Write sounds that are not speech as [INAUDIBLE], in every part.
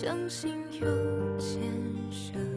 相信有前生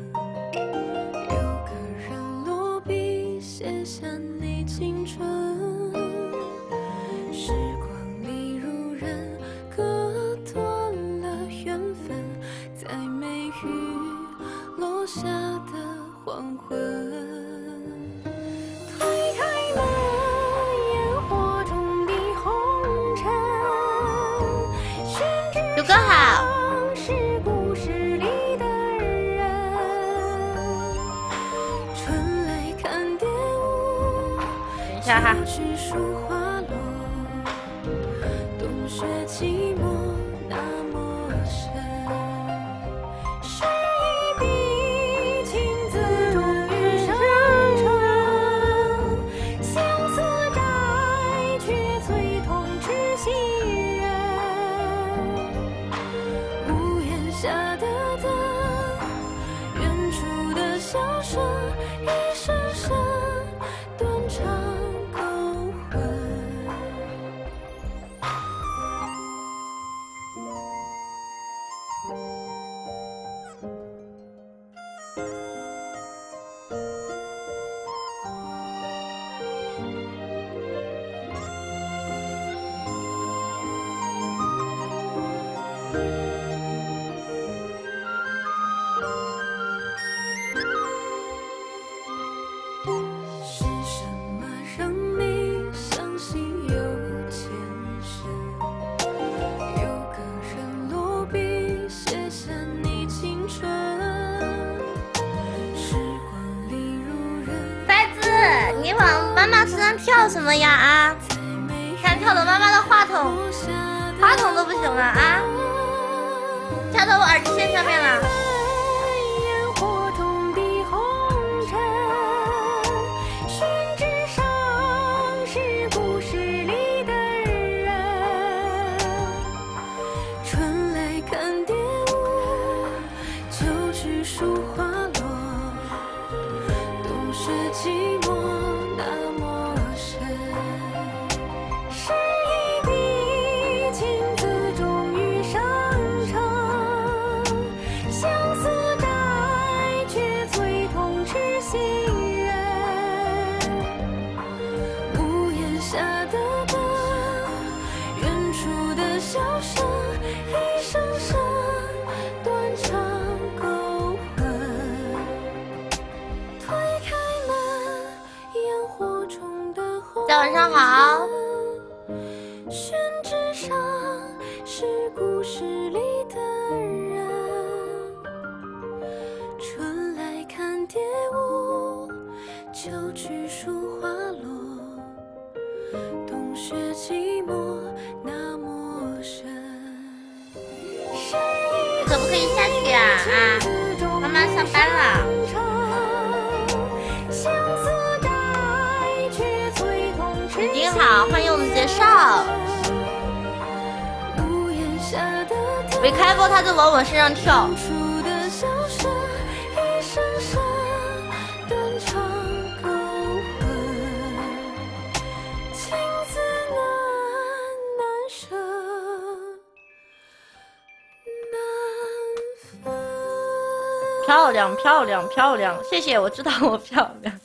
漂亮，谢谢，我知道我漂亮。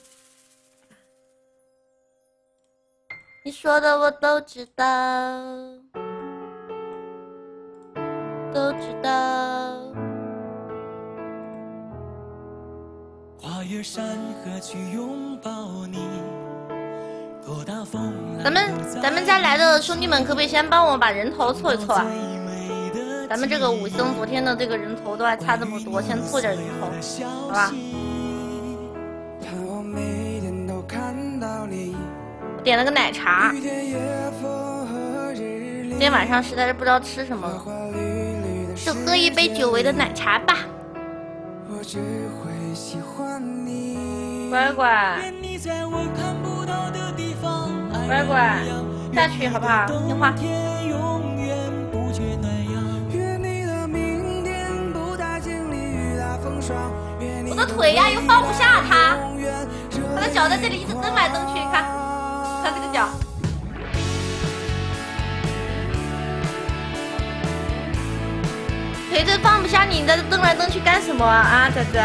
你说的我都知道，都知道。跨越山河去拥抱你。咱们咱们家来的兄弟们，可不可以先帮我把人头凑一凑啊？咱们这个五星昨天的这个人头都还差这么多，先凑点人头好吧？点了个奶茶，今天晚上实在是不知道吃什么了，就喝一杯久违的奶茶吧。乖乖乖乖下去好不好？听话。我的腿呀又放不下它，它的脚在这里一直蹬来蹬去，看看这个脚，腿都放不下你在这蹬来蹬去干什么啊，崽子？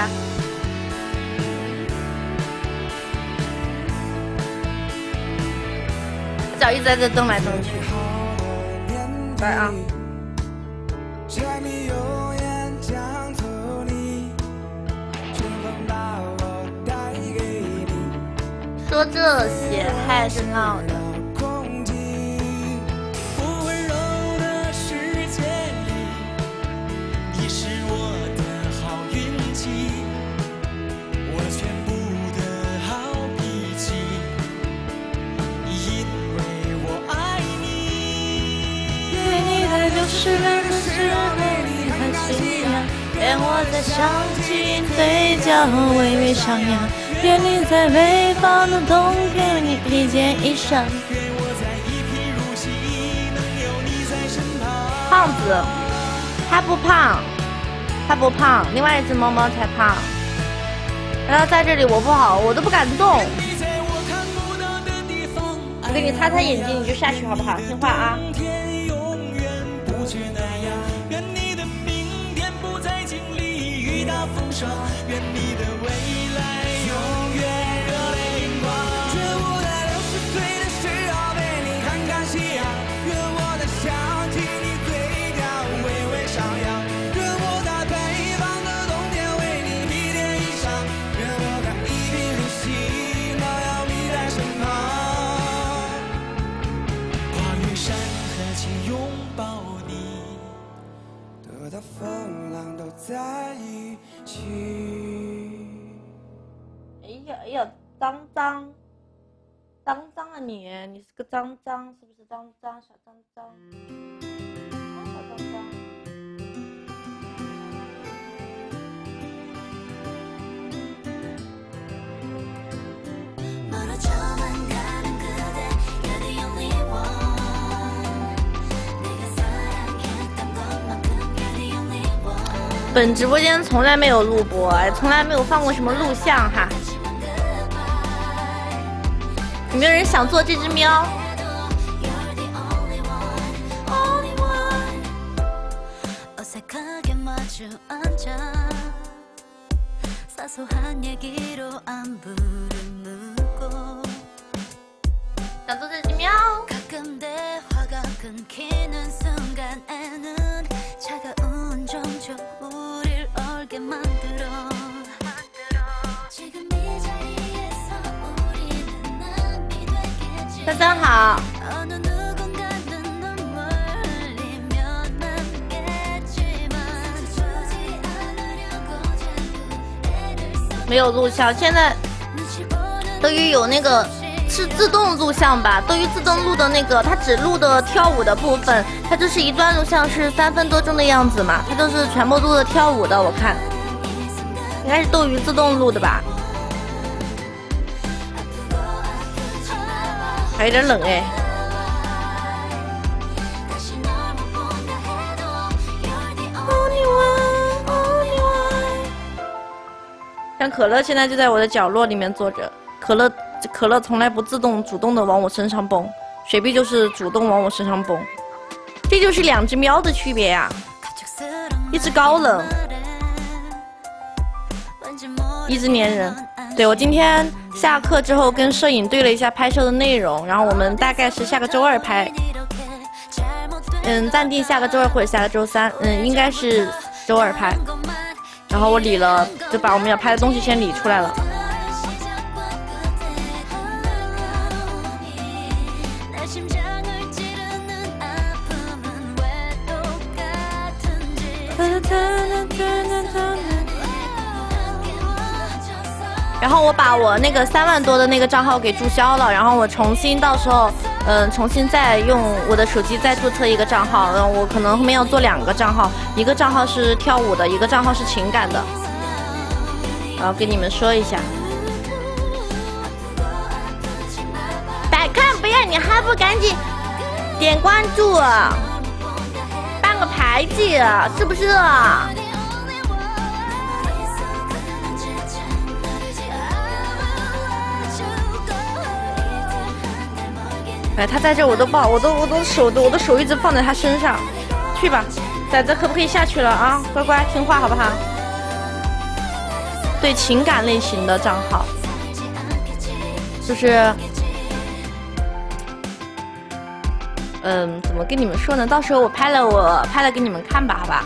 脚一直在这蹬来蹬去，来啊！说这些还是闹的。是人的智慧和信仰，愿我在想起嘴角微微上扬，愿你在北方的冬天你披件衣裳。胖子，他不胖，他不胖，另外一只猫猫才胖。然后在这里我不好，我都不敢动。我给你擦擦眼睛，你就下去好不好？听话啊。愿你的未在一起哎呀哎呀，脏脏，脏脏啊你，你是个脏脏，是不是脏脏小脏脏？本直播间从来没有录播，从来没有放过什么录像哈。有没有人想做这只喵？想做这只喵？三三好，没有录像，现在等于有那个是自动录像吧？斗鱼自动录的那个，它只录的跳舞的部分，它就是一段录像是三分多钟的样子嘛，它就是全部录的跳舞的，我看应该是斗鱼自动录的吧。还有点冷哎。像可乐现在就在我的角落里面坐着，可乐这可乐从来不自动主动的往我身上蹦，雪碧就是主动往我身上蹦，这就是两只喵的区别呀，一只高冷，一只粘人。对我今天。下课之后跟摄影对了一下拍摄的内容，然后我们大概是下个周二拍，嗯，暂定下个周二或者下个周三，嗯，应该是周二拍。然后我理了，就把我们要拍的东西先理出来了。然后我把我那个三万多的那个账号给注销了，然后我重新到时候，嗯，重新再用我的手机再注册一个账号，然后我可能后面要做两个账号，一个账号是跳舞的，一个账号是情感的，然后跟你们说一下。百看不厌，你还不赶紧点关注，办个牌子，是不是？他在这我都抱，我都我都手都我的手一直放在他身上，去吧。崽子可不可以下去了啊？乖乖听话好不好？对情感类型的账号，就是，嗯，怎么跟你们说呢？到时候我拍了，我拍了给你们看吧，好吧？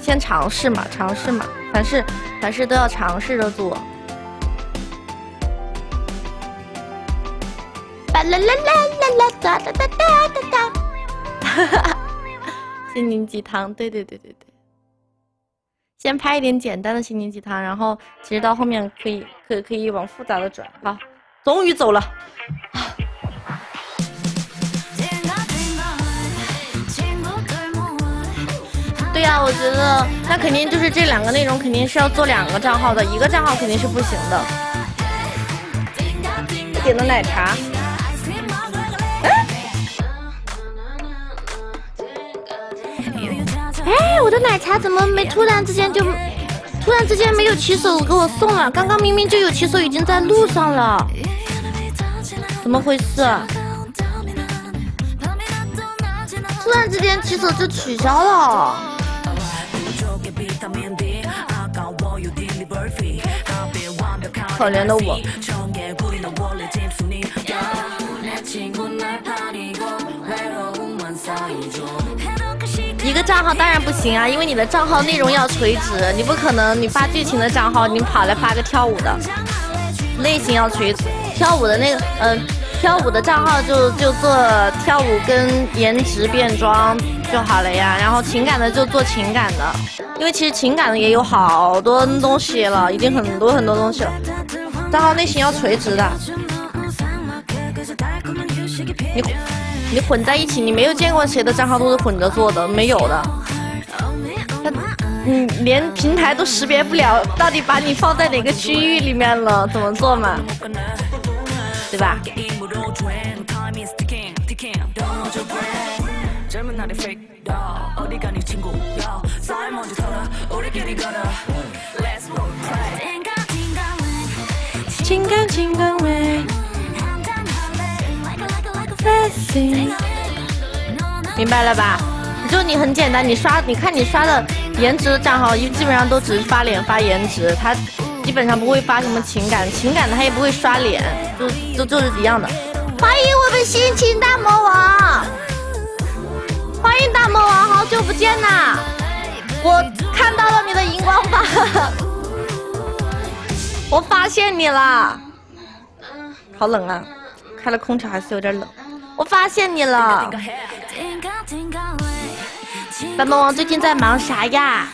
先尝试嘛，尝试嘛，凡事凡事都要尝试着做。啦啦啦啦啦哒哒哒哒哒哒，哈哈，[LAUGHS] 心灵鸡汤，对对对对对。先拍一点简单的心灵鸡汤，然后其实到后面可以可可以往复杂的转。好，终于走了。对呀、我觉得那肯定就是这两个内容肯定是要做两个账号的，一个账号肯定是不行的。点的奶茶，哎，我的奶茶怎么没突然之间就突然之间没有骑手给我送了？刚刚明明就有骑手已经在路上了，怎么回事？突然之间骑手就取消了。可怜的我。账号当然不行啊，因为你的账号内容要垂直，你不可能你发剧情的账号，你跑来发个跳舞的，类型要垂直。跳舞的那个，嗯、跳舞的账号就就做跳舞跟颜值变装就好了呀，然后情感的就做情感的，因为其实情感的也有好多东西了，已经很多很多东西了。账号类型要垂直的，你你混在一起，你没有见过谁的账号都是混着做的，没有的。他嗯，连平台都识别不了，到底把你放在哪个区域里面了，怎么做嘛？对吧？情感情感味，明白了吧？就你很简单，你刷，你看你刷的颜值账号，基基本上都只是发脸发颜值，他基本上不会发什么情感，情感的他也不会刷脸，就就就是一样的。欢迎我们心情大魔王，欢迎大魔王，好久不见呐！我看到了你的荧光棒，[LAUGHS] 我发现你了，好冷啊！开了空调还是有点冷。我发现你了，白魔王最近在忙啥呀？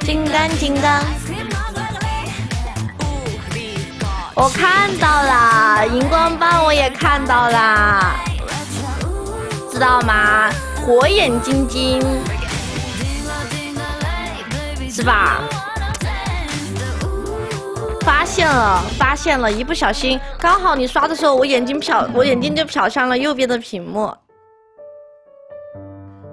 金刚金刚，我看到啦，荧光棒我也看到啦，知道吗？火眼金睛，是吧？发现了，发现了，一不小心，刚好你刷的时候，我眼睛瞟，我眼睛就瞟向了右边的屏幕。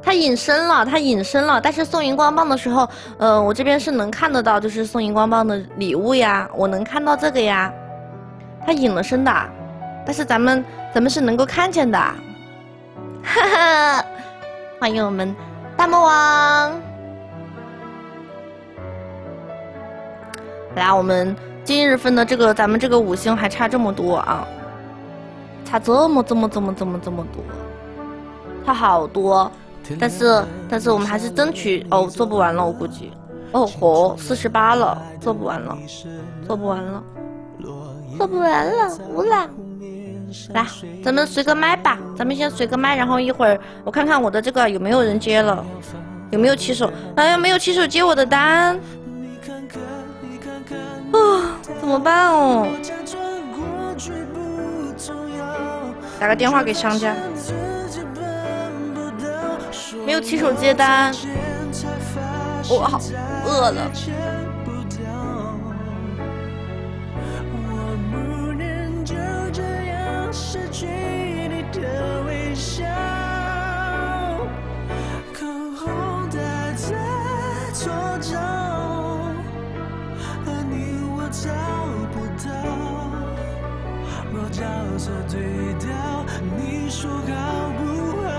它隐身了，它隐身了。但是送荧光棒的时候，呃，我这边是能看得到，就是送荧光棒的礼物呀，我能看到这个呀。它隐了身的，但是咱们咱们是能够看见的。哈哈，欢迎我们大魔王。来，我们今日份的这个咱们这个五星还差这么多啊，差这么这么这么这么这么多，差好多。但是但是我们还是争取哦，做不完了我估计。哦吼，四十八了，做不完了，做不完了，做不完了，无了。来，咱们随个麦吧，咱们先随个麦，然后一会儿我看看我的这个有没有人接了，有没有骑手？哎呀，没有骑手接我的单。啊，怎么办哦？打个电话给商家。没有骑手接单，我好饿了。找不到。若角色对调，你说好不好？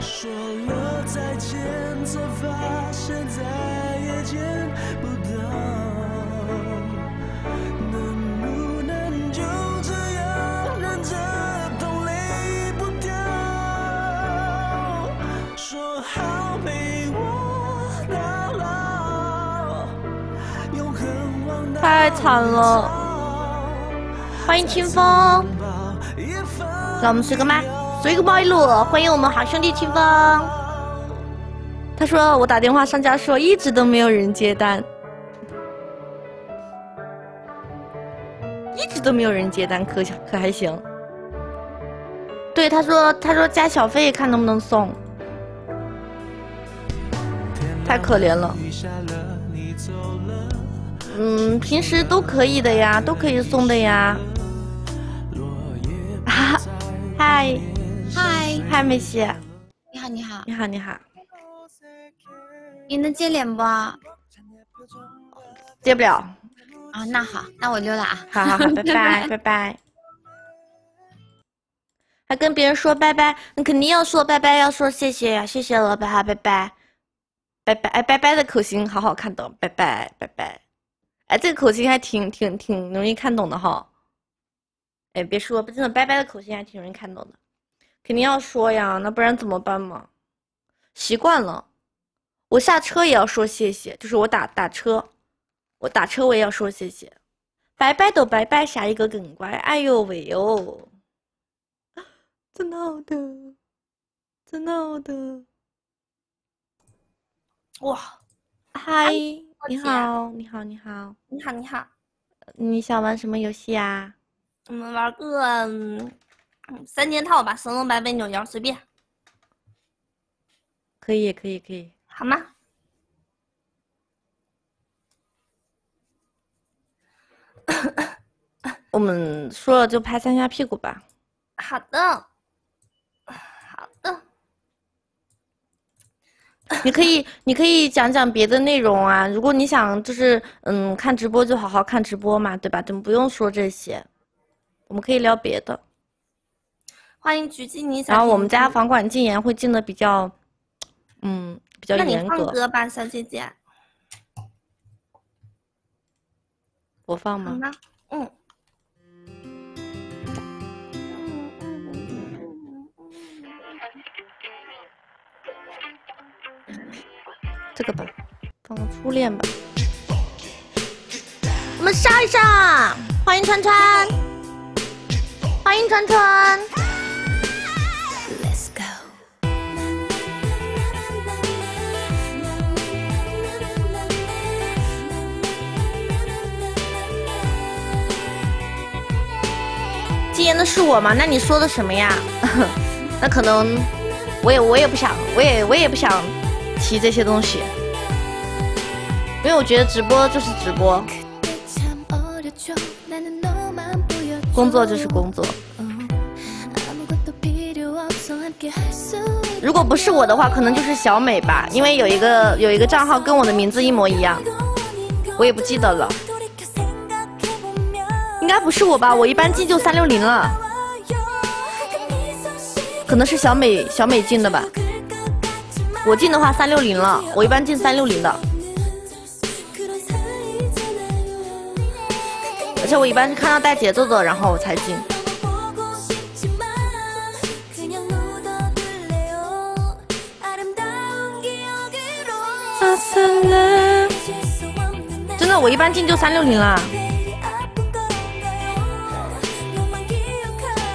说了再见，才发现再也见惨了！欢迎清风，让我们随个麦，随个麦路，欢迎我们好兄弟清风。他说我打电话商家说一直都没有人接单，一直都没有人接单，可可还行。对，他说他说加小费看能不能送，太可怜了。嗯，平时都可以的呀，都可以送的呀。哈，嗨，嗨，嗨，梅西，你好，你好，你好，你好，你能接脸不？啊，接不了。啊那好，那我溜了啊。好好好，拜拜 [LAUGHS] 拜拜。还跟别人说拜拜，那肯定要说拜拜，要说谢谢呀，谢谢了，拜哈拜拜，拜拜哎，拜拜的口型好好看的，拜拜拜拜。哎，这个口型还挺挺挺容易看懂的哈。哎，别说，真的，拜拜的口型还挺容易看懂的，肯定要说呀，那不然怎么办嘛？习惯了，我下车也要说谢谢，就是我打打车，我打车我也要说谢谢。拜拜都拜拜，下一个更乖。哎呦喂哟，[LAUGHS] 真闹的，真闹的。哇，嗨，你好，你好，你好，你好，你好，你想玩什么游戏啊？我们玩个嗯三件套吧，神龙摆尾扭腰随便。可以，可以，可以。好吗？我们输了就拍三下屁股吧。好的，好的。你可以，你可以讲讲别的内容啊。如果你想就是嗯看直播，就好好看直播嘛，对吧？咱们不用说这些。我们可以聊别的。欢迎橘金妮。然后我们家房管禁言会禁的比较，嗯，比较严格。那你放歌吧，小姐姐。我放吗？嗯。这个吧，放个初恋吧。我们上一上，欢迎川川。欢迎川川。Let's go。禁言的是我吗？那你说的什么呀？[LAUGHS] 那可能我也我也不想，我也我也不想提这些东西，因为我觉得直播就是直播。工作就是工作。如果不是我的话，可能就是小美吧，因为有一个有一个账号跟我的名字一模一样，我也不记得了。应该不是我吧？我一般进就三六零了，可能是小美小美进的吧。我进的话三六零了，我一般进三六零的。而且我一般是看到带节奏的，然后我才进。真的，我一般进就三六零了。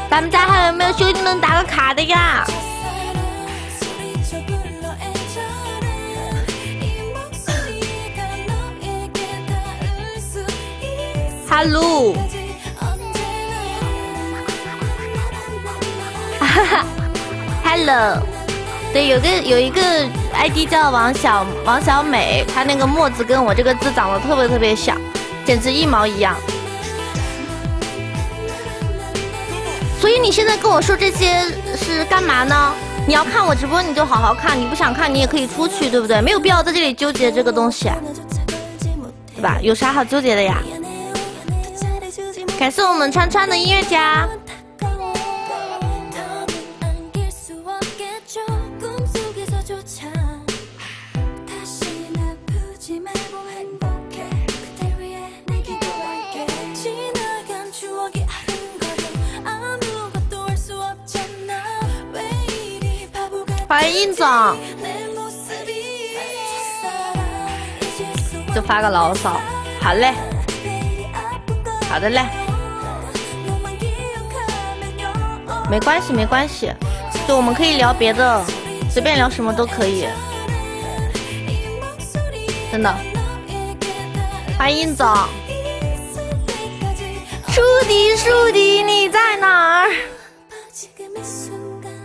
咱们家还有没有兄弟能打个卡的呀 [LAUGHS] Hello，哈哈，Hello，对，有个有一个 ID 叫王小王小美，她那个墨字跟我这个字长得特别特别像，简直一毛一样。所以你现在跟我说这些是干嘛呢？你要看我直播，你就好好看；你不想看，你也可以出去，对不对？没有必要在这里纠结这个东西，对吧？有啥好纠结的呀？感谢我们川川的音乐家。欢迎印总，就发个牢骚，好嘞，好的嘞。没关系没关系，就我们可以聊别的，随便聊什么都可以，真的。欢迎印总，舒迪舒迪你在哪儿？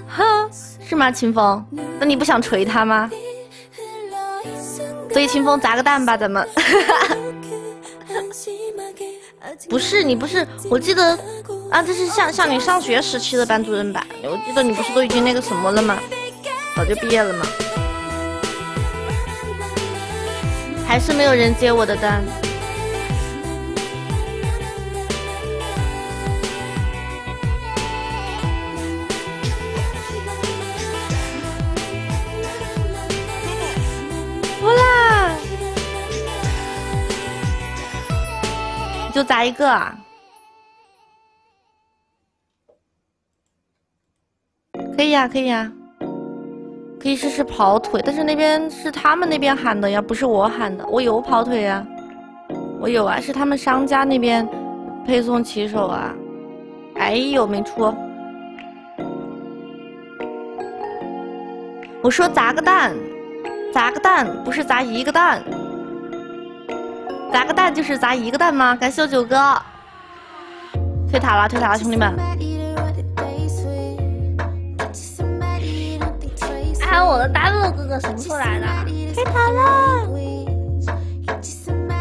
哼，是吗？清风，那你不想锤他吗？[LAUGHS] 所以清风砸个蛋吧，咱们。不是你不是，我记得啊，这是像像你上学时期的班主任吧？我记得你不是都已经那个什么了吗？早就毕业了吗？还是没有人接我的单。就砸一个啊？可以呀、可以呀、可以试试跑腿，但是那边是他们那边喊的呀，不是我喊的。我有跑腿呀、我有啊，是他们商家那边配送骑手啊。哎呦，没出。我说砸个蛋，砸个蛋，不是砸一个蛋。砸个蛋就是砸一个蛋吗？感谢我九哥，推塔了，推塔了，兄弟们！还有我的大陆哥哥什么时候来的？推塔了。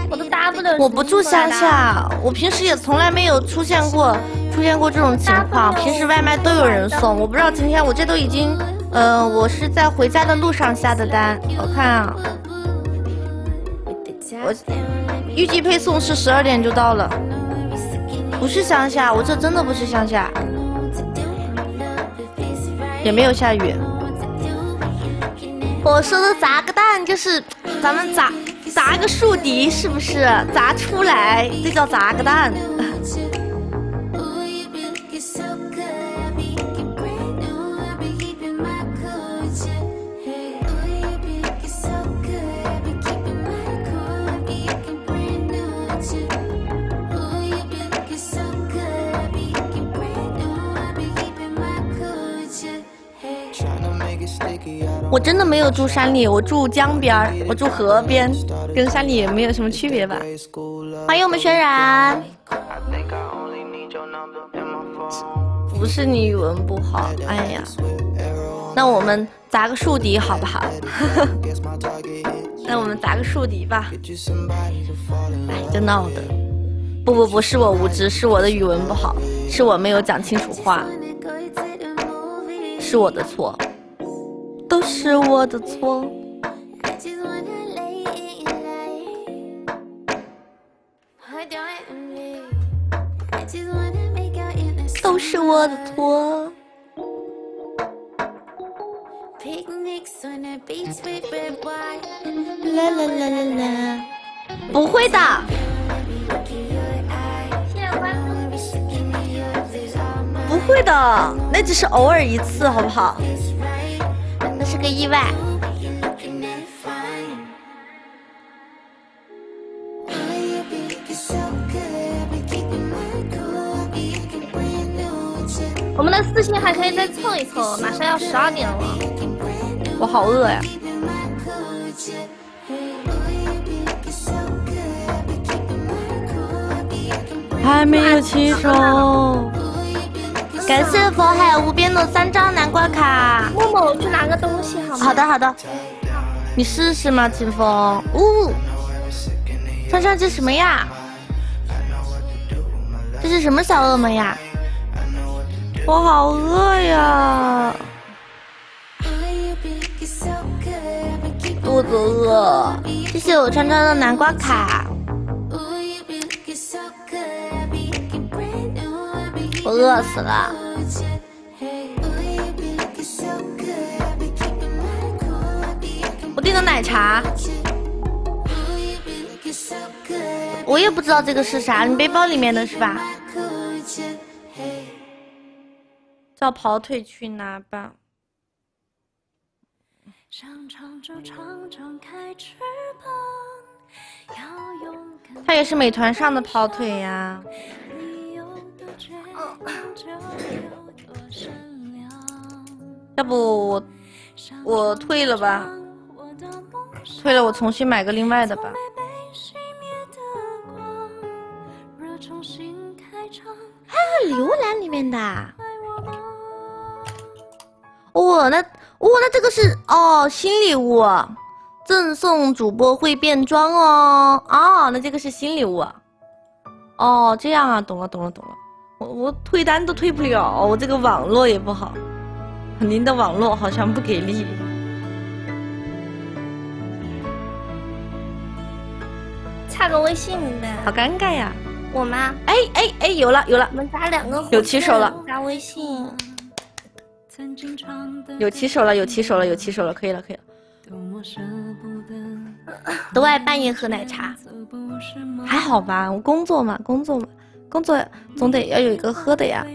我的 W 我不住乡下，我平时也从来没有出现过出现过这种情况。平时外卖都有人送，我不知道今天我这都已经，呃，我是在回家的路上下的单。我看啊，我预计配送是十二点就到了，不是乡下，我这真的不是乡下，也没有下雨。我说的砸个蛋就是咱们砸砸个树敌，是不是？砸出来，这叫砸个蛋。我真的没有住山里，我住江边，我住河边，跟山里也没有什么区别吧。欢迎我们轩然，不是你语文不好，哎呀，那我们砸个树敌好不好？[LAUGHS] 那我们砸个树敌吧。哎，这闹的，不不不是我无知，是我的语文不好，是我没有讲清楚话，是我的错。都是我的错。都是我的错。啦啦啦啦啦，不会的。不会的，那只是偶尔一次，好不好？那是个意外。我们的私信还可以再凑一凑，马上要十二点了。我好饿呀！还没有起手。感谢佛海无边的三张南瓜卡。默默，我去拿个东西好吗？好的好的，你试试嘛，清风。呜、川川这什么呀？这是什么小恶魔呀？我好饿呀，肚子饿。谢谢我川川的南瓜卡。我饿死了。我订的奶茶，我也不知道这个是啥，你背包里面的是吧？叫跑腿去拿吧。他也是美团上的跑腿呀。要不我我退了吧，退了我重新买个另外的吧。还有浏览里面的。哦，那哦那这个是哦新礼物，赠送主播会变装哦。哦，那这个是新礼物。哦，这样啊，懂了懂了懂了。我我退单都退不了，我这个网络也不好。您的网络好像不给力，差个微信呗。好尴尬呀！我吗？哎哎哎，有了有了，我们加两个，有骑手了。加微信，有骑手了，有骑手了，有骑手了，可以了可以了。都爱半夜喝奶茶，还好吧？我工作嘛，工作嘛，工作总得要有一个喝的呀。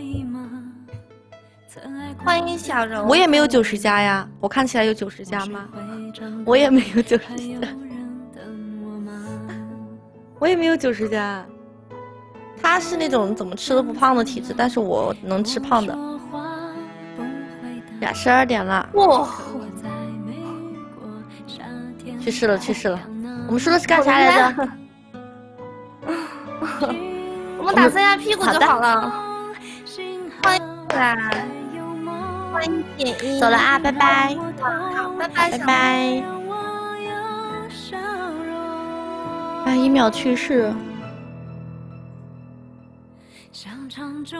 欢迎小柔，我也没有九十加呀，我看起来有九十加吗？我也没有九十加，[LAUGHS] 我也没有九十加。他是那种怎么吃都不胖的体质，但是我能吃胖的。呀，十二点了，哇！去世了，去世了。我们说的是干啥来着？[LAUGHS] 我们打三下屁股就好了。欢迎来。欢迎简一，走了啊，拜拜，好，拜拜，拜拜。啊，一秒去世，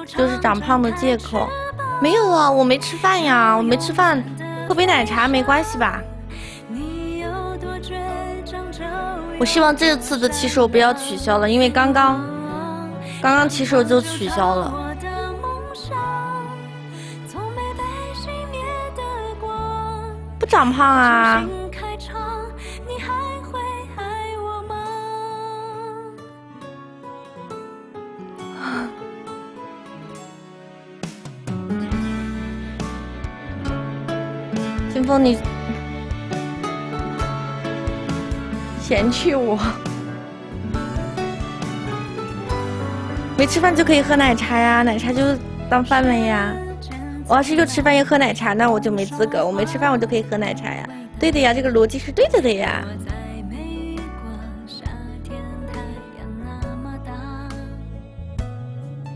就是长胖的借口。没有啊，我没吃饭呀，我没吃饭，喝杯奶茶没关系吧？我希望这次的骑手不要取消了，因为刚刚，刚刚骑手就取消了。不长胖啊！清风，你嫌弃我？没吃饭就可以喝奶茶呀，奶茶就当饭了呀。我要是又吃饭又喝奶茶，那我就没资格。我没吃饭，我就可以喝奶茶呀？对的呀，这个逻辑是对的的呀，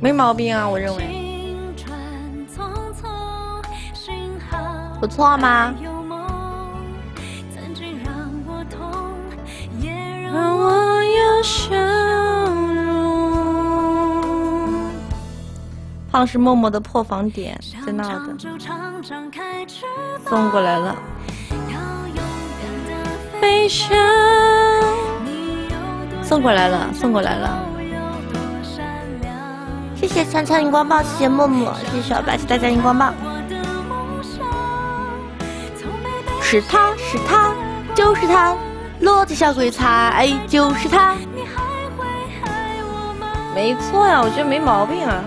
没毛病啊，我认为。不错吗？胖是默默的破防点，在那的，送过来了。送过来了，送过来了。谢谢川川荧光棒，谢谢默默，谢谢小白，谢谢大家荧光棒。是他是他就是他，落地小鬼才就是他。没错呀，我觉得没毛病啊。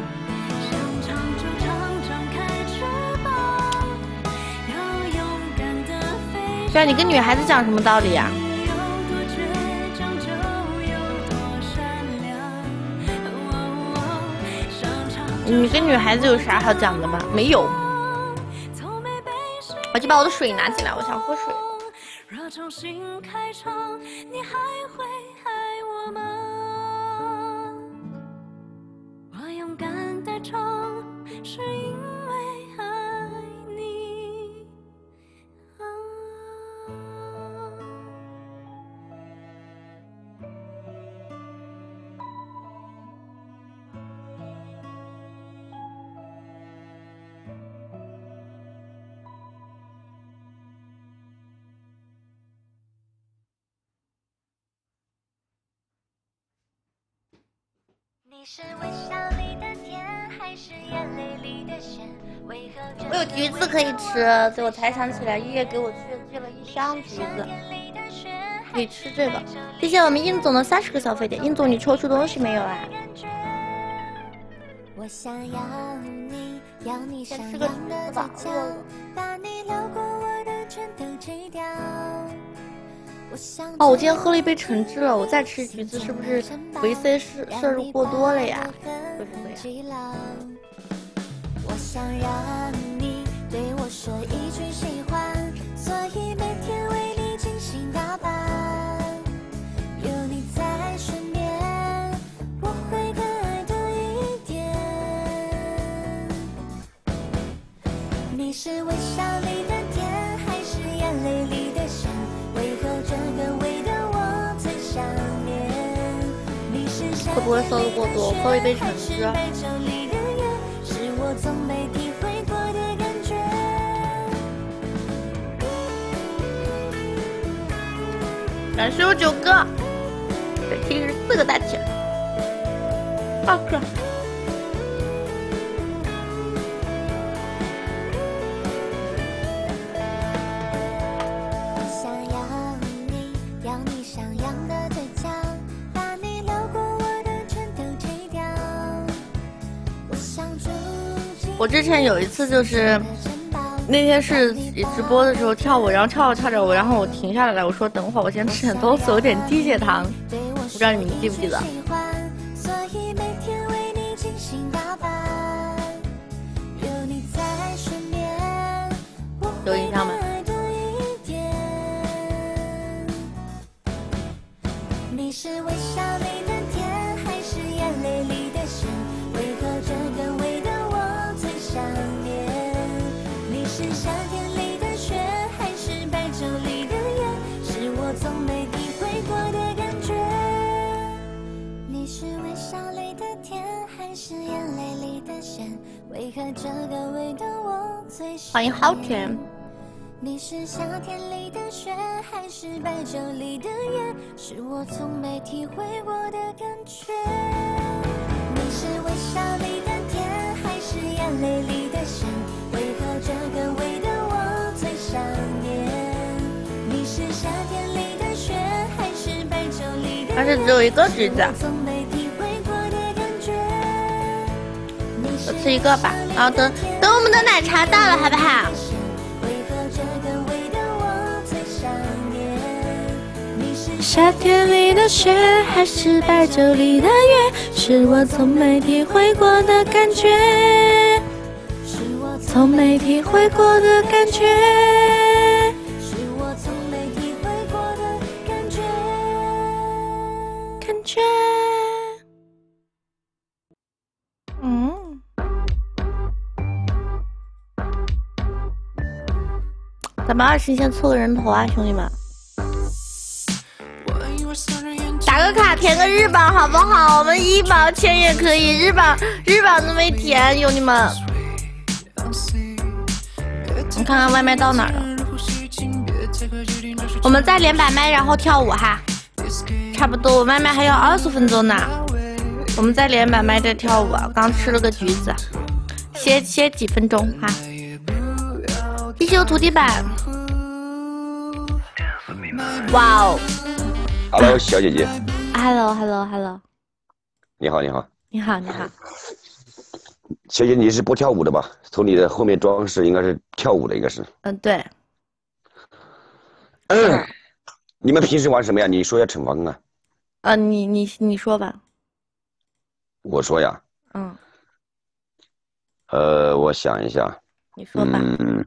对，你跟女孩子讲什么道理呀？你跟女孩子有啥好讲的吗？没有。我去把我的水拿进来，我想喝水。是微笑里的甜，还是眼我有橘子可以吃，所以我才想起来，爷爷给我寄寄了一箱橘子，可以吃这个。谢谢我们殷总的三十个小费点，殷总你抽出东西没有啊？先吃个橘子吧。哦，我今天喝了一杯橙汁了，我再吃橘子是不是维 C 摄摄入过多了呀？为什么呀？你是微笑里的甜，还是眼泪里会不会喝的过多？喝一杯橙汁。感。谢我九哥，这期是四个大铁，二个。我之前有一次就是那天是直播的时候跳舞，然后跳着跳着我，然后我停下来了，我说等会儿我先吃点东西，有点低血糖，不知道你们记不记得？有印象吗？欢迎好甜。你是夏天里的雪，还是白酒里的烟？是我从没体会过的感觉。你是微笑里的甜，还是眼泪里的咸？为何这个味道我最想念？你是夏天里的雪，还是白酒里的烟？而且只有一个橘子。吃一个吧，然后等等我们的奶茶到了，好不好？夏天里的雪，还是白昼里的月，是我从没体会过的感觉，是我从没体会过的感觉，是我从没体会过的感觉，感觉。咱们二十先凑个人头啊，兄弟们！打个卡填个日榜好不好？我们一毛钱也可以，日榜日榜都没填，兄弟们！我看看外卖到哪了。我们再连把麦，然后跳舞哈。差不多，我外卖还有二十分钟呢。我们再连把麦再跳舞。刚吃了个橘子，歇歇几分钟哈。谢谢我徒弟版。哇哦！Hello，小姐姐。Hello，Hello，Hello。你好，你好。你好，你好。小姐，你是不跳舞的吧？从你的后面装饰应该是跳舞的，应该是。嗯，对。嗯。你们平时玩什么呀？你说一下惩罚啊。啊，你你你说吧。我说呀。嗯。呃，我想一下。你说吧。嗯。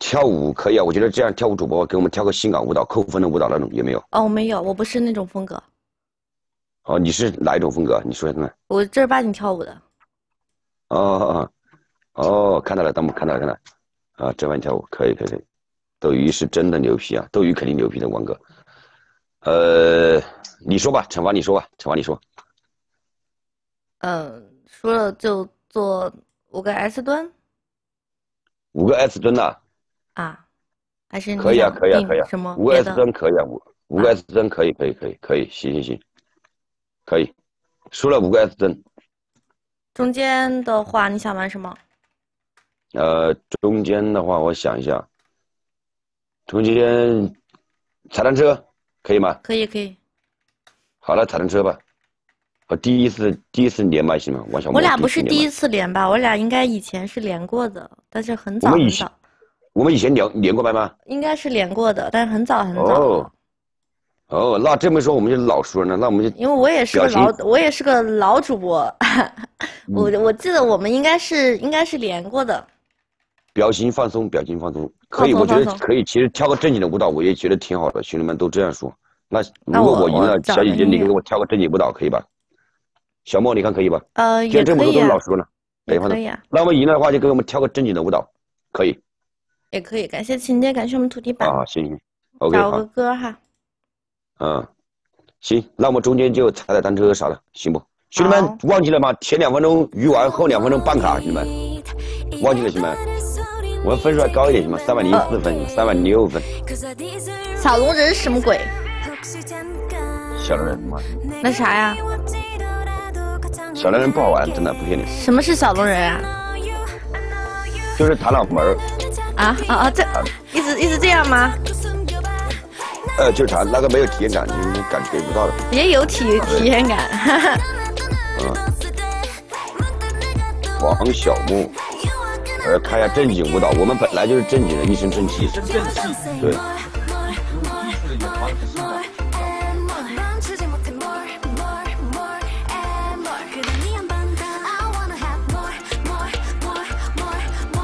跳舞可以啊，我觉得这样跳舞主播给我们跳个性感舞蹈，扣分的舞蹈那种有没有？哦，没有，我不是那种风格。哦，你是哪一种风格？你说看看。我正儿八经跳舞的。哦哦哦，看到了，弹幕看到了，看到了。啊，正儿八经跳舞，可以可以可以。斗鱼是真的牛皮啊，斗鱼肯定牛皮的，王哥。呃，你说吧，惩罚你说吧，惩罚你说。嗯，说了就做五个 S 蹲。五个 S 蹲呐。啊，还是可以啊，可以啊，可以啊，什么五 S 针可以啊，五五个 S 针可以，可以，可以，可以，行行行，可以，输了五个 S 针，中间的话，你想玩什么？呃，中间的话，我想一下，中间踩单车可以吗？可以，可以。好了，踩单车吧。我第一次第一次连麦行吗？王小我俩不是第一次连吧？我俩应该以前是连过的，但是很早很早。我们以前连连过麦吗？应该是连过的，但是很早很早。哦，哦，那这么说我们就老熟人了。那我们就因为我也是个老，我也是个老主播。我我记得我们应该是应该是连过的。表情放松，表情放松，可以，我觉得可以。其实跳个正经的舞蹈，我也觉得挺好的。兄弟们都这样说。那如果我赢了，小姐姐你给我跳个正经舞蹈可以吧？小莫，你看可以吧？呃，也可以。老熟了，也可以。那我们赢了的话，就给我们跳个正经的舞蹈，可以。也可以，感谢晴天，感谢我们土地板。啊，行行，OK，找个歌哈。嗯，行，那我们中间就踩踩单车啥的，行不？兄弟们忘记了吗？前两分钟鱼丸，后两分钟办卡，兄弟们忘记了，兄弟们。我们分数还高一点行吗？三百零四分，三百零六分。小龙人什么鬼？小龙人妈那啥呀？小龙人不好玩，真的不骗你。什么是小龙人啊？就是弹脑门儿。啊啊啊！这一直一直这样吗？呃，就是啥那个没有体验感，你感觉不到的。也有体体验感。嗯。王小木，我要看一下正经舞蹈。我们本来就是正经的，一身正气。对。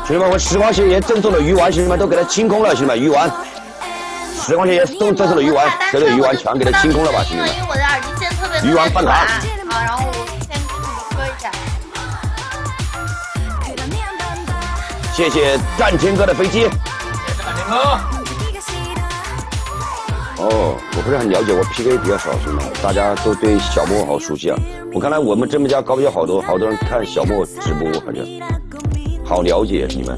兄弟们，我时光鞋爷赠送的鱼丸，兄弟们都给他清空了，兄弟们鱼丸。时光鞋爷送赠送的鱼丸，这个鱼丸全给他清空了吧，兄弟们。鱼丸办卡。啊，然后我先说一下。谢谢战天哥的飞机。谢谢战天哥。哦，我不是很了解，我 PK 比较少，兄弟们，大家都对小莫好熟悉啊。我看来我们这么家高标好多好多人看小莫直播，好像。好了解你们。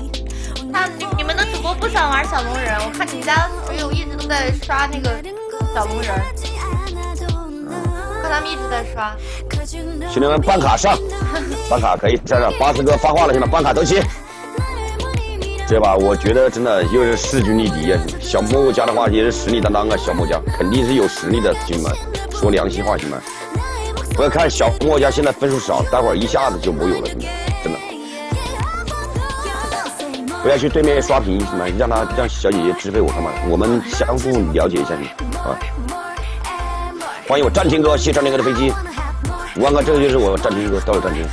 他你们的主播不想玩小龙人，我看你们家水友一直都在刷那个小龙人，看他们一直在刷。兄弟们办卡上，[LAUGHS] 办卡可以站上。巴斯哥发话了，兄弟们办卡都齐。这把我觉得真的又是势均力敌啊！小莫家的话也是实力担当啊，小莫家肯定是有实力的，兄弟们说良心话，兄弟们。我要看小莫家现在分数少，待会儿一下子就没有了，兄弟，真的。不要去对面刷屏，什么让他让小姐姐支配我干嘛？我们相互了解一下你啊！欢迎我战天哥，谢战天哥的飞机。五万哥，这个就是我战天哥，到了战天。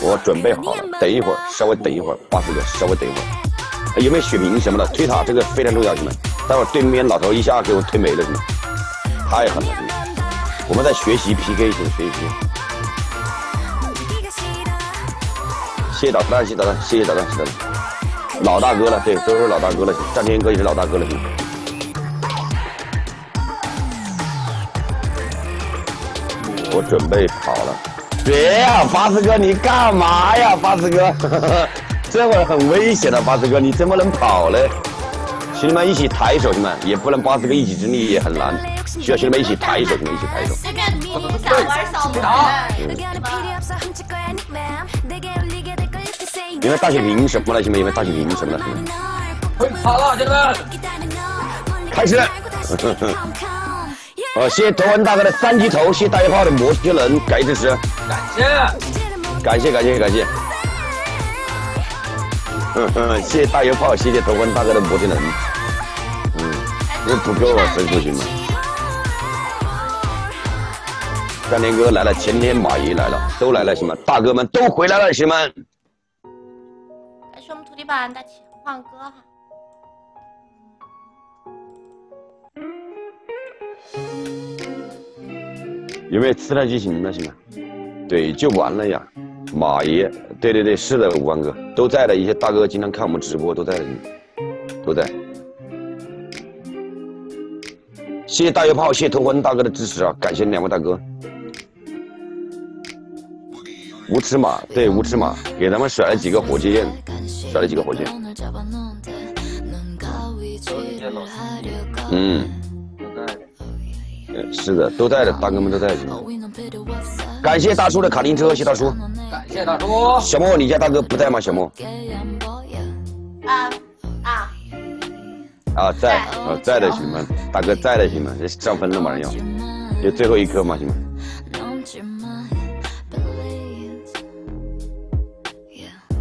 我准备好了，等一会儿，稍微等一会儿，八四哥，稍微等一会儿。有没有血瓶什么的？推塔这个非常重要，兄弟们。待会儿对面老头一下给我推没了，兄弟太狠了，兄弟我们在学习 PK，兄弟，学习 PK。谢谢导弹，谢谢导弹，谢谢导弹，谢谢导弹。老大哥了，对，都是老大哥了。战天哥也是老大哥了，兄弟。我准备跑了。别呀，巴斯哥，你干嘛呀，巴斯哥？[LAUGHS] 这会儿很危险的，巴斯哥，你怎么能跑嘞？兄弟们一起抬手，兄弟们也不能巴斯哥一己之力也很难，需要兄弟们一起抬手，兄弟们一起抬手。因为大血瓶什么了，兄弟们？因为大血瓶什么了？会跑了，兄弟们！开始。好，谢谢头文大哥的三级头，谢谢大约炮的魔巨人，感谢支持。感谢。感谢感谢感谢。嗯嗯，谢谢大油炮，谢谢头文大哥的摩天轮。嗯，这不够啊，分数行吗？战天哥来了，前天马爷来了，都来了，行吗？大哥们都回来了，兄弟们。我们土地板的切换歌哈，有没有吃了就行了，行吗？对，就完了呀。马爷，对对对，是的，五万哥都在的，一些大哥经常看我们直播，都在的，都在。谢谢大约炮，谢谢头昏大哥的支持啊！感谢两位大哥。无尺码，对无尺码，给咱们甩了几个火箭。甩了几个火箭，嗯，是的，都在的，大哥们都在。感谢大叔的卡丁车，谢大叔。感谢大叔。小莫，你家大哥不在吗？小莫。啊啊。啊，在啊，在的行吗？大哥在的行吗？这上分了马上要，就最后一颗嘛，行吗？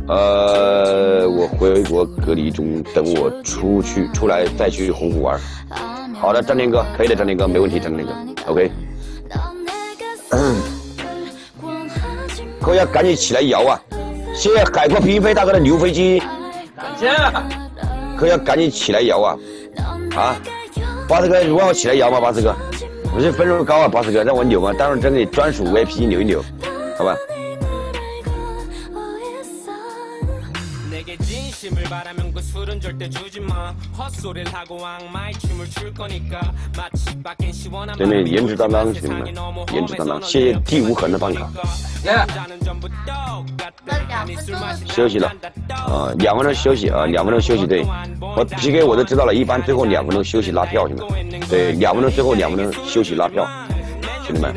呃，我回国隔离中，等我出去出来再去洪湖玩。好的，张天哥，可以的，张天哥，没问题，张天哥，OK。可以赶紧起来摇啊！谢谢海阔凭飞大哥的牛飞机，感谢。可以赶紧起来摇啊！啊，巴斯哥，你让我起来摇吗？巴斯哥，不是分数高啊，巴斯哥，让我扭吗？待会儿真给你专属 VIP 扭一扭，好吧？对面颜值担当，兄弟们，颜值担当，谢谢第无痕的办卡。休息了，啊，两分钟休息啊，两分钟休息。对，我 PK 我都知道了，一般最后两分钟休息拉票，兄弟们。对，两分钟最后两分钟休息拉票，兄弟们。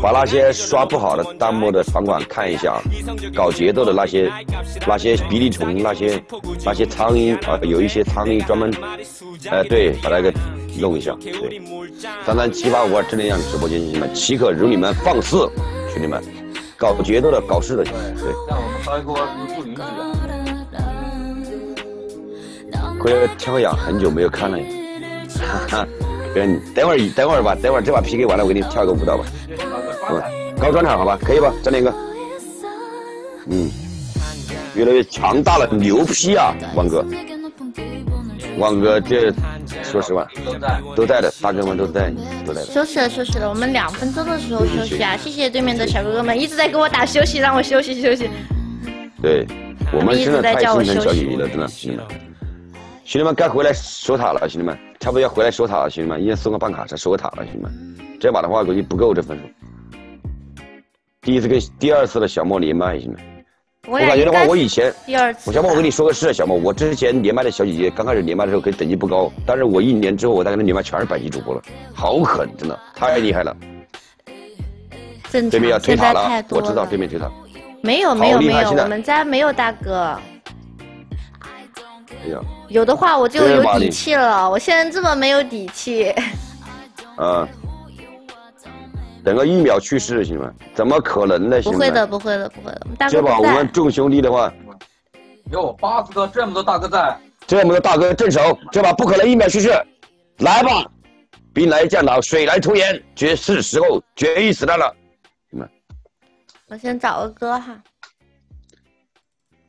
把那些刷不好的弹幕的场馆看一下，搞节奏的那些那些鼻涕虫，那些那些苍蝇啊，有一些苍蝇专门，哎，对，把那个弄一下。对，三三七八五二正能量直播间兄弟们，岂可容你们放肆，兄弟们，搞节奏的，搞事的，对。让我们开锅不允许的。快挑痒，很久没有看了，哈哈。嗯，等会儿等会儿吧，等会儿这把 PK 完了，我给你跳个舞蹈吧。嗯，高专场好吧，可以吧，张连哥？嗯，越来越强大了，牛批啊，王哥！王哥，这说实话，都在的，大哥们都在，都在。休息了，休息了，我们两分钟的时候休息啊！谢谢对面的小哥哥们一直在给我打休息，让我休息休息。对，我们真的太心疼小姐姐了，真的，兄弟们，该回来守塔了，兄弟们。差不多要回来守塔了，兄弟们，一人送个办卡车守个塔了，兄弟们。这把的话估计不够这分数。第一次跟第二次的小莫连麦，兄弟们。我感觉的话，我以前第二次。小莫，我跟你说个事，小莫，我之前连麦的小姐姐，刚开始连麦的时候可以等级不高，但是我一年之后，我再跟她连麦全是百级主播了，好狠，真的太厉害了。对面要推塔了，我知道对面推塔。没有没有没有，我们家没有大哥。哎呀。有的话我就有底气了，我现在这么没有底气。[LAUGHS] 啊，等个一秒去世，兄弟们，怎么可能呢？不会的，不会的，不会的。这把我们众兄弟的话，哟，八十个这么多大哥在，这么多大哥镇守，这把不可能一秒去世。来吧，兵来将挡，水来土掩，绝是时候决一死战了，兄弟们。我先找个歌哈。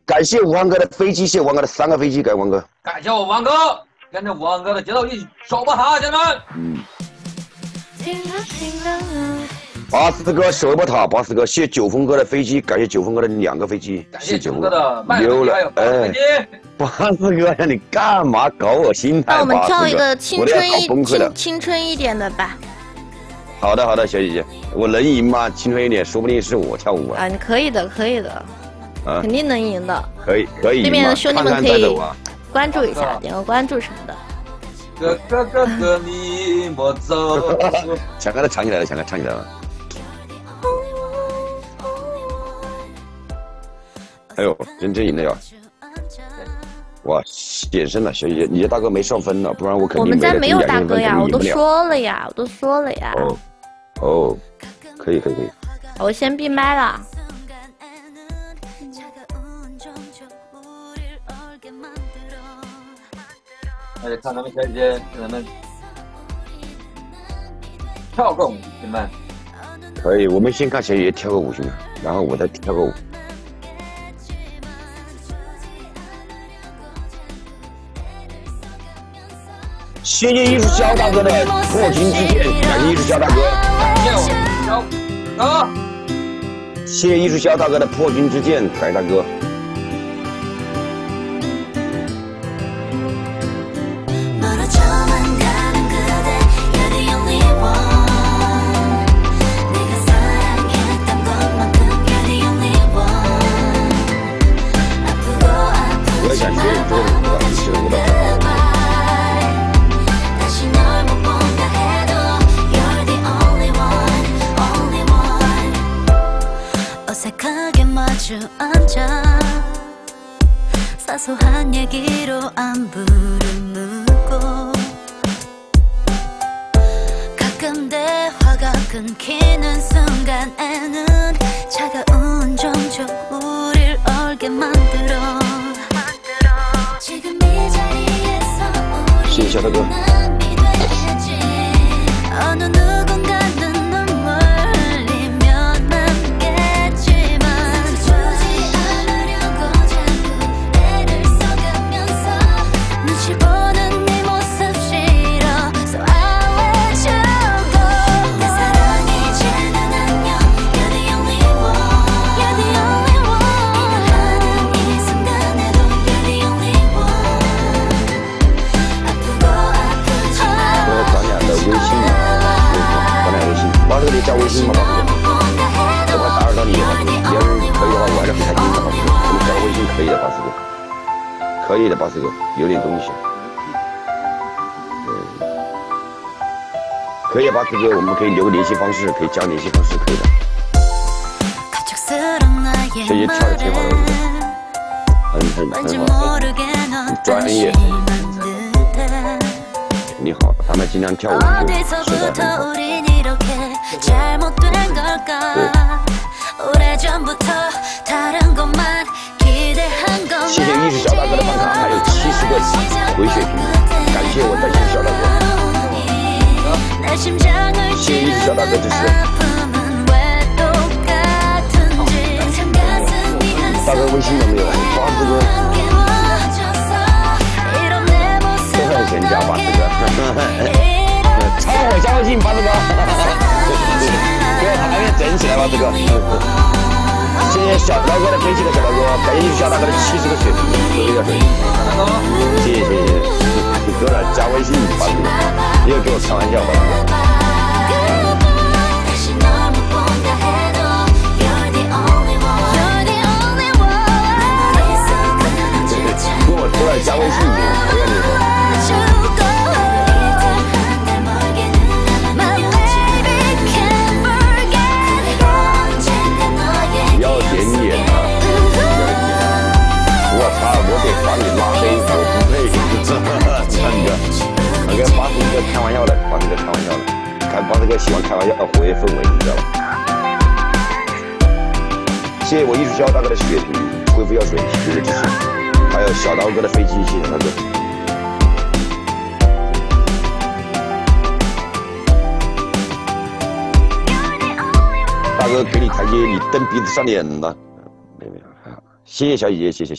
感谢王哥的飞机，谢王哥的三个飞机，感谢王哥。感谢我王哥，跟着王哥的节奏一起守吧，好，家人们。嗯。巴斯哥守一波塔，巴斯哥，谢九峰哥的飞机，感谢九峰哥的两个飞机，感谢九峰哥的牛了，哎，巴斯哥，你干嘛搞我心态？那我们跳一个青春一青青春一点的吧。好的，好的，小姐姐，我能赢吗？青春一点，说不定是我跳舞啊。啊，你可以的，可以的。肯定能赢的，可以可以。对面的兄弟们可以关注一下，点个关注什么的。哥哥哥哥，你莫走。[LAUGHS] 强哥他唱起来了，强哥唱起来了。哎呦，真真赢了呀！哇，险胜了，小姐姐，你的大哥没上分呢，不然我肯定。我们家没有大哥呀，我都说了呀，我都说了呀。哦，哦，可以可以可以。我先闭麦了。那就看咱们小姐姐给咱们跳个舞，行吗？可以，我们先看小姐姐跳个舞，行吗？然后我再跳个舞。谢谢艺术肖大哥的破军之剑，感谢艺术肖大哥。谢。谢谢艺术肖大哥的破军之剑，感谢大哥。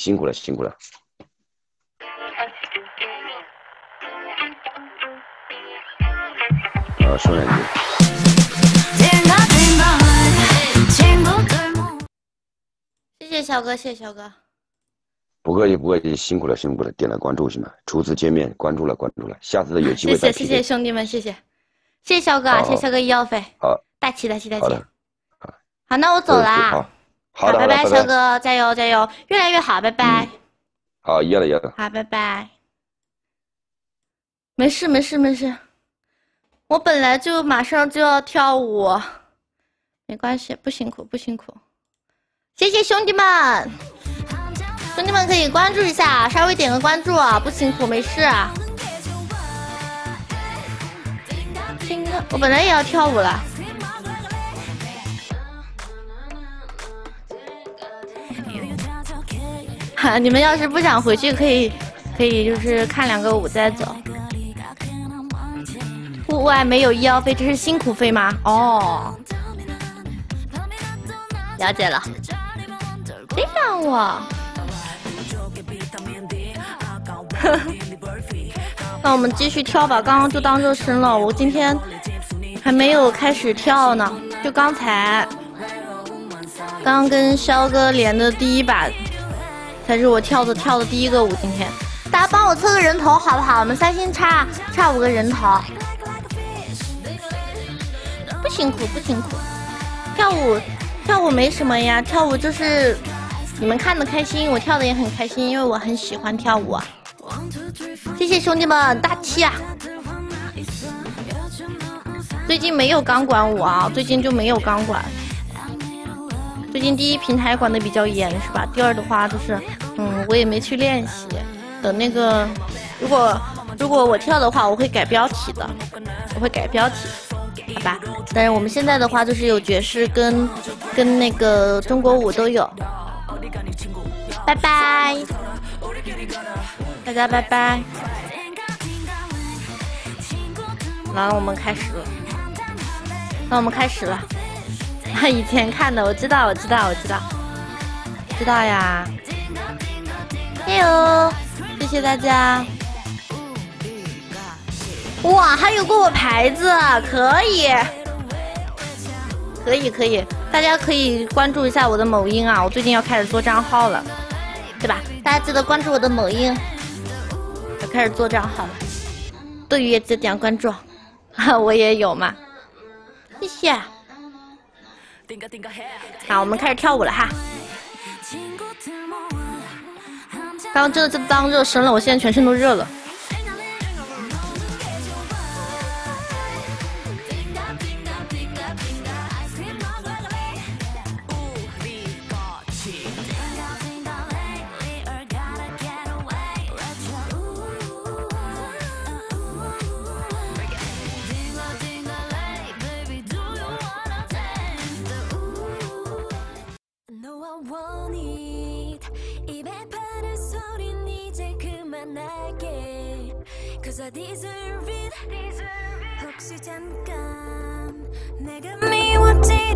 辛苦了辛苦了。说两句。谢谢小哥，谢谢小哥。不客气，不客气，辛苦了，辛苦了，点了关注行吗？初次见面，关注了，关注了，下次有机会再谢谢谢谢兄弟们，谢谢，谢谢小哥，谢谢小哥医药费。好，大气大气大气。好的，好。好，那我走啦。好，好的，拜拜，肖哥，加油加油，越来越好，拜拜。好，一样的，一样的。好，拜拜。没事没事没事。我本来就马上就要跳舞，没关系，不辛苦不辛苦。谢谢兄弟们，兄弟们可以关注一下，稍微点个关注啊，不辛苦没事。听歌，我本来也要跳舞了。[LAUGHS] 你们要是不想回去，可以可以就是看两个舞再走。户外没有医药费，这是辛苦费吗？哦，了解了。这样我，[LAUGHS] 那我们继续跳吧。刚刚就当热身了，我今天还没有开始跳呢，就刚才刚跟肖哥连的第一把，才是我跳的跳的第一个舞。今天大家帮我凑个人头好不好？我们三星差差五个人头。不辛苦，不辛苦。跳舞，跳舞没什么呀，跳舞就是你们看的开心，我跳的也很开心，因为我很喜欢跳舞。谢谢兄弟们大气啊！最近没有钢管舞啊，最近就没有钢管。最近第一平台管的比较严是吧？第二的话就是，嗯，我也没去练习。等那个，如果如果我跳的话，我会改标题的，我会改标题，好吧？但是我们现在的话，就是有爵士跟跟那个中国舞都有。拜拜，大家拜拜。来，我们开始了。那我们开始了。他以前看的，我知道，我知道，我知道，知道呀。哎呦，谢谢大家。哇，还有过我牌子，可以，可以，可以，大家可以关注一下我的某音啊，我最近要开始做账号了，对吧？大家记得关注我的某音，要开始做账号了。对于也记得点关注，[LAUGHS] 我也有嘛，谢谢。好，我们开始跳舞了哈。刚刚真的在当热身了，我现在全身都热了。I want it 입에 바른 소린 이제 그만할게 Cause I deserve it, deserve it. 혹시 잠깐 내가 미웠지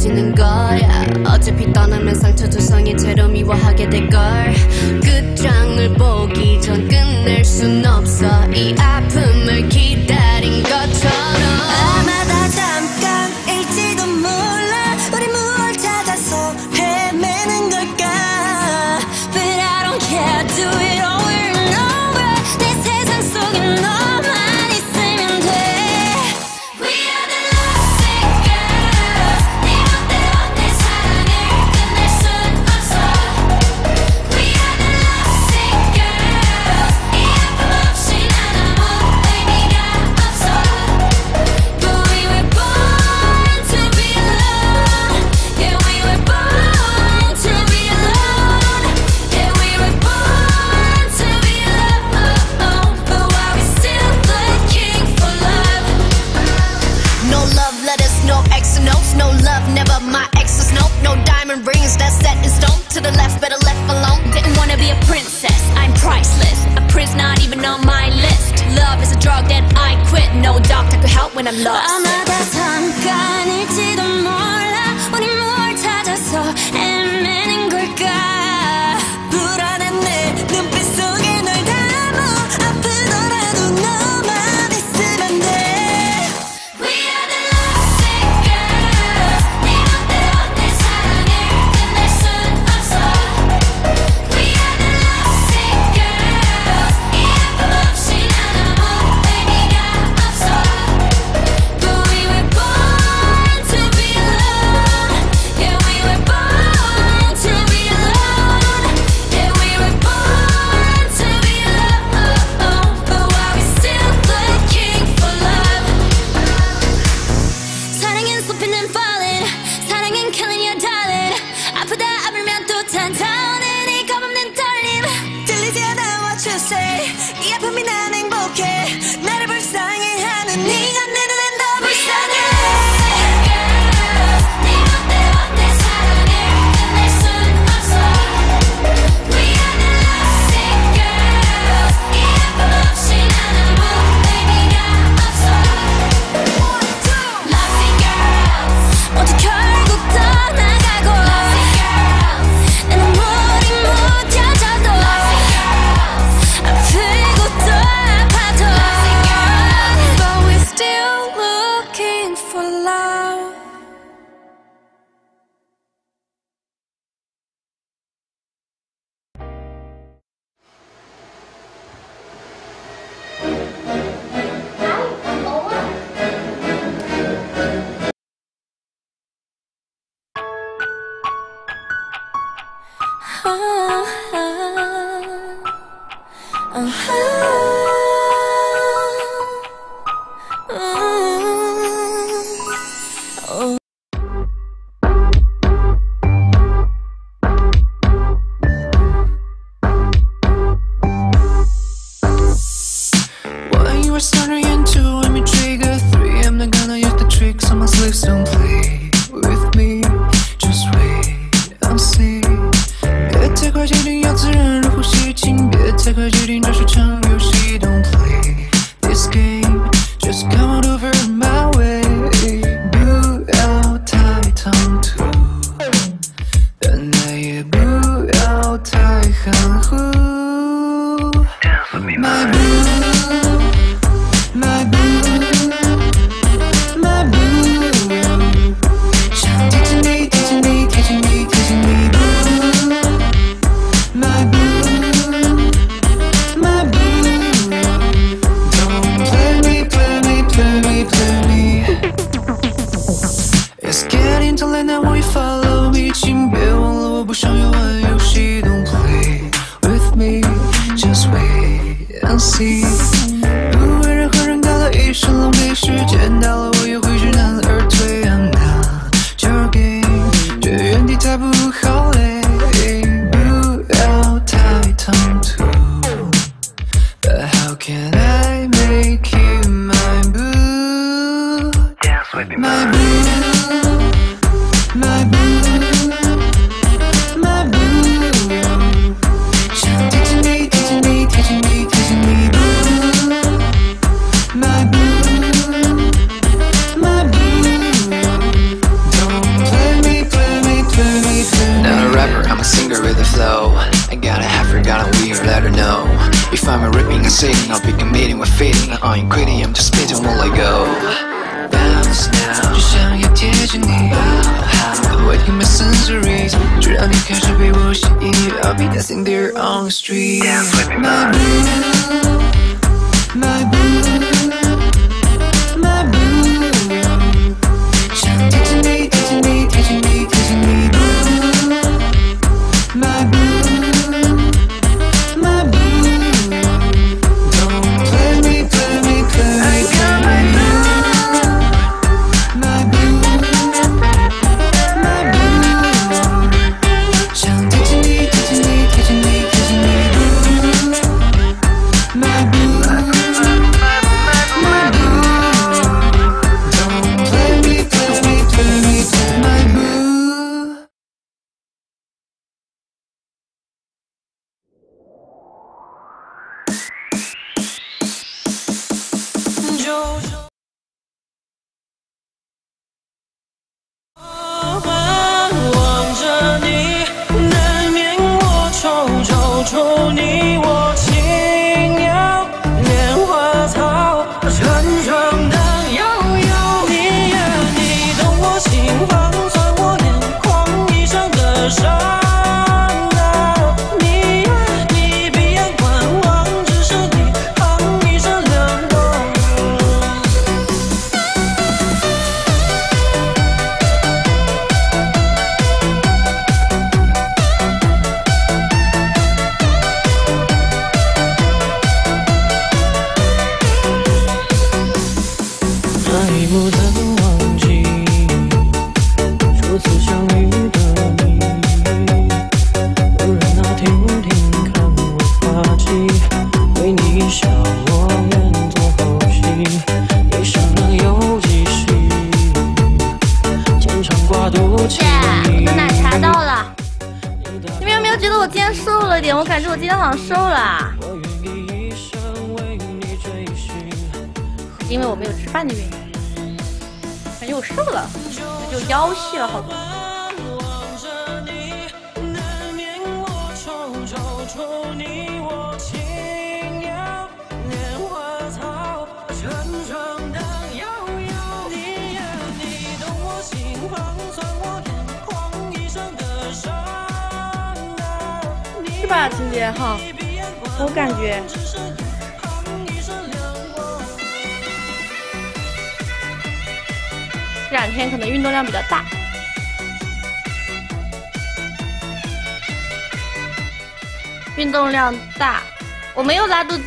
지는 거야. 어차피 떠나면 상처 두성이 채로 미워하게 될걸. 끝장을 그 보기 전 끝낼 순 없어. 이 아픔을 기다린 걸.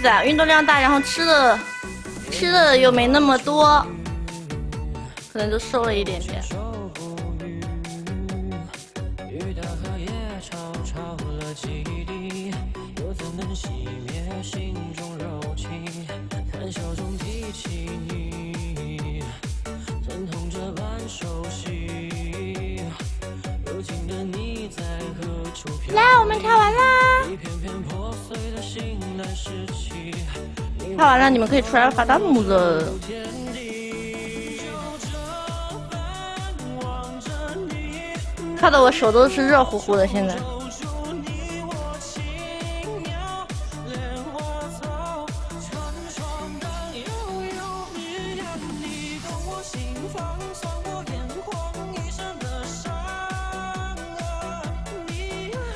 子，运动量大，然后吃的吃的又没那么多，可能就瘦了一点点。可以出来发弹幕的。看的我手都是热乎乎的，现在。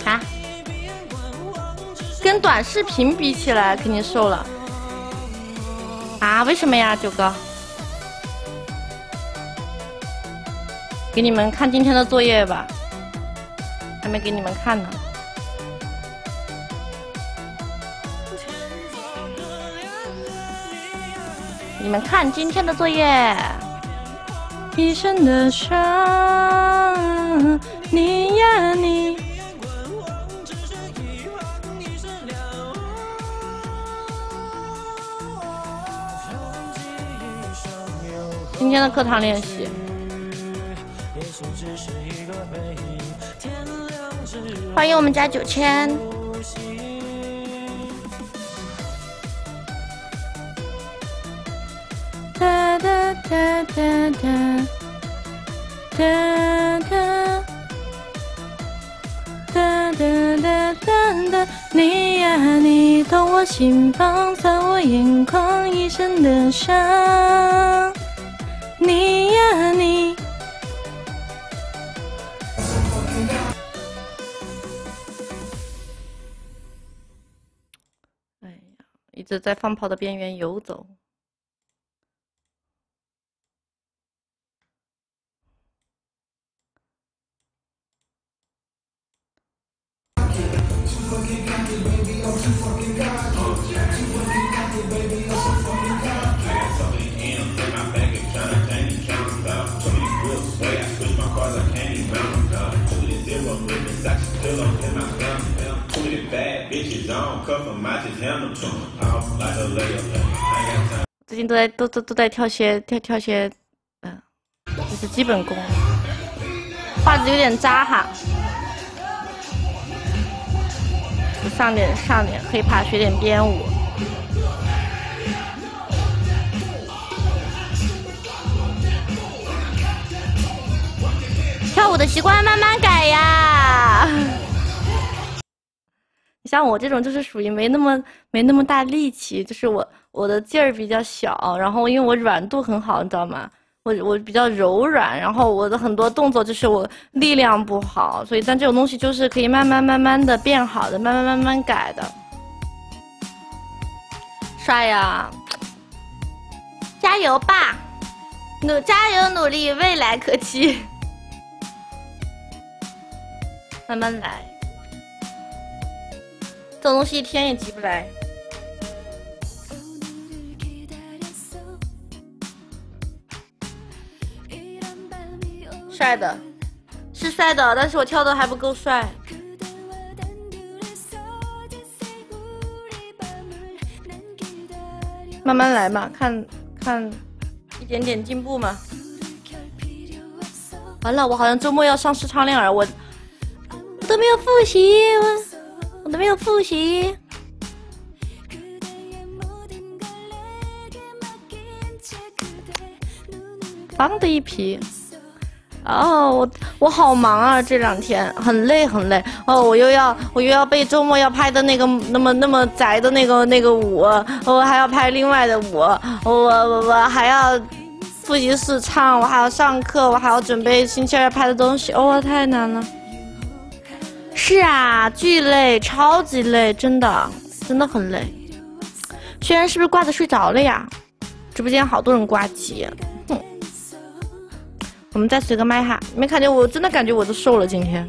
哈。跟短视频比起来肯定瘦了。啊，为什么呀，九哥？给你们看今天的作业吧，还没给你们看呢。你们看今天的作业，一身的伤，你呀你。天的课堂练习。欢迎我们家九千。在放炮的边缘游走。都在都在跳些跳跳些，嗯，就是基本功，画质有点渣哈。上点上点黑怕学点编舞。跳舞的习惯慢慢改呀。[LAUGHS] 像我这种就是属于没那么没那么大力气，就是我我的劲儿比较小，然后因为我软度很好，你知道吗？我我比较柔软，然后我的很多动作就是我力量不好，所以但这种东西就是可以慢慢慢慢的变好的，慢慢慢慢改的。帅呀！加油吧，努加油努力，未来可期。慢慢来，这种东西一天也急不来。帅的，是帅的，但是我跳的还不够帅。慢慢来嘛，看看一点点进步嘛。完了，我好像周末要上视唱练耳，我我都没有复习，我我都没有复习。棒的一批。哦，我我好忙啊，这两天很累很累。哦，我又要我又要背周末要拍的那个那么那么宅的那个那个舞，我还要拍另外的舞，我我我还要复习试唱，我还要上课，我还要准备星期二拍的东西，哦，太难了。是啊，巨累，超级累，真的真的很累。轩然是不是挂着睡着了呀？直播间好多人挂机。我们再随个麦哈，没看见我真的感觉我都瘦了今天。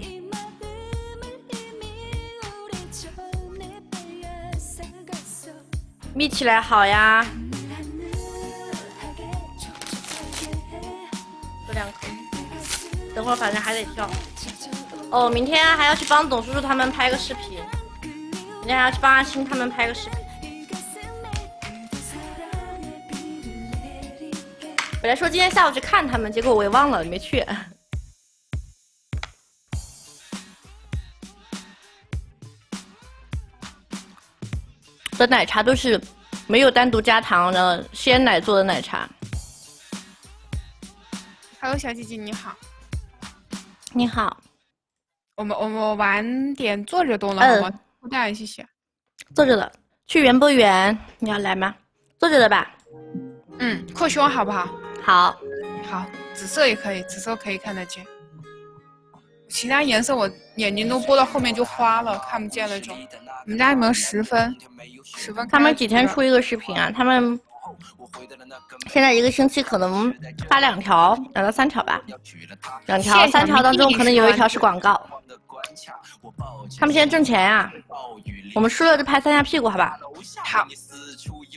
眯起来好呀，喝两口。等会儿反正还得跳。哦，明天还要去帮董叔叔他们拍个视频，明天还要去帮阿星他们拍个视频。本来说今天下午去看他们，结果我也忘了，没去。[LAUGHS] 的奶茶都是没有单独加糖的鲜奶做的奶茶。Hello，小姐姐你好。你好。我们我们晚点坐着动了好吗？不带谢谢。坐着的，去园博园，你要来吗？坐着的吧。嗯，扩胸好不好？好，好，紫色也可以，紫色可以看得见。其他颜色我眼睛都播到后面就花了，看不见那种。你们家有没有十分？十分。他们几天出一个视频啊？他们现在一个星期可能发两条，两到三条吧。两条、三条当中可能有一条是广告。他们现在挣钱呀。我们输了就拍三下屁股，好吧？好。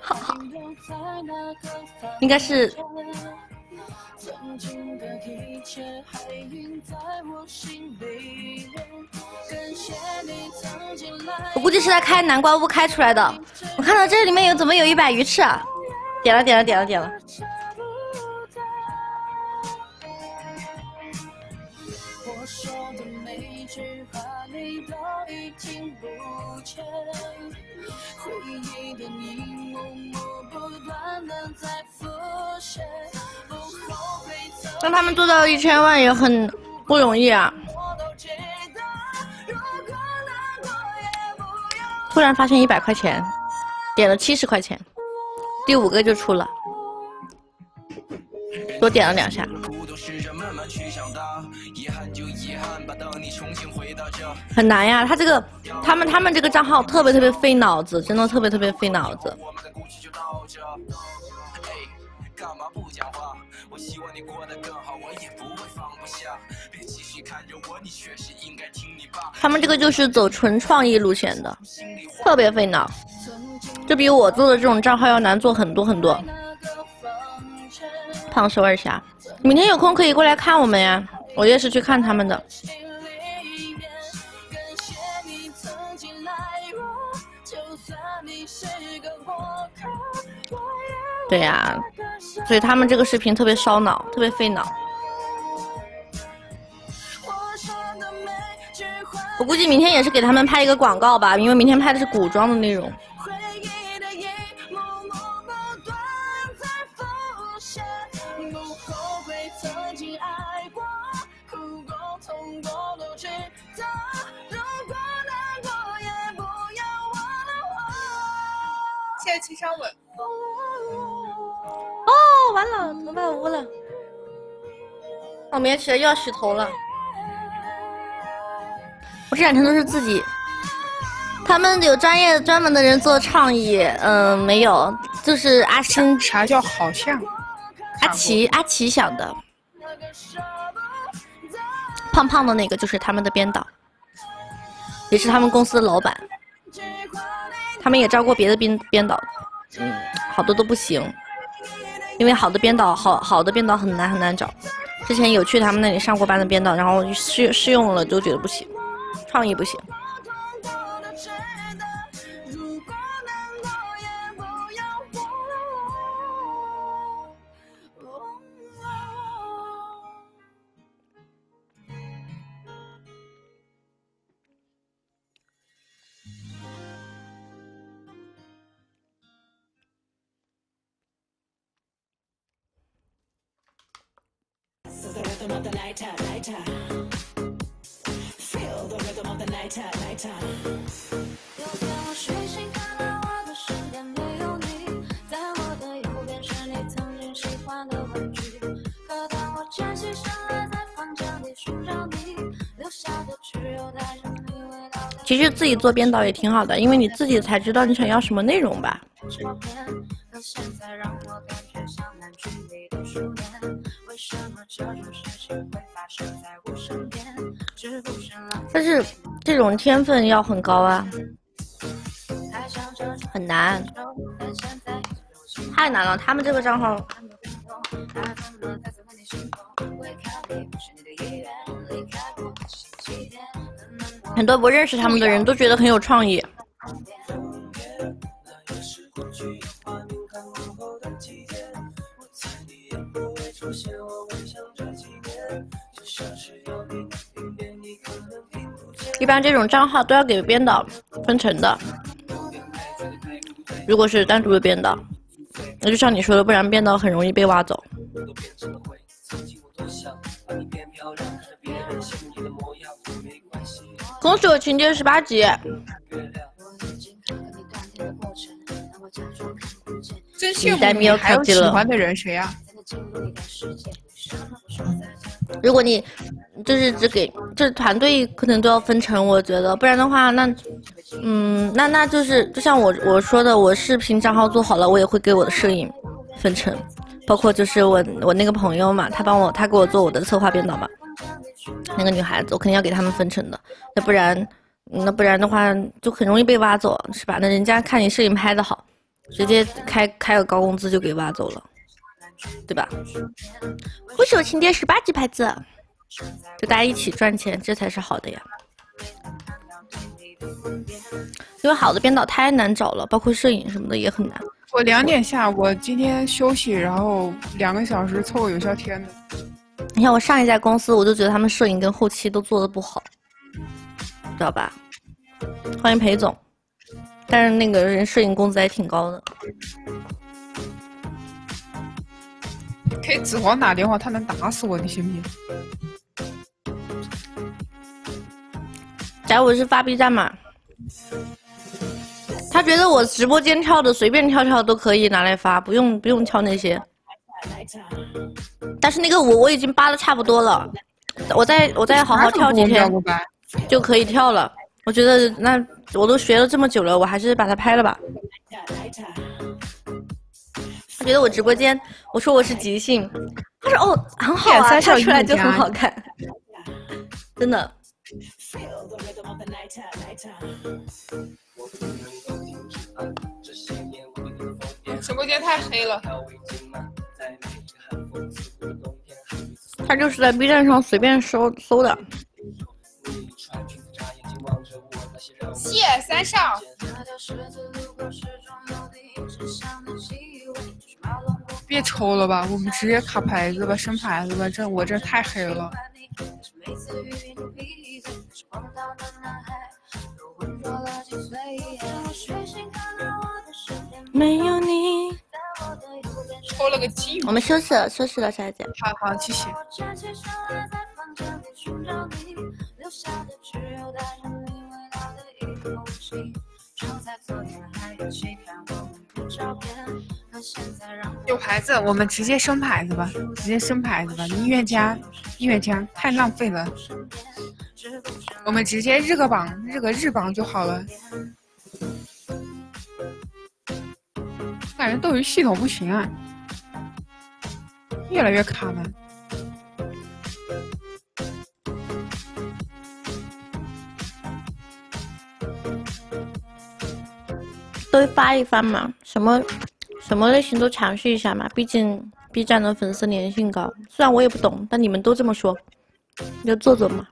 好好，应该是。我估计是在开南瓜屋开出来的。我看到这里面有怎么有一把鱼翅啊？点了点了点了点了。你都已经不让他们做到一千万也很不容易啊！突然发现一百块钱，点了七十块钱，第五个就出了，多点了两下。很难呀，他这个，他们他们这个账号特别特别费脑子，真的特别特别费脑子。他们这个就是走纯创意路线的，特别费脑，就比我做的这种账号要难做很多很多。胖十二下，明天有空可以过来看我们呀，我也是去看他们的。对呀，所以他们这个视频特别烧脑，特别费脑。我估计明天也是给他们拍一个广告吧，因为明天拍的是古装的内容。谢谢七烧吻。哦，完了，怎么办？污了。我明天起来又要洗头了。我这两天都是自己。他们有专业专门的人做创意，嗯，没有，就是阿星。啥叫好像？阿奇，阿奇想的。胖胖的那个就是他们的编导，也是他们公司的老板。他们也招过别的编编导，嗯，好多都不行，因为好的编导好好的编导很难很难找。之前有去他们那里上过班的编导，然后试试用了都觉得不行，创意不行。其实自己做编导也挺好的，因为你自己才知道你想要什么内容吧。但是这种天分要很高啊，很难，太难了。他们这个账号，很多不认识他们的人都觉得很有创意。一般这种账号都要给编导分成的，如果是单独的编导，那就像你说的，不然编导很容易被挖走。恭喜我情节十八级。真羡慕你，还有喜欢的人谁啊？如果你就是只给，就是团队可能都要分成，我觉得，不然的话，那，嗯，那那就是就像我我说的，我视频账号做好了，我也会给我的摄影分成，包括就是我我那个朋友嘛，他帮我他给我做我的策划编导嘛，那个女孩子，我肯定要给他们分成的，那不然那不然的话就很容易被挖走，是吧？那人家看你摄影拍的好，直接开开个高工资就给挖走了。对吧？挥手请点十八级牌子，就大家一起赚钱，这才是好的呀。因为好的编导太难找了，包括摄影什么的也很难。我两点下，我今天休息，然后两个小时凑个有效天的。你看我上一家公司，我就觉得他们摄影跟后期都做的不好，知道吧？欢迎裴总，但是那个人摄影工资还挺高的。给子皇打电话，他能打死我，你信不信？假如我是发 B 站嘛，他觉得我直播间跳的随便跳跳都可以拿来发，不用不用跳那些。但是那个舞我已经扒的差不多了，我再我再好好跳几天就可以跳了。我觉得那我都学了这么久了，我还是把它拍了吧。他觉得我直播间，我说我是即兴，他说哦很好啊，跳出来就很好看，真的。直播间太黑了。他就是在 B 站上随便搜搜的。谢三少。别抽了吧，我们直接卡牌子吧，升牌子吧，这我这太黑了。没有你，抽了个鸡。我们休息了，休息了，小姐姐。好好，谢谢。有牌子，我们直接升牌子吧，直接升牌子吧。音乐家，音乐家太浪费了，我们直接日个榜，日个日榜就好了。感觉斗鱼系统不行啊，越来越卡了。都发一发嘛，什么什么类型都尝试一下嘛，毕竟 B 站的粉丝粘性高。虽然我也不懂，但你们都这么说，就做做嘛。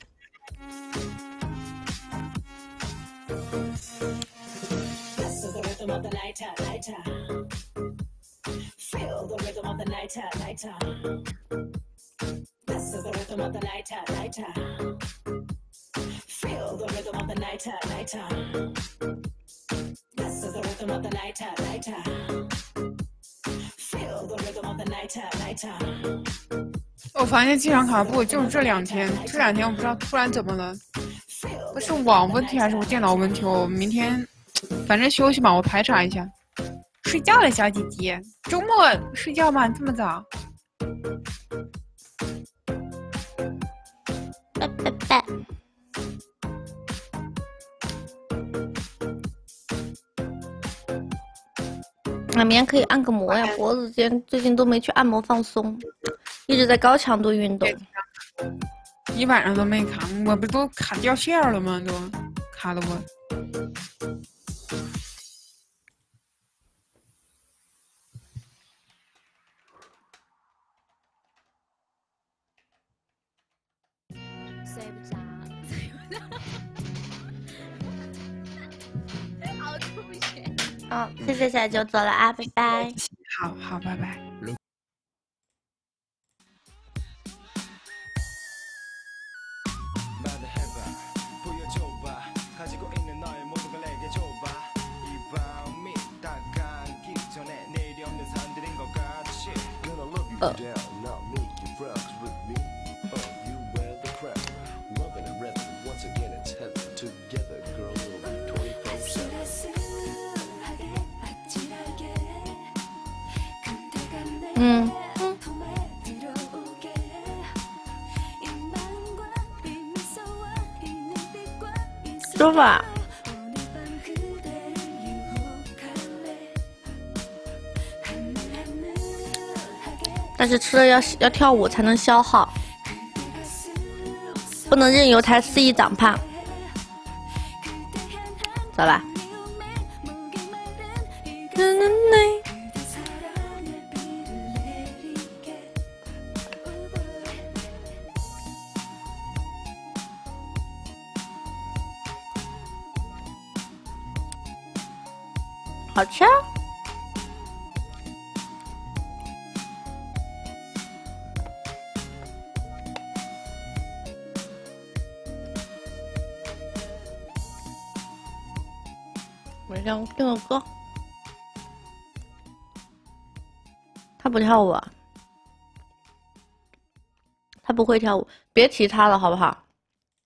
我房间机场卡布就是这两天，这两天我不知道突然怎么了，不是网问题还是我电脑问题？我明天反正休息吧，我排查一下。睡觉了，小姐姐，周末睡觉吗？这么早？拜拜拜。那明天可以按个摩呀，脖子间最近都没去按摩放松，一直在高强度运动。一晚上都没卡，我不都卡掉线了吗？都卡了我。嗯，谢谢小九走了啊，拜拜。好好，拜拜。呃。嗯舒服啊但是吃了要要跳舞才能消耗。不能任由它肆意长胖。知道吧。好吃。我想听个歌。他不跳舞，啊，他不会跳舞，别提他了，好不好？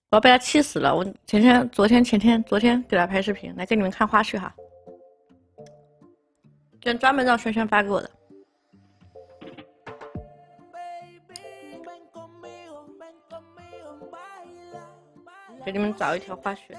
我要被他气死了！我前天、昨天、前天、昨天给他拍视频，来给你们看花絮哈。今天专门让轩轩发给我的，给你们找一条花絮。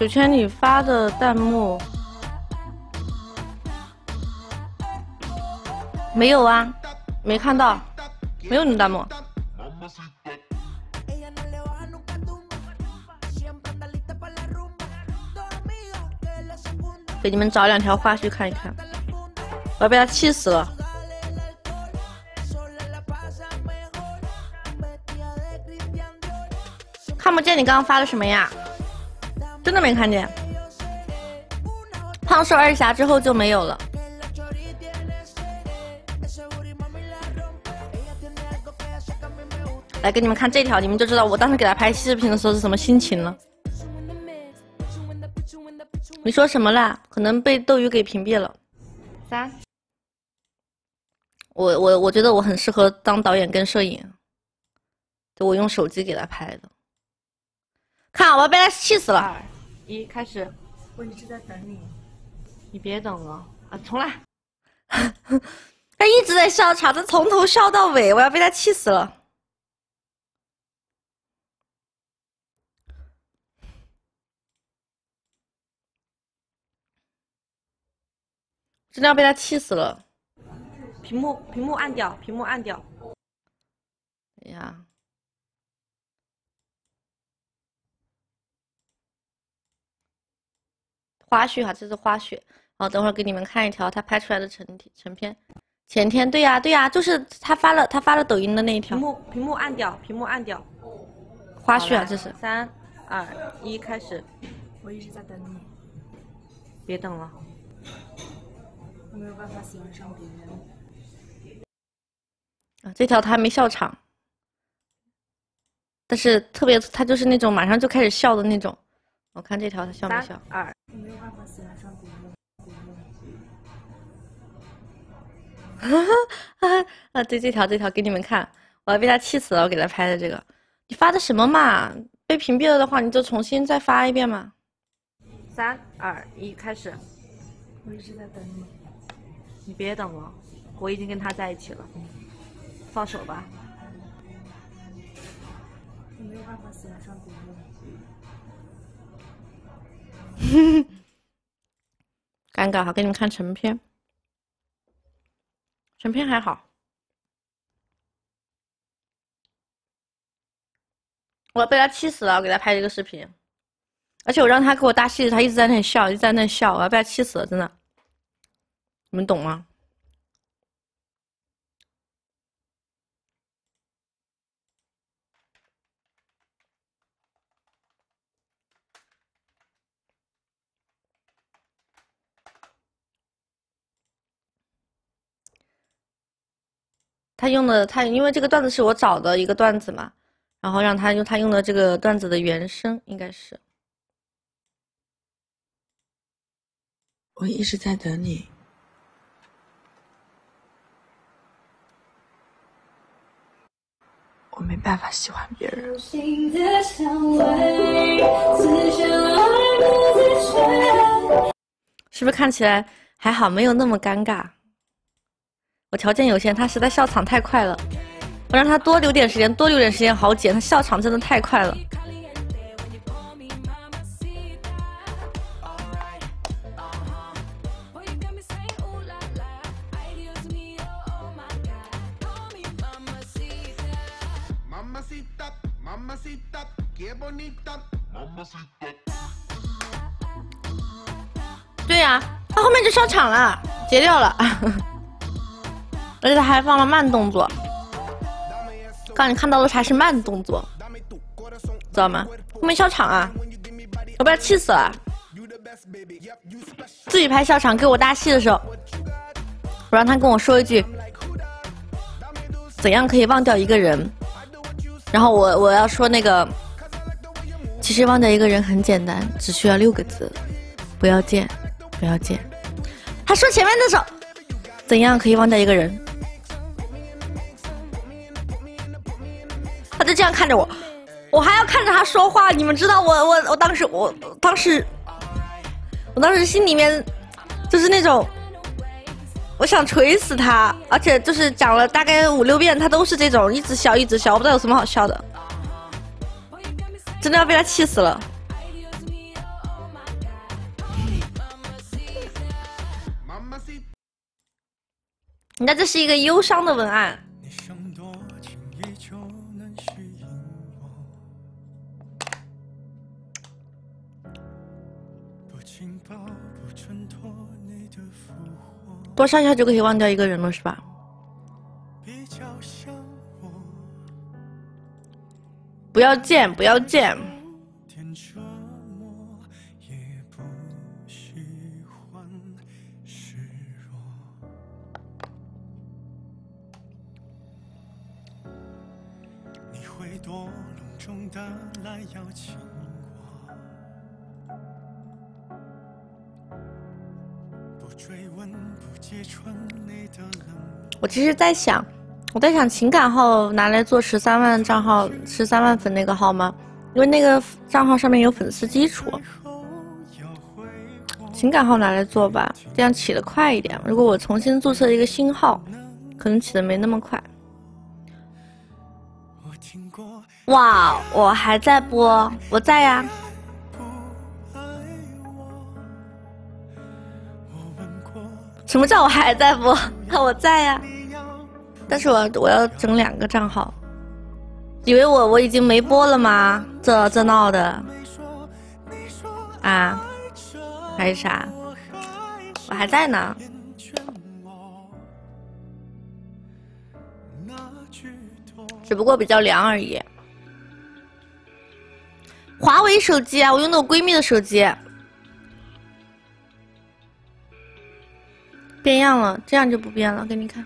九千，你发的弹幕没有啊？没看到，没有你弹幕。给你们找两条花絮看一看，我要被他气死了。看不见你刚刚发的什么呀？真的没看见。胖瘦二侠之后就没有了。来给你们看这条，你们就知道我当时给他拍视频的时候是什么心情了。你说什么啦？可能被斗鱼给屏蔽了。三。我我我觉得我很适合当导演跟摄影。就我用手机给他拍的。看，我要被他气死了。一开始，我一直在等你，你别等了啊！重来，[LAUGHS] 他一直在笑场，他从头笑到尾，我要被他气死了，真的要被他气死了！屏幕屏幕按掉，屏幕按掉，哎呀。花絮哈，这是花絮。好，等会儿给你们看一条他拍出来的成成片。前天，对呀，对呀，就是他发了他发了抖音的那一条。屏幕屏幕按掉，屏幕按掉。花絮啊，这是。三二一，开始。我一直在等你。别等了。我没有办法喜欢上别人。啊，这条他还没笑场，但是特别，他就是那种马上就开始笑的那种。我看这条他笑没笑？二。没有办法喜欢上别人。哈哈啊！对，这条这条给你们看，我要被他气死了。我给他拍的这个，你发的什么嘛？被屏蔽了的话，你就重新再发一遍嘛。三二一，开始。我一直在等你。你别等了，我已经跟他在一起了。放手吧。我没有办法喜欢上别人。[LAUGHS] 尴尬好，给你们看成片，成片还好。我被他气死了，我给他拍这个视频，而且我让他给我搭戏，他一直在那笑，一直在那笑，我要被他气死了，真的，你们懂吗？他用的他，因为这个段子是我找的一个段子嘛，然后让他用他用的这个段子的原声，应该是。我一直在等你，我我没办法喜欢别人。的香味，此生爱不自觉。是不是看起来还好，没有那么尴尬？我条件有限，他实在笑场太快了，我让他多留点时间，多留点时间好剪。他笑场真的太快了。对呀、他后面就上场了，截掉了，而且他还放了慢动作，刚你看到的还是慢动作，知道吗？后面笑场啊，我被他气死了。自己拍笑场给我搭戏的时候，我让他跟我说一句，怎样可以忘掉一个人？然后我我要说那个，其实忘掉一个人很简单，只需要六个字：不要见，不要见。他说前面的时候，怎样可以忘掉一个人？就这样看着我，我还要看着他说话。你们知道我我我当时我当时我当时心里面就是那种，我想锤死他，而且就是讲了大概五六遍，他都是这种一直笑一直笑，我不知道有什么好笑的，真的要被他气死了。人家这是一个忧伤的文案。多笑笑就可以忘掉一个人了，是吧？不要见，不要见。其实在想，我在想情感号拿来做十三万账号、十三万粉那个号吗？因为那个账号上面有粉丝基础，情感号拿来做吧，这样起的快一点。如果我重新注册一个新号，可能起的没那么快。哇，我还在播，我在呀。什么叫我还在播？[LAUGHS] 我在呀，但是我我要整两个账号，以为我我已经没播了吗？这这闹的啊，还是啥？我还在呢。只不过比较凉而已。华为手机啊，我用的我闺蜜的手机。变样了，这样就不变了，给你看。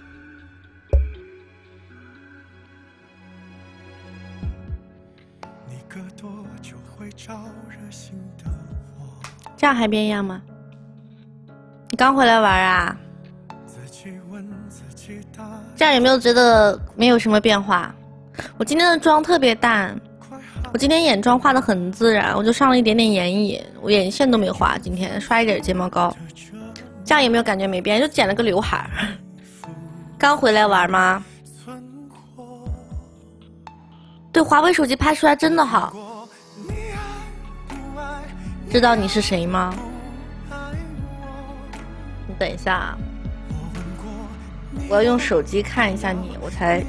这样还变样吗？你刚回来玩啊？这样有没有觉得没有什么变化？我今天的妆特别淡，我今天眼妆画的很自然，我就上了一点点眼影，我眼线都没画，今天刷一点睫毛膏。这样有没有感觉没变？就剪了个刘海儿。[LAUGHS] 刚回来玩吗？对，华为手机拍出来真的好。知道你是谁吗？你等一下啊，我要用手机看一下你，我才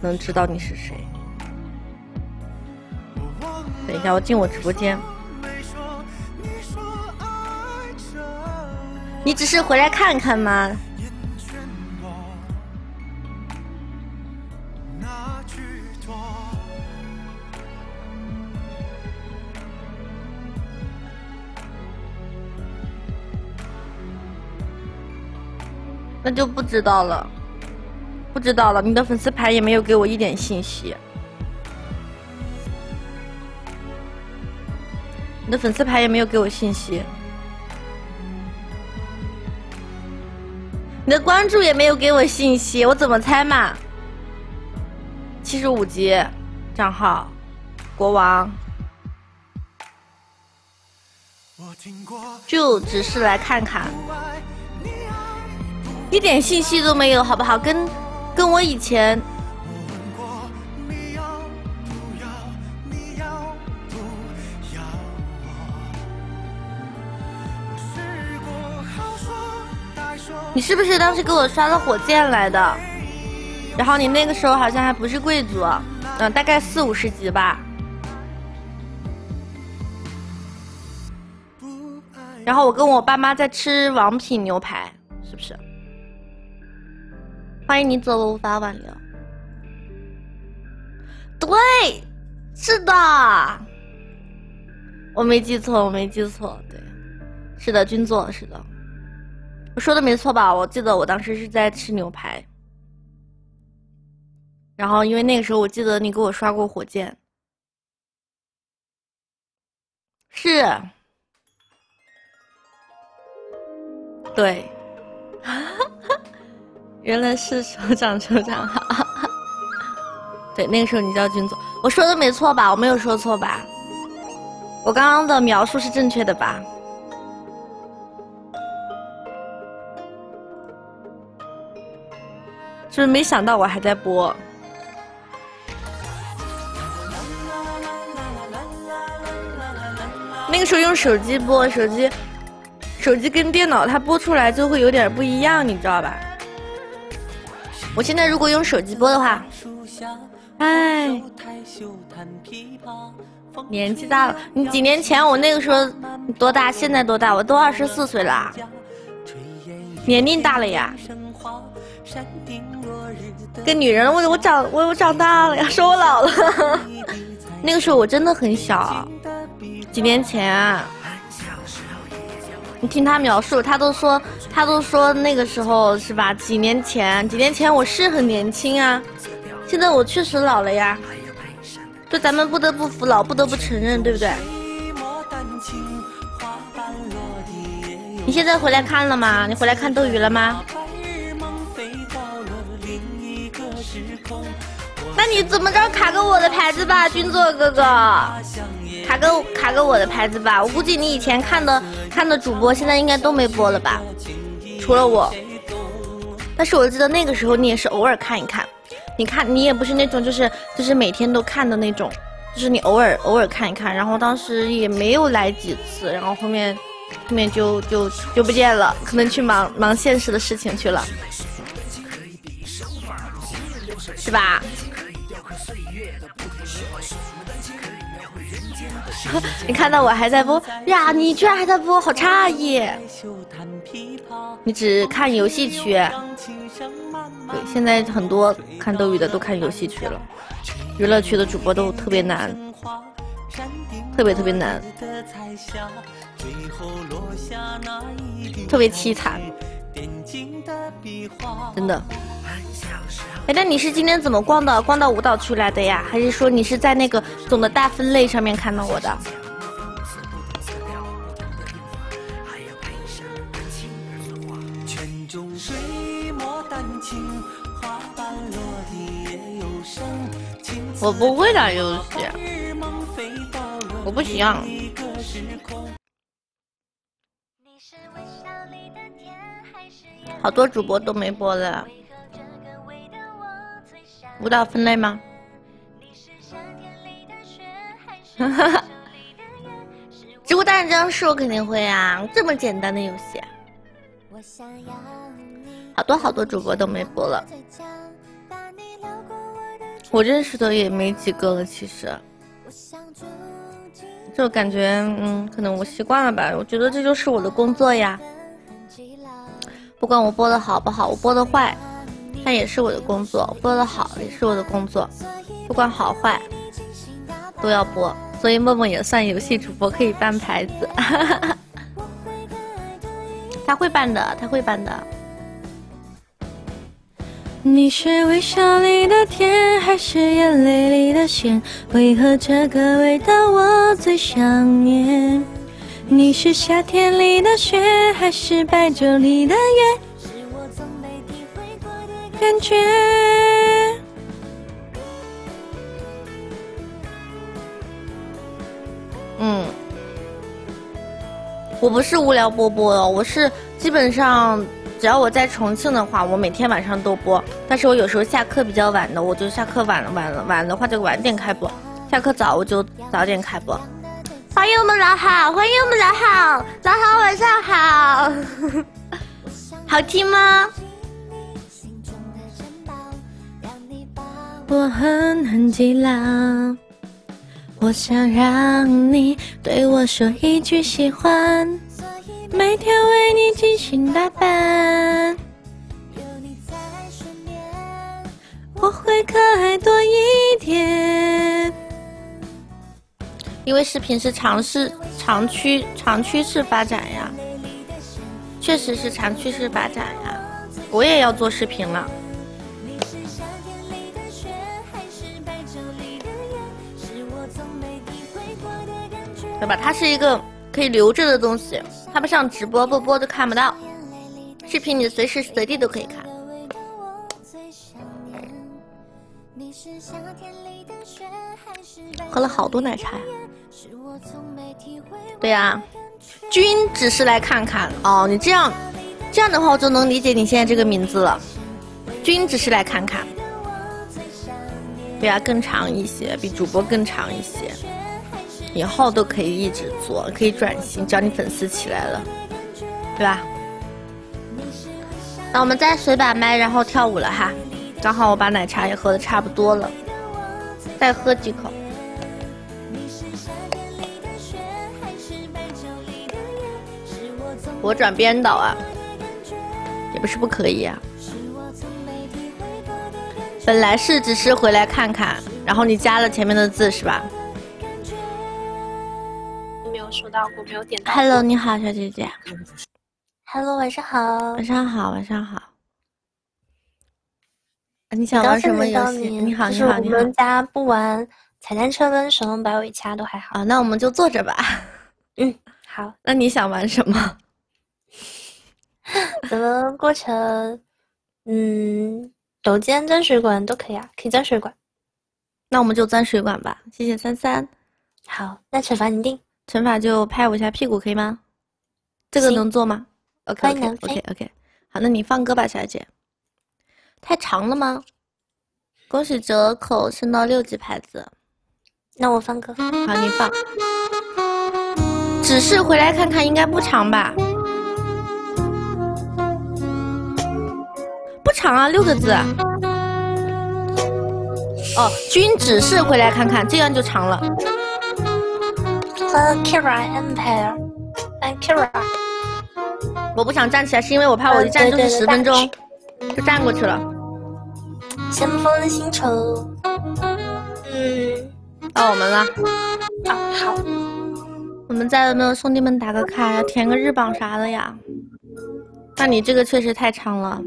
能知道你是谁。等一下，我进我直播间。你只是回来看看吗？那就不知道了，不知道了。你的粉丝牌也没有给我一点信息，你的粉丝牌也没有给我信息。你的关注也没有给我信息，我怎么猜嘛？七十五级账号，国王，就只是来看看，一点信息都没有，好不好？跟跟我以前。你是不是当时给我刷了火箭来的？然后你那个时候好像还不是贵族，嗯，大概四五十级吧。然后我跟我爸妈在吃王品牛排，是不是？欢迎你走，我无法挽留。对，是的，我没记错，我没记错，对，是的，君座，是的。我说的没错吧？我记得我当时是在吃牛排，然后因为那个时候我记得你给我刷过火箭，是，对，原来是首长首长好，[LAUGHS] 对，那个时候你叫军总，我说的没错吧？我没有说错吧？我刚刚的描述是正确的吧？是不是没想到我还在播？那个时候用手机播，手机手机跟电脑它播出来就会有点不一样，你知道吧？我现在如果用手机播的话，哎，年纪大了。你几年前我那个时候多大？现在多大？我都二十四岁啦，年龄大了呀。跟女人，我我长我我长大了呀，说我老了。[LAUGHS] 那个时候我真的很小，几年前。听他描述，他都说他都说那个时候是吧？几年前，几年前我是很年轻啊，现在我确实老了呀。就咱们不得不服老，不得不承认，对不对？你现在回来看了吗？你回来看斗鱼了吗？那你怎么着卡个我的牌子吧，君座哥哥，卡个卡个我的牌子吧。我估计你以前看的看的主播现在应该都没播了吧，除了我。但是我记得那个时候你也是偶尔看一看，你看你也不是那种就是就是每天都看的那种，就是你偶尔偶尔看一看。然后当时也没有来几次，然后后面后面就就就不见了，可能去忙忙现实的事情去了，是吧？[LAUGHS] 你看到我还在播？呀？你居然还在播，好诧异！你只看游戏区，对，现在很多看斗鱼的都看游戏区了，娱乐区的主播都特别难，特别特别难，特别凄惨，真的。哎，那你是今天怎么逛的？逛到舞蹈区来的呀？还是说你是在那个总的大分类上面看到我的？我不会打游戏，我不行。好多主播都没播了。舞蹈分类吗？哈 [LAUGHS] 哈，植物大战僵尸我肯定会啊！这么简单的游戏，好多好多主播都没播了，我认识的也没几个了。其实，就感觉嗯，可能我习惯了吧。我觉得这就是我的工作呀，不管我播的好不好，我播的坏。那也是我的工作，播的好也是我的工作，不管好坏都要播，所以默默也算游戏主播，可以办牌子。[LAUGHS] 他会办的，他会办的。你是微笑里的甜，还是眼泪里的咸？为何这个味道我最想念？你是夏天里的雪，还是白昼里的月？是我从没体会过的感觉。嗯。我不是无聊播播的，我是基本上，只要我在重庆的话，我每天晚上都播，但是我有时候下课比较晚的，我就下课晚了，晚了，晚的话就晚点开播，下课早我就早点开播。欢迎我们老好，欢迎我们老好，老好晚上好，[LAUGHS] 好听吗？我很很寂寥，我想让你对我说一句喜欢，每天为你精心打扮，有你在身边我会可爱多一点。因为视频是长势、长趋、长趋势发展呀，确实是长趋势发展呀。我也要做视频了，对吧？它是一个可以留着的东西，它不像直播，不播都看不到。视频你随时随地都可以看。喝了好多奶茶呀。对呀，君只是来看看哦。你这样，这样的话我就能理解你现在这个名字了。君只是来看看。对呀，更长一些，比主播更长一些。以后都可以一直做，可以转型，只要你粉丝起来了，对吧？那我们再随把麦，然后跳舞了哈。刚好我把奶茶也喝的差不多了，再喝几口。我转编导啊，也不是不可以啊。本来是只是回来看看，然后你加了前面的字是吧？没有收到过，没有点到。Hello，你好，小姐姐。Hello，晚上好。晚上好，晚上好。啊你想玩什么游戏？你好，你好，你好我你。们家不玩踩单车跟神龙摆尾，掐都还好。啊，那我们就坐着吧。嗯，好。[LAUGHS] 那你想玩什么？[LAUGHS] 怎么过程？嗯，抖肩、钻水管都可以啊，可以钻水管。那我们就钻水管吧。谢谢三三。好，那惩罚你定。惩罚就拍我一下屁股，可以吗？这个能做吗？OK OK OK OK。好，那你放歌吧，小姐。太长了吗？恭喜折扣升到六级牌子。那我放歌。好，你放。只是回来看看，应该不长吧？不长啊，六个字。哦，君只是回来看看，这样就长了。和 Kira Empire，嗯，Kira，我不想站起来，是因为我怕我一站就是十分钟，就站过去了。先锋星球。嗯，到我们了。啊，好。我们在有没有兄弟们打个卡呀？填个日榜啥的呀？那你这个确实太长了。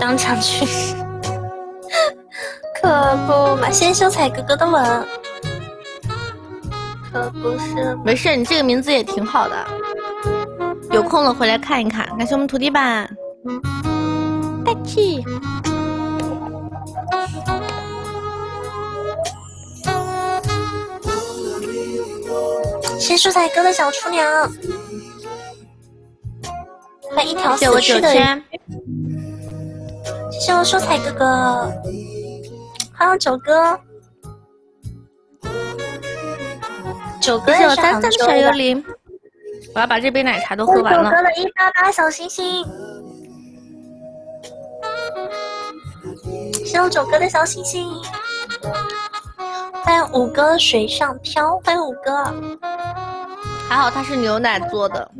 当场去世。可不嘛，先秀才哥哥的吻。可不是。没事，你这个名字也挺好的。有空了回来看一看。感谢我们土地板，大气。先秀才哥的小厨娘，换一条死去的鱼。谢谢我秀才哥哥，欢迎九哥，九哥谢谢我三三的小杭州的幽灵。我要把这杯奶茶都喝完了九哥。的一八八小星星，谢谢我九哥的小星星。欢迎五哥水上漂，欢迎五哥。还好它是牛奶做的，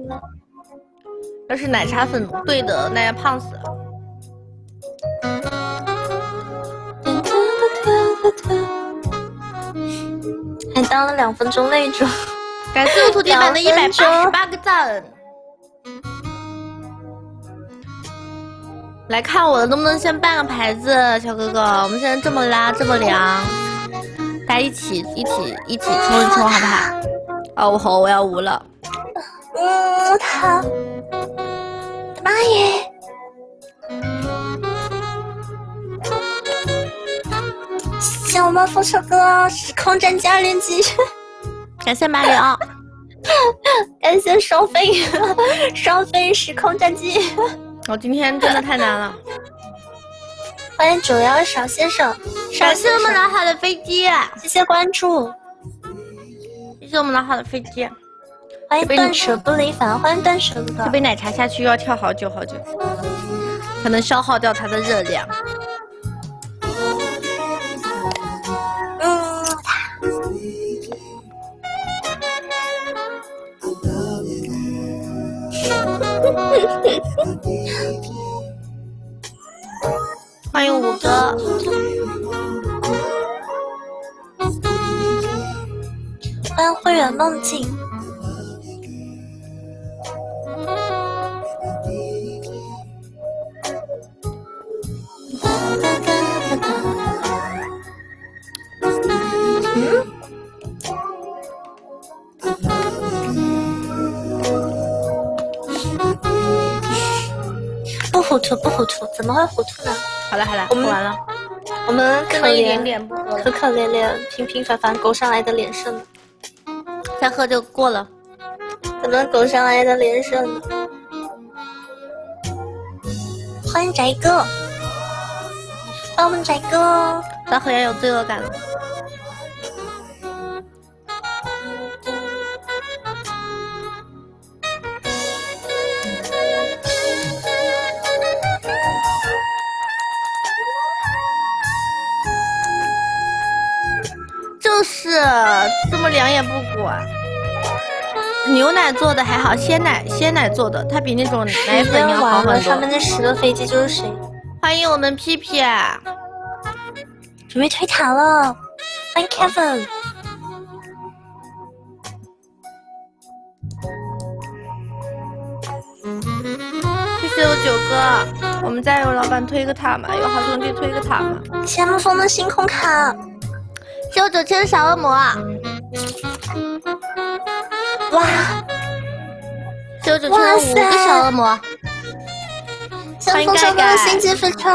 要是奶茶粉兑的，那要胖死。还当了两分钟那种。感谢我徒弟们的一百八十八个赞。来看我的，能不能先办个牌子，小哥哥？我们现在这么拉，这么凉，大家一起一起一起冲一冲，好不好？哦，我吼，我要无了。嗯，他，妈耶！谢谢我们风车哥时空战家连击。感谢马里奥，[LAUGHS] 感谢双飞双飞时空战机。我今天真的太难了。欢迎九幺少先生，感谢我们老好的飞机，谢谢关注，谢谢我们老好的飞机。欢迎断舍不离凡，欢迎断舍哥哥。这杯奶茶下去又要跳好久好久，可能消耗掉它的热量。嗯，[LAUGHS] 欢迎五哥，欢迎会员梦境。糊涂，不糊涂，怎么会糊涂呢？好了好了，我们喝完了，我们可怜可可怜怜、平平凡凡勾上来的连胜，再喝就过了。怎么勾上来的连胜呢？欢迎宅哥，欢迎我们宅哥，咱好像有罪恶感了。是这么凉也不管。牛奶做的还好，鲜奶鲜奶做的，它比那种奶粉要好完了，上面。那十个飞机就是谁？欢迎我们屁屁，准备推塔了，欢迎 Kevin。谢谢我九哥，我们家有老板推个塔嘛，有好兄弟推个塔嘛。谢沐风的星空卡，谢我九千的小恶魔，哇！谢我九千的五个小恶魔，欢迎盖盖。星际飞车，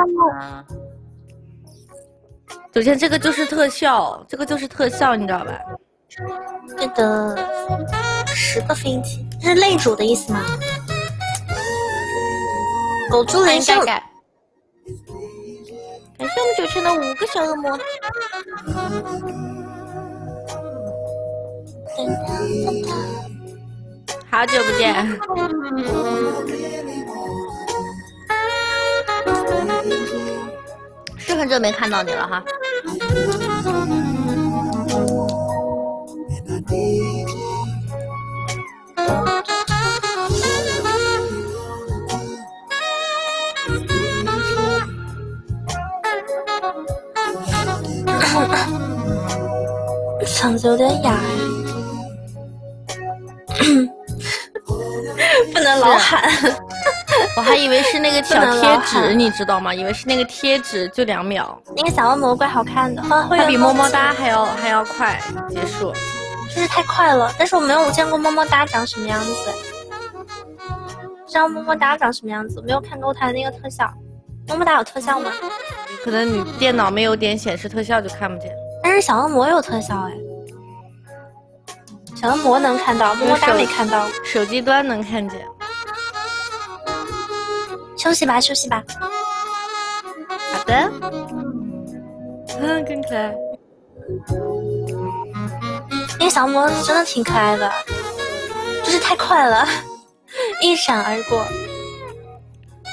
首先这个就是特效，这个就是特效，你知道吧？对的，十个飞机，这是擂主的意思吗？狗猪欢连感谢我们九千的五个小恶魔。好久不见，是很久没看到你了哈。嗓子有点哑，[LAUGHS] 不能老喊。我还以为是那个小贴纸，你知道吗？以为是那个贴纸，就两秒，那个小恶魔怪好看的，它比么么哒还要还要快结束。就是太快了，但是我没有见过么么哒长什么样子，不知道么么哒长什么样子，我没有看过它的那个特效。么么哒有特效吗？可能你电脑没有点显示特效就看不见。但是小恶魔有特效哎，小恶魔能看到，么么哒没看到。手机端能看见。休息吧，休息吧。好的。嗯，更可爱。那个小恶魔真的挺可爱的，就是太快了，[LAUGHS] 一闪而过。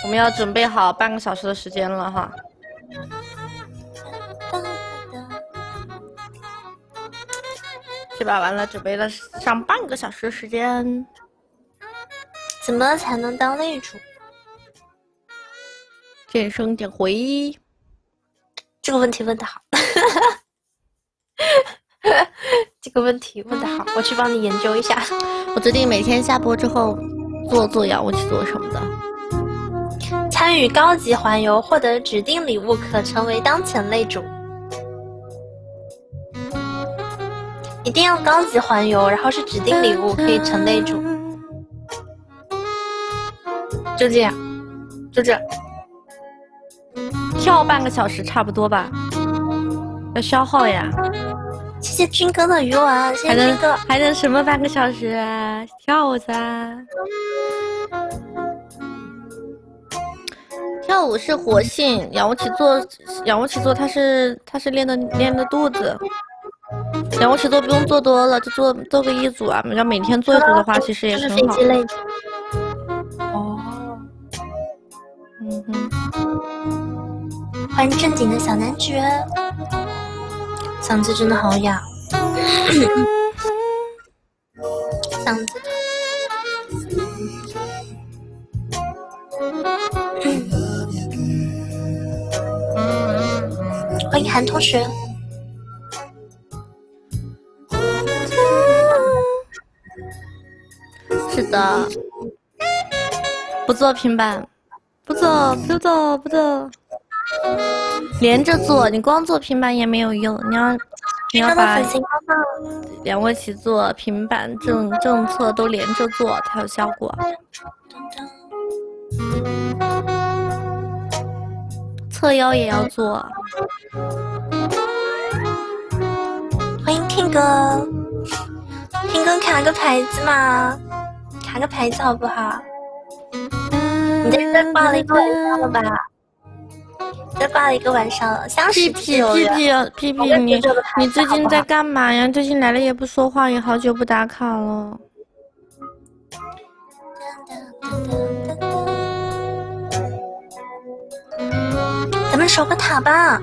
我们要准备好半个小时的时间了哈。这把完了，准备了上半个小时的时间。怎么才能当擂主？剑生点回，这个问题问的好，这个问题问的好，我去帮你研究一下。我决定每天下播之后做做仰卧起坐什么的。参与高级环游，获得指定礼物，可成为当前擂主。一定要高级环游，然后是指定礼物，可以成擂主。就这样，就这。跳半个小时差不多吧，要消耗呀。谢谢军哥的鱼丸，谢还能谢军哥。还能什么半个小时啊？跳噻！跳舞是活性，仰卧起坐，仰卧起坐它是它是练的练的肚子。仰卧起坐不用做多了，就做做个一组啊。要每天做一组的话，[LAUGHS] 其实也就是挺好飞机类的。的。哦，嗯哼，欢迎正经的小男爵，嗓子真的好哑，嗓子疼。欢迎韩同学。的，不做平板，不做不做不做，连着做，你光做平板也没有用，你要你要把仰卧起坐、平板正正侧都连着做才有效果。侧腰也要做。欢迎 King 哥，，King 哥卡个牌子嘛，卡个牌子好不好？你在这挂了一个晚上了吧？这挂了一个晚上了，相识屁屁屁屁屁屁，你你最近在干嘛呀？最近来了也不说话，也好久不打卡了。咱们守个塔吧，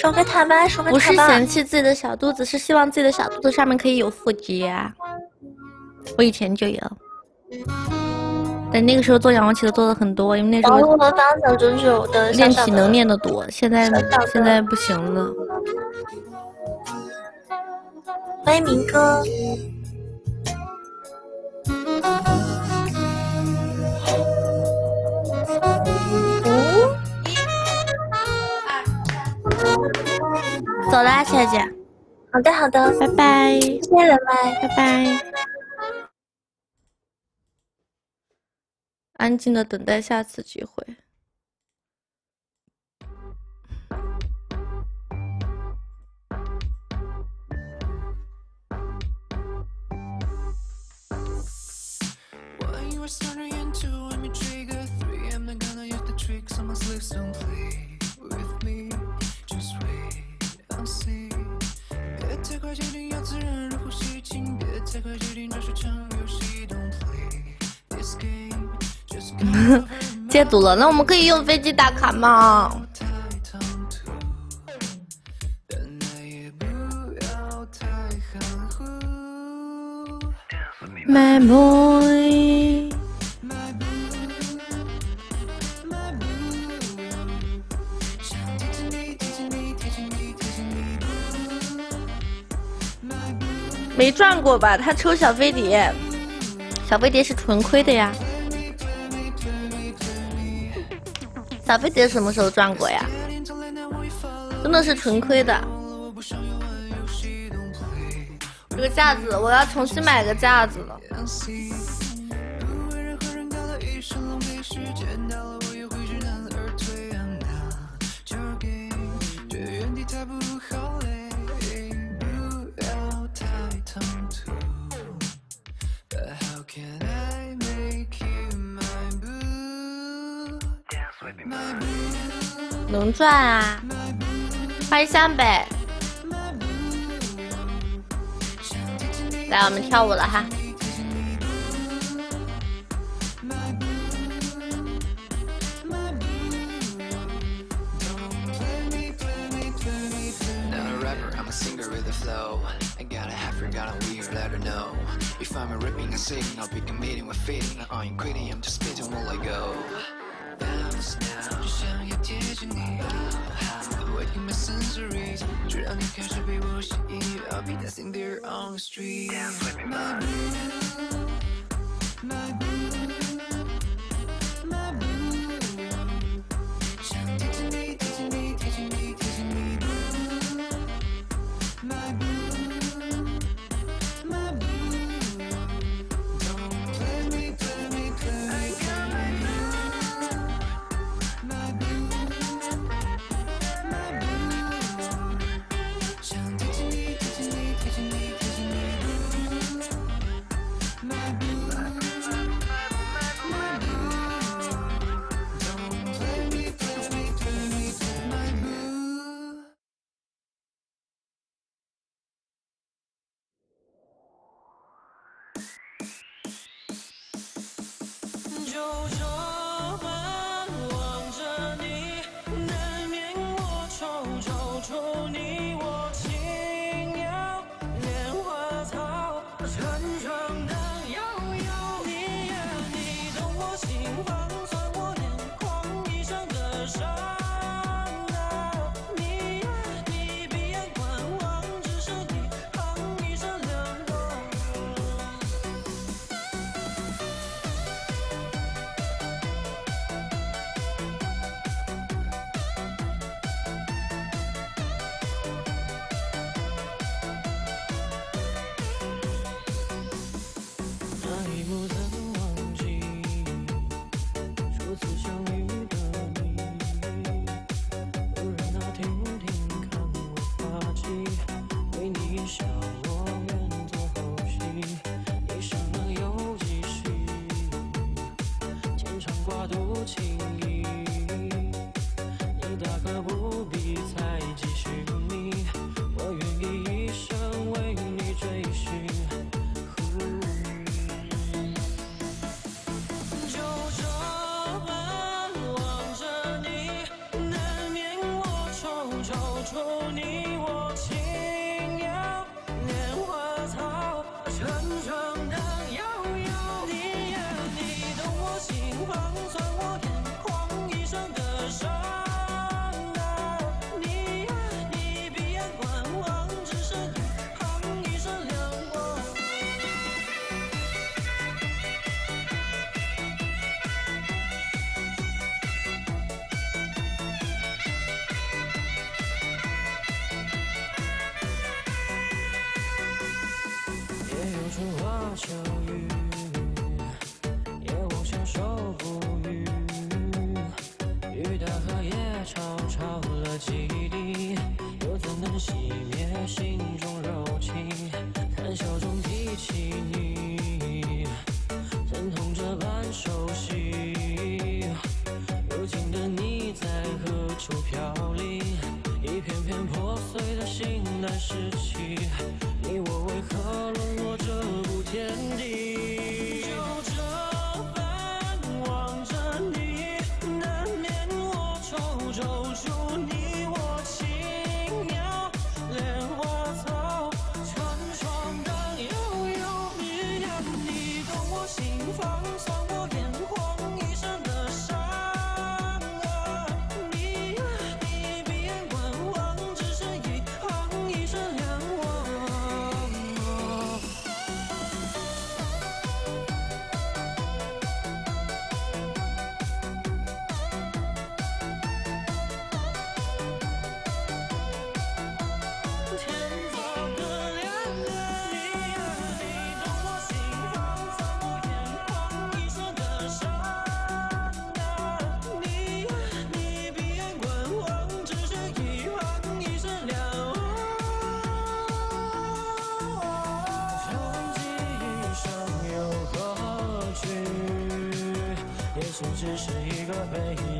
守个塔吧，守个塔不是。嫌弃自己的小肚子，是希望自己的小肚子上面可以有腹肌啊。我以前就有，但那个时候做仰卧起坐做的很多，因为那时候的练体能练的多，现在现在不行了。欢迎明哥，走啦，小姐。好的好的，拜拜，谢谢人麦，拜拜。安静的等待下次机会。太快决定要自然的呼吸请别太快决定 [LAUGHS] 戒毒了，那我们可以用飞机打卡吗？My boy，没赚过吧？他抽小飞碟，小飞碟是纯亏的呀。小飞碟什么时候赚过呀？真的是纯亏的。这个架子我要重新买个架子了。能赚啊！欢迎湘北，来我们跳舞了哈。Not a rapper, I'm singer with a flow. I got a half forgotten weird, let her know. If I'm a ripping and singing, I'll be committing with fitting. I ain't quitting, I'm just spitting while I go. Bounce now, 就想要贴近你。Awaken my sensories，直到你开始被我吸引。I'll be dancing there on the street. My boo, my boo, 春也许只是一个背影，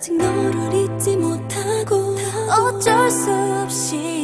아직 너를 잊지 못하고 어쩔 수 없이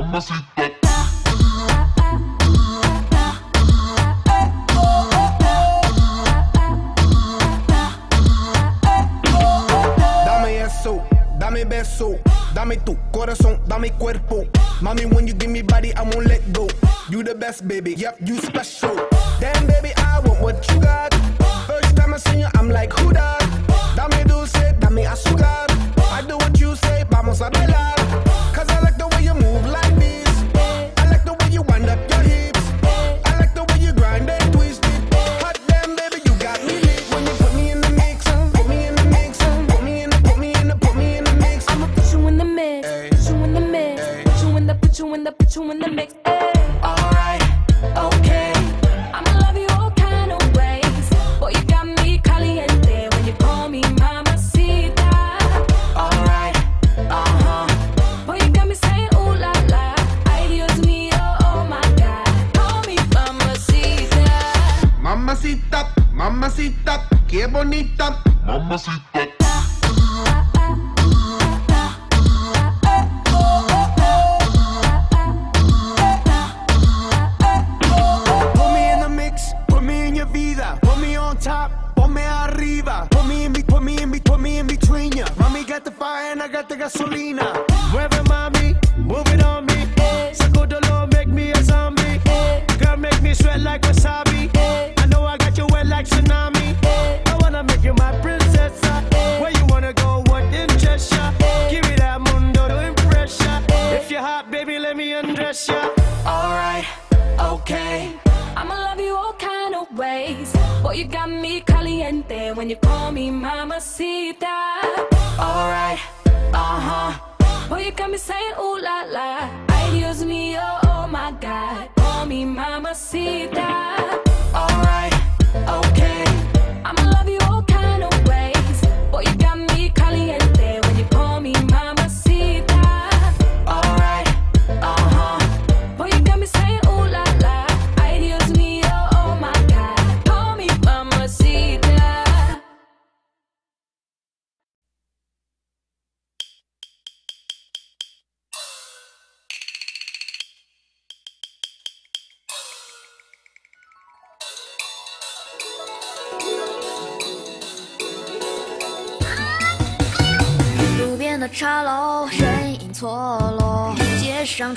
mamacita. Dame eso, dame beso, dame tu corazón, dame cuerpo. Mommy, when you give me body, I won't let go. You the best, baby. Yep, you special.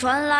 传来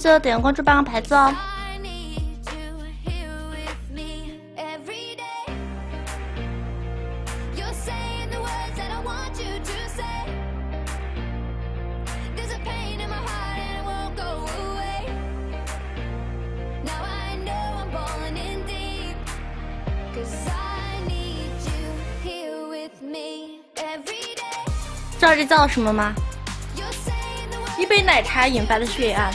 记得点个关注，办个牌子哦。知道这叫什么吗？一杯奶茶引发的血案。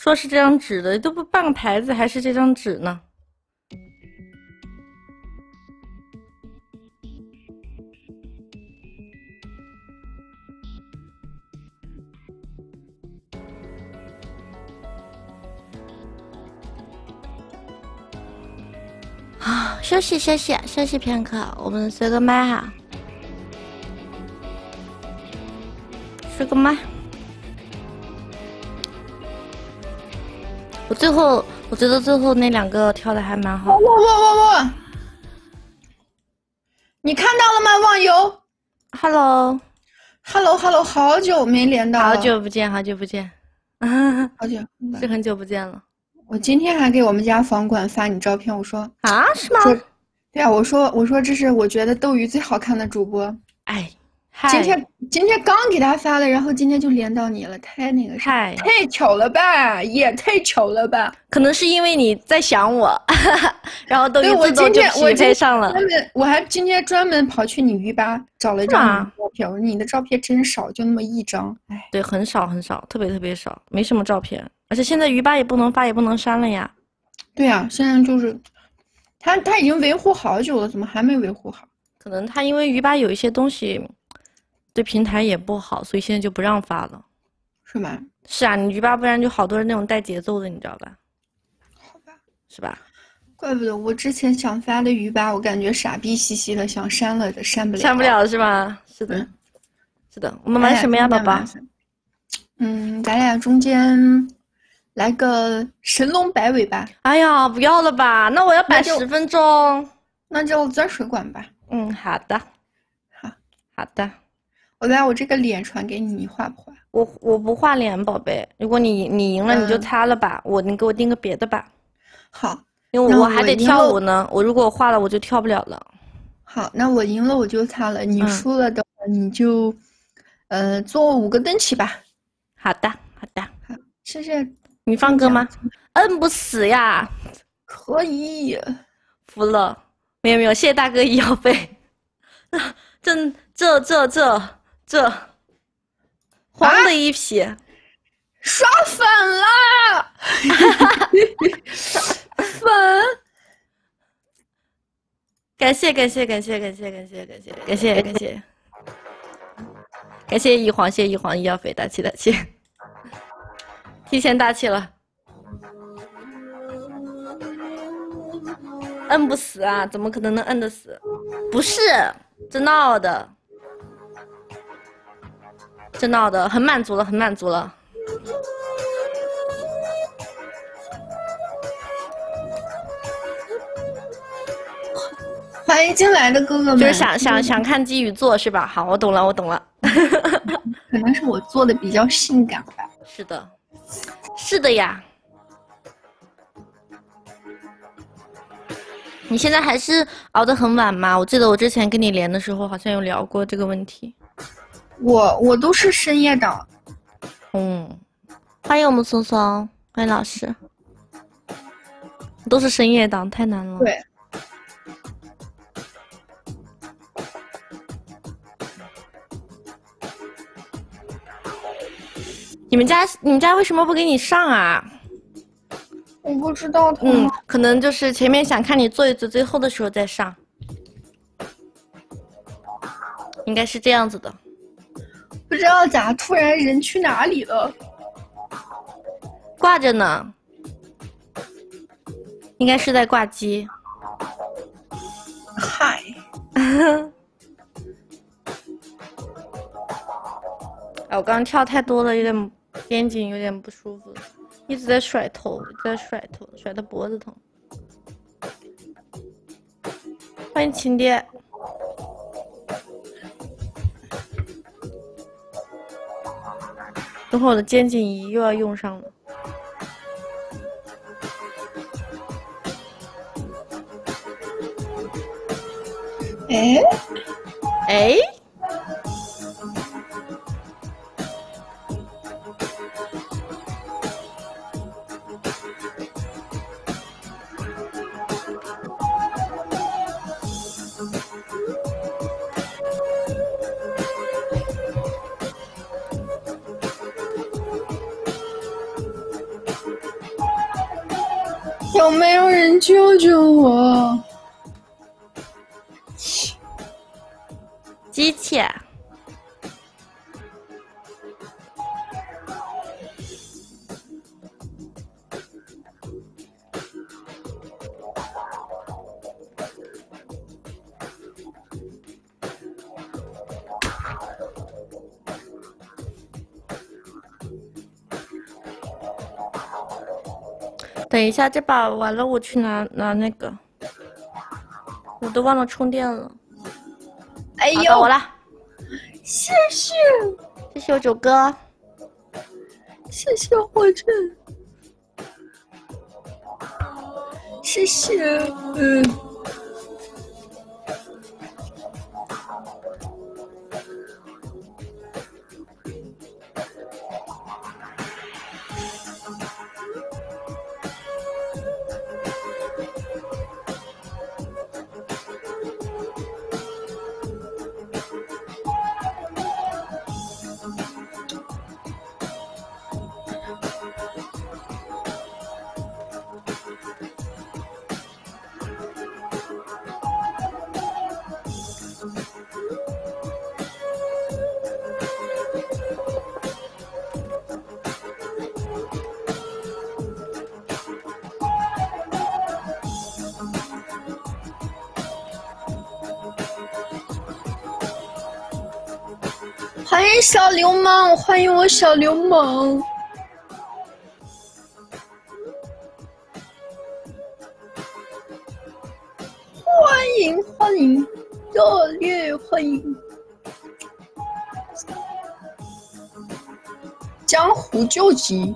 说是这张纸的，都不办个牌子，还是这张纸呢？啊，休息休息休息片刻，我们随个麦哈，随个麦。我最后，我觉得最后那两个跳的还蛮好我。我我我，你看到了吗，网友 Hello，Hello Hello，好久没连到了，好久不见，好久不见，[LAUGHS] 好久，是很久不见了。我今天还给我们家房管发你照片，我说啊，是吗？对啊，我说我说这是我觉得斗鱼最好看的主播。哎，今天今天刚给他发的，然后今天就连到你了，太那个太太巧了吧，也太巧了吧。可能是因为你在想我，[LAUGHS] 然后斗鱼对，我自动就今天我匹配上了。我还今天专门跑去你鱼吧找了一张你的照片，我说你的照片真少，就那么一张。哎，对，很少很少，特别特别少，没什么照片。而且现在鱼吧也不能发，也不能删了呀。对呀、现在就是他他已经维护好久了，怎么还没维护好？可能他因为鱼吧有一些东西对平台也不好，所以现在就不让发了。是吗？是啊，你鱼吧不然就好多人那种带节奏的，你知道吧？好吧，是吧？怪不得我之前想发的鱼吧，我感觉傻逼兮兮的，想删了的删不了，删不了是吧？是的，是的。我们玩什么呀，宝宝嗯，咱俩中间来个神龙摆尾吧。哎呀，不要了吧？那我要摆十分钟。那就钻水管吧。嗯，好的。好，好的。我把我这个脸传给你，你画不画？我我不画脸，宝贝。如果你你赢了，你就嗯擦了吧。我你给我定个别的吧。好，因为我还得跳舞呢。我如果画了，我就跳不了了。好，那我赢了我就擦了，你嗯输了的话你就，呃，做五个蹲起吧。好的，好的。好，谢谢。你放歌吗？摁不死呀。可以。服了。没有没有，谢谢大哥医药费。这这这这这，黄的一匹。刷粉啦！粉，感谢感谢感谢感谢感谢感谢感谢感谢。感谢一黄，谢谢一黄医药费，大气大气，提前大气了。摁不死啊？怎么可能能摁得死？不是，这闹的，这闹的，很满足了，很满足了。欢迎进来的哥哥们，就是想想想看基宇做是吧？好，我懂了，我懂了。[LAUGHS] 可能是我做的比较性感吧。是的，是的呀。你现在还是熬得很晚吗？我记得我之前跟你连的时候，好像有聊过这个问题。我我都是深夜党。嗯，欢迎我们松松，欢迎老师。都是深夜党，太难了。对。你们家你们家为什么不给你上啊？我不知道他。嗯，可能就是前面想看你做一做，最后的时候再上，应该是这样子的。不知道咋突然人去哪里了？挂着呢，应该是在挂机。嗨。[LAUGHS] 哎，我刚刚跳太多了，有点。肩颈有点不舒服，一直在甩头，在甩头，甩的脖子疼。欢迎亲爹，等会我的肩颈仪又要用上了。哎，哎。有没有人救救我？机器。等一下，这把完了，我去拿拿那个，我都忘了充电了。哎呦，到我了，谢谢，谢谢我九哥，谢谢火箭，谢谢，嗯。小流氓，欢迎我小流氓，欢迎欢迎，热烈欢迎，江湖救急，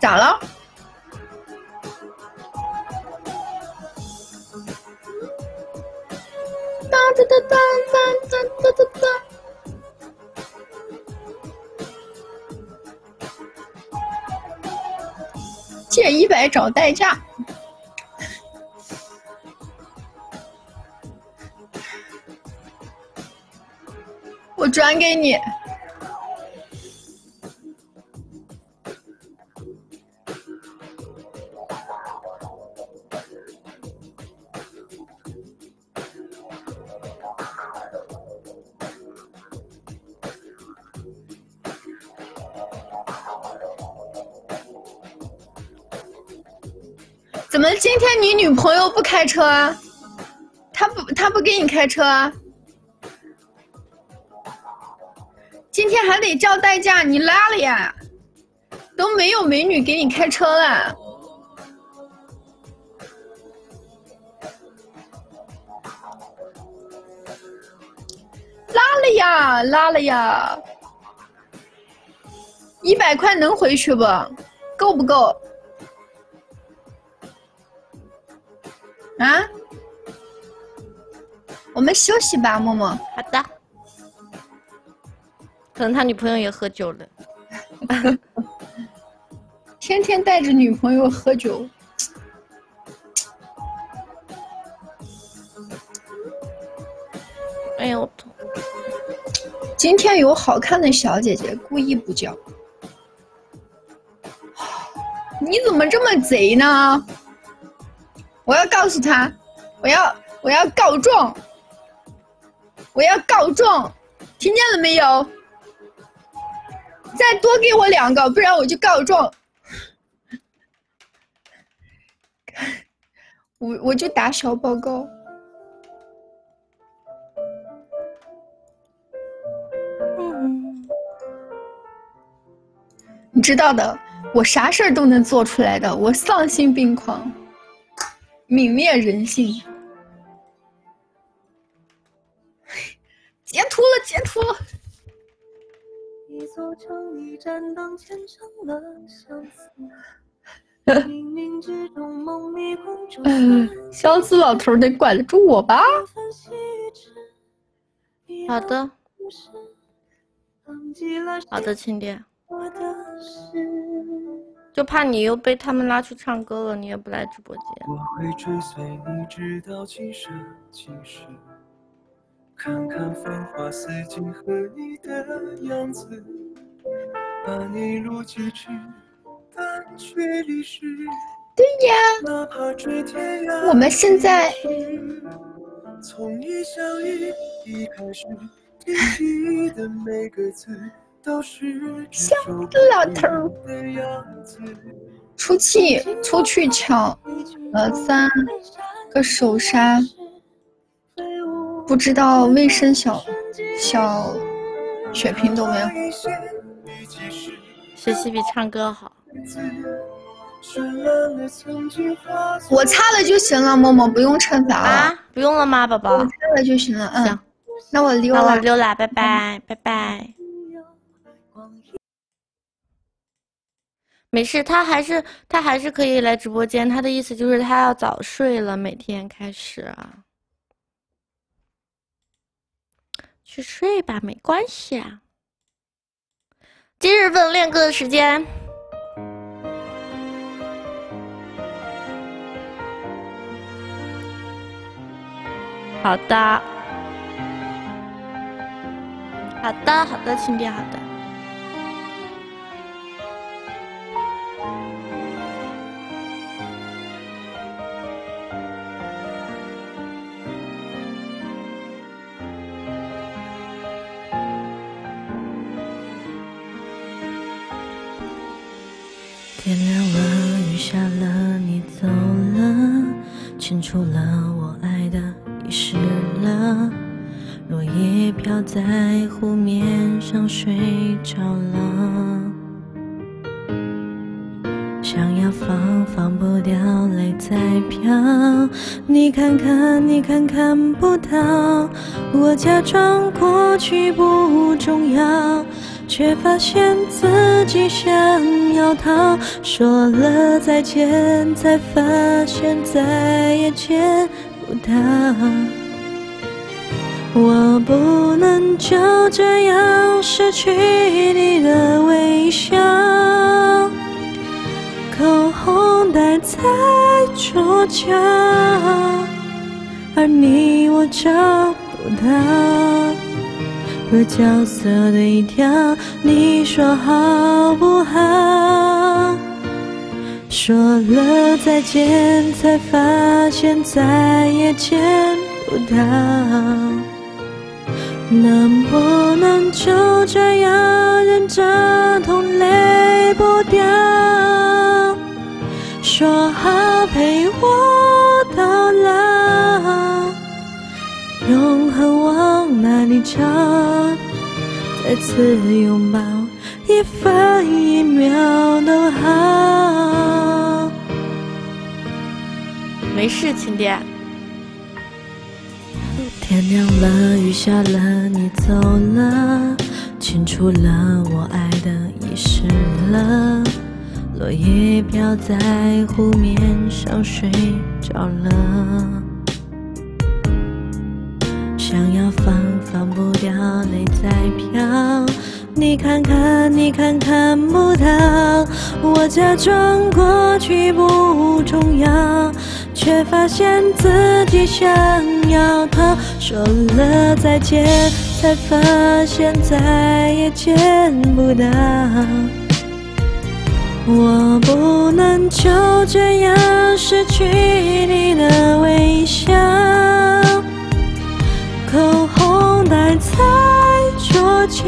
咋了？找代驾，我转给你。你女朋友不开车啊？她不，她不给你开车啊？今天还得叫代驾，你拉了呀？都没有美女给你开车了。拉了呀，拉了呀。一百块能回去不？够不够？啊？我们休息吧，默默。好的。可能他女朋友也喝酒了。[LAUGHS] 天天带着女朋友喝酒。哎呀，我痛！今天有好看的小姐姐，故意不叫。[SIGHS] 你怎么这么贼呢？我要告诉他，我要我要告状，我要告状，听见了没有？再多给我两个，不然我就告状。[LAUGHS] 我我就打小报告。嗯，你知道的，我啥事儿都能做出来的，我丧心病狂，泯灭人性。[LAUGHS] 截图了，截图了。一座城一盏灯，了相思。冥冥之中，梦里红烛嗯，相思老头儿得管得住我吧？好的，好的，亲爹。就怕你又被他们拉去唱歌了，你也不来直播间。我会追随你直到今生今世，看看繁花似锦和你的样子，把你录进去，但却离世。对呀，哪怕追天涯。我们现在从一相遇一开始，提起的每个字小老头儿的样子。出气出去抢了三个手刹，不知道卫生小小血瓶都没有。学习比唱歌好。我擦了就行了，默默不用惩罚了。啊，不用了吗，宝宝？我擦了就行了。嗯，行，那我溜那我了。溜了，拜拜，拜拜。没事，他还是他还是可以来直播间。他的意思就是他要早睡了，每天开始啊，去睡吧，没关系啊。今日份练歌的时间，好的，好的，好的，亲爹，好的。清楚了，我爱的遗失了，落叶飘在湖面上，睡着了。想要放，放不掉，泪在飘。你看看，你看看不到，我假装过去不重要。却发现自己想要逃，说了再见，才发现再也见不到。我不能就这样失去你的微笑，口红待在桌角，而你我找不到。个角色对调，你说好不好？说了再见才发现再也见不到。能不能就这样忍着痛泪不掉？说好陪我到老，永恒。我。角，再次拥抱，一分一秒都好。没事，亲爹。天亮了，雨下了，你走了，清楚了，我爱的遗失了。落叶飘在湖面上，睡着了。放，放不掉，泪在飘。你看看，你看看不到。我假装过去不重要，却发现自己想要逃。说了再见，才发现再也见不到。我不能就这样失去你的微笑，口红戴在桌角，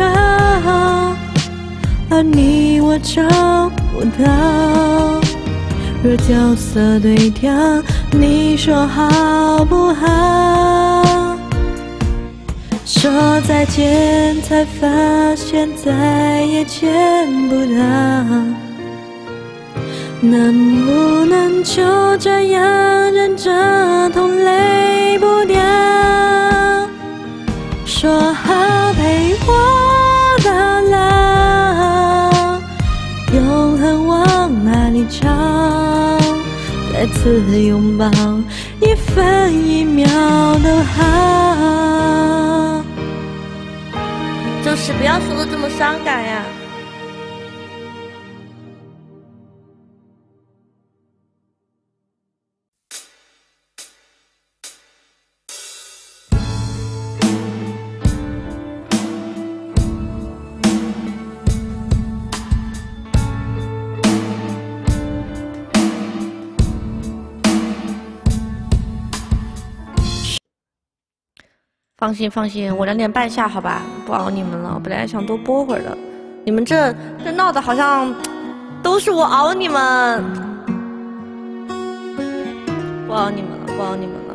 而你我找不到。若角色对调，你说好不好？说再见，才发现再也见不到。能不能就这样忍着痛泪不掉？说好陪我到老，永恒往哪里找？再次拥抱，一分一秒都好。就是不要说的这么伤感呀。放心放心，我两点半下，好吧，不熬你们了。本来想多播会儿的，你们这这闹的好像都是我熬你们，不熬你们了，不熬你们了。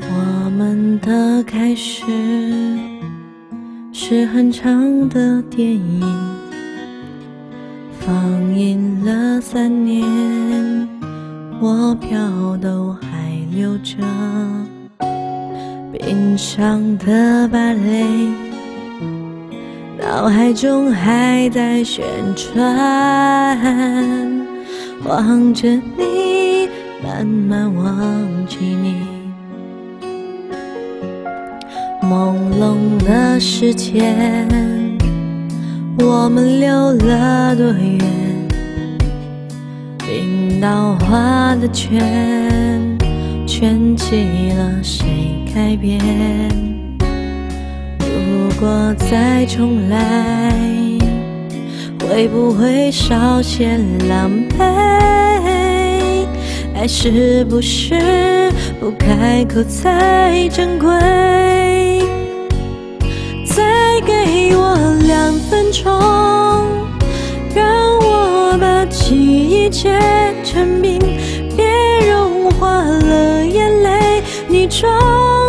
我们的开始是很长的电影，放映了三年，我票都还。有着冰上的芭蕾，脑海中还在旋转，望着你，慢慢忘记你。朦胧的时间，我们溜了多远？冰刀划的圈。圈起了谁改变？如果再重来，会不会稍显狼狈？爱是不是不开口才珍贵？再给我两分钟，让我把记忆结成冰。化了眼泪，你妆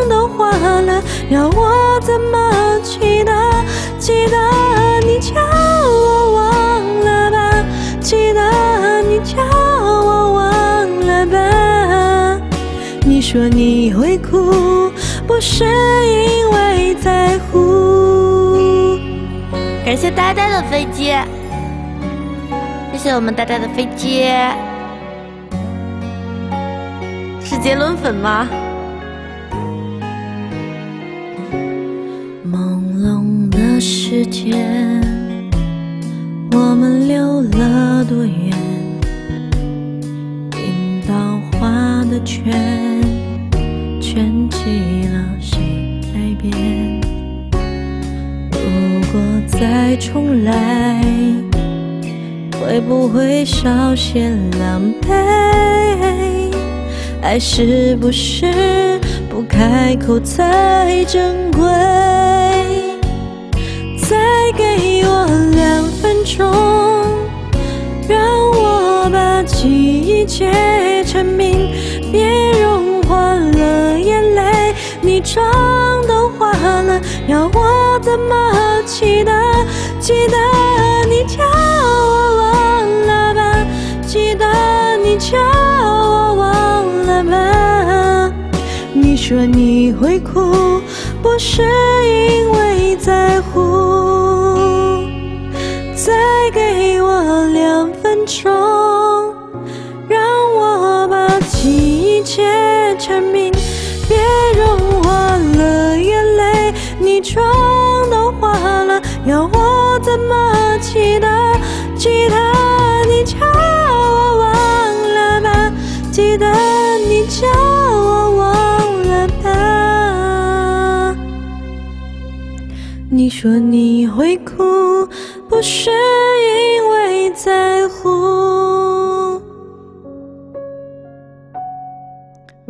都花了，要我怎么记得？记得你叫我忘了吧，记得你叫我忘了吧。你说你会哭，不是因为在乎。感谢呆呆的飞机，谢谢我们呆呆的飞机。杰伦粉吗？朦胧的时间，我们溜了多远？冰刀划的圈，圈起了谁改变？如果再重来，会不会稍显狼狈？爱是不是不开口才珍贵？再给我两分钟，让我把记忆结成冰，别融化了眼泪。你妆都花了，要我怎么记得？记得说你会哭，不是因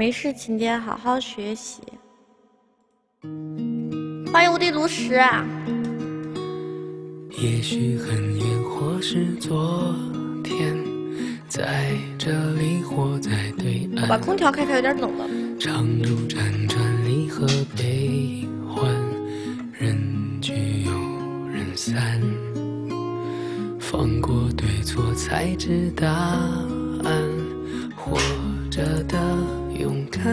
没事，晴姐，好好学习。欢迎无敌炉石啊！也许很远，或是昨天，在这里或在对岸。我把空调开开，有点冷了。长路辗转，离合悲欢，人聚又人散。放过对错，才知答案。活着的勇敢。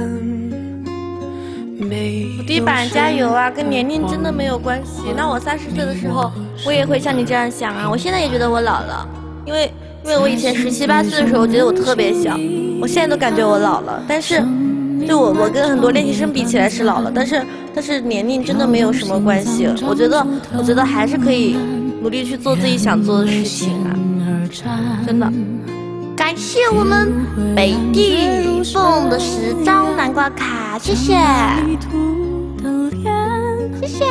无敌版加油啊！跟年龄真的没有关系。那我三十岁的时候，我也会像你这样想啊。我现在也觉得我老了，因为因为我以前十七八岁的时候，我觉得我特别小，我现在都感觉我老了。但是，就我我跟很多练习生比起来是老了，但是但是年龄真的没有什么关系。我觉得我觉得还是可以努力去做自己想做的事情啊，真的。感谢我们北地送的十张南瓜卡，谢谢，谢谢。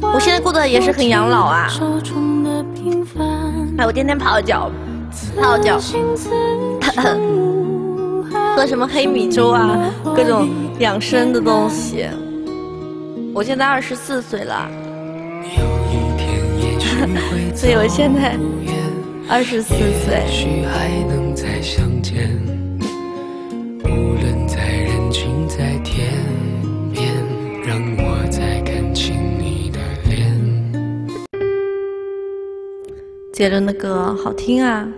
我现在过得也是很养老啊，哎，我天天泡脚，泡脚，喝什么黑米粥啊，各种养生的东西。我现在二十四岁了。所以我现在 [LAUGHS] 二十四岁。无论在人群在天边，让我再看清你的脸。杰伦的歌好听啊！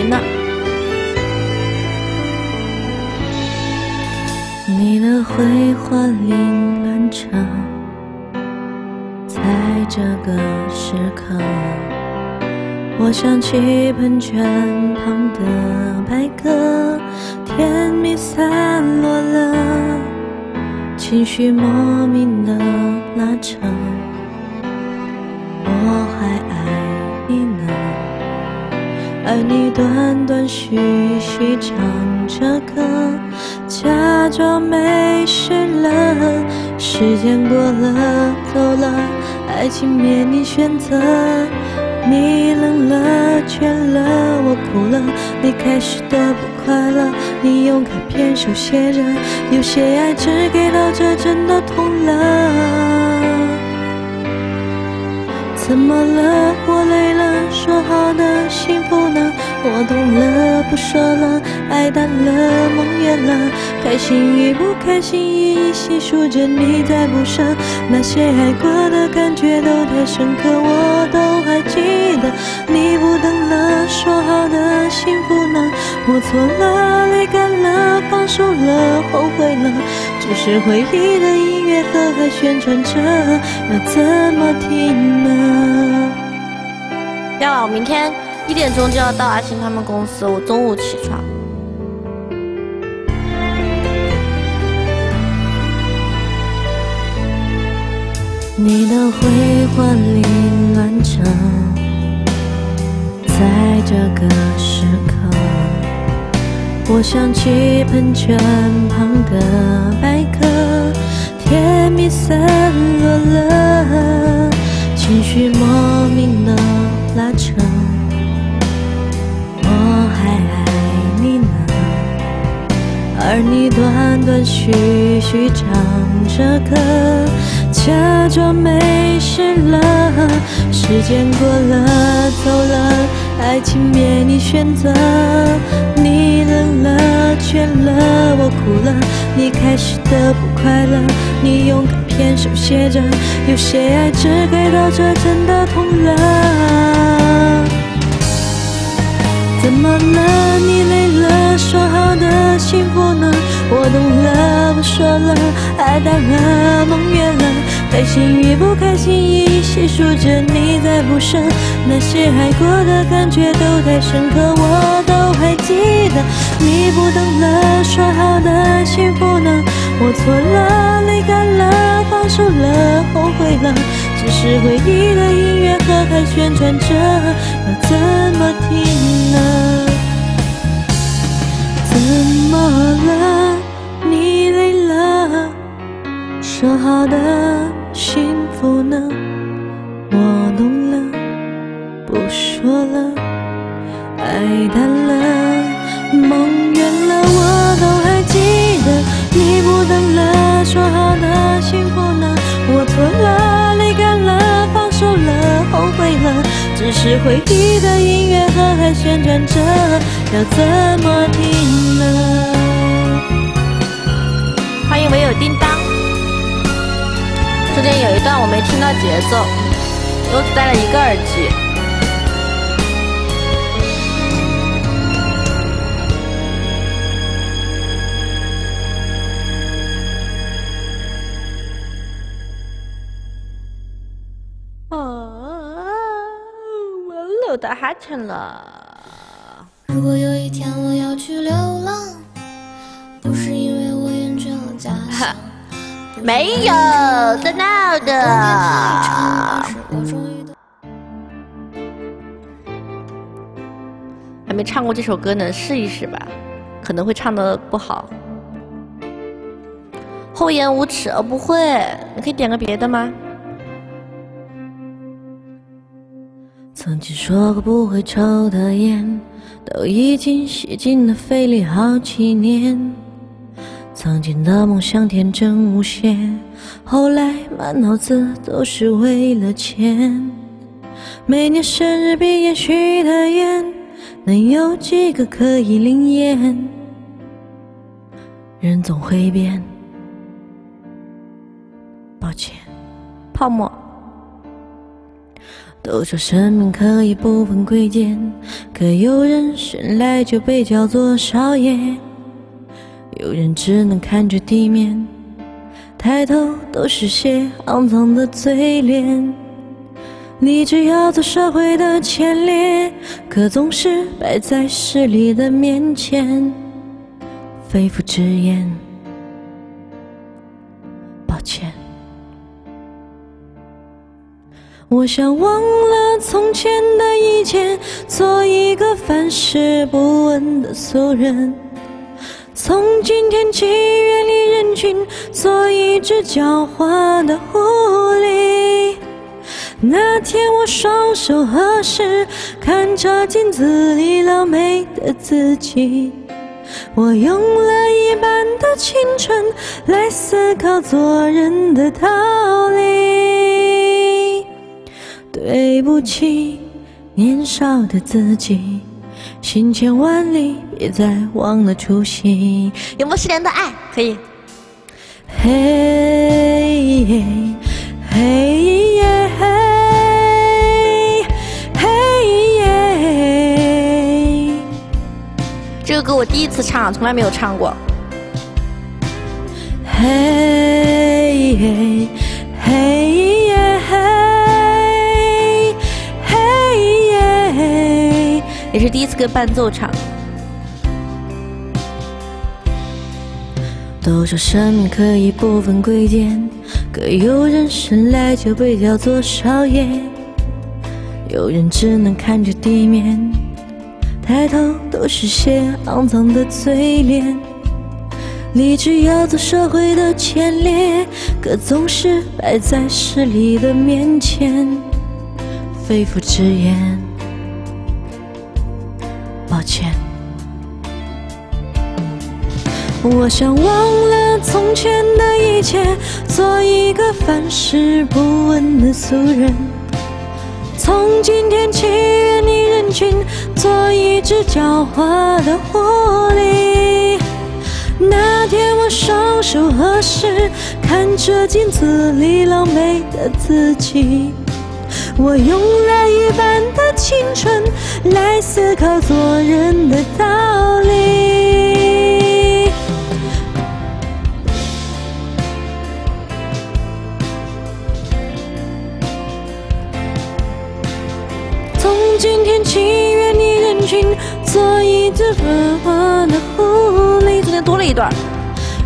没呢。你的回话凌乱着，在这个时刻，我想起喷泉旁的白鸽，甜蜜散落了，情绪莫名的拉扯，而你断断续续唱着歌，假装没事了。时间过了，走了，爱情面临选择。你冷了，倦了，我哭了。离开时的不快乐，你用卡片手写着，有些爱只给到这，真的痛了。怎么了？我累了，说好的幸福呢？我懂了，不说了，爱淡了，梦远了，开心与不开心，一一细数着，你在不舍。那些爱过的感觉都太深刻，我都还记得。你不等了，说好的幸福呢？我错了，泪干了，放手了，后悔了，只是回忆的音乐盒还旋转着，要怎么停呢？要啊，我明天一点钟就要到阿星他们公司，我中午起床。你的回话凌乱着，在这个时刻，我想起喷泉旁的白鸽，甜蜜散落了，情绪莫名的拉扯，我还爱你呢。而你断断续续唱着歌，假装没事了。时间过了，走了，爱情别你选择。你冷了，倦了，我哭了。你开始的不快乐，你勇敢手写着，有些爱只给到这，真的痛了。怎么了？你累了？说好的幸福呢？我懂了，不说了，爱淡了，梦远了，开心与不开心一细数着，你在不舍，那些爱过的感觉都太深刻，我都还记得。你不等了，说好的幸福呢？我错了，泪干了，放手了，后悔了，只是回忆的音乐盒还旋转着，要怎么停呢？怎么了？你累了？说好的幸福呢？我懂了，不说了，爱淡了，梦远了，我都还记得。你不等了，说好？我错了，离开了，放手了，后悔了，只是回忆的音乐盒还旋转着，要怎么停呢？欢迎唯有叮当，中间有一段我没听到节奏，我只戴了一个耳机。打哈欠了。如果有一天我要去流浪，不是因为我厌倦了家乡，没有在闹的。还没唱过这首歌呢，试一试吧，可能会唱的不好。厚颜无耻哦，不会，你可以点个别的吗？曾经说过不会抽的烟，都已经吸进了肺里好几年。曾经的梦想天真无邪，后来满脑子都是为了钱。每年生日毕业许的愿，能有几个可以灵验？人总会变，抱歉，泡沫。都说生命可以不分贵贱，可有人生来就被叫做少爷，有人只能看着地面，抬头都是些肮脏的嘴脸。立志要做社会的前列，可总是摆在势力的面前，肺腑之言，抱歉。我想忘了从前的一切，做一个凡事不问的俗人。从今天起，远离人群，做一只狡猾的狐狸。那天我双手合十，看着镜子里老美的自己，我用了一半的青春来思考做人的道理。对不起，年少的自己，行千万里，别再忘了初心。有没有失联的爱？可以。嘿，嘿耶，嘿，嘿耶。这个歌我第一次唱，从来没有唱过。嘿，嘿第一次跟伴奏唱。都说生命可以不分贵贱，可有人生来就被叫做少爷，有人只能看着地面，抬头都是些肮脏的嘴脸。立志要做社会的前列，可总是摆在势力的面前，肺腑之言。抱歉，我想忘了从前的一切，做一个凡事不问的俗人。从今天起，愿你人群做一只狡猾的狐狸。那天我双手合十，看着镜子里狼狈的自己。我用了一半的青春来思考做人的道理。从今天起，愿你人群做一只笨笨的狐狸。中间多了一段。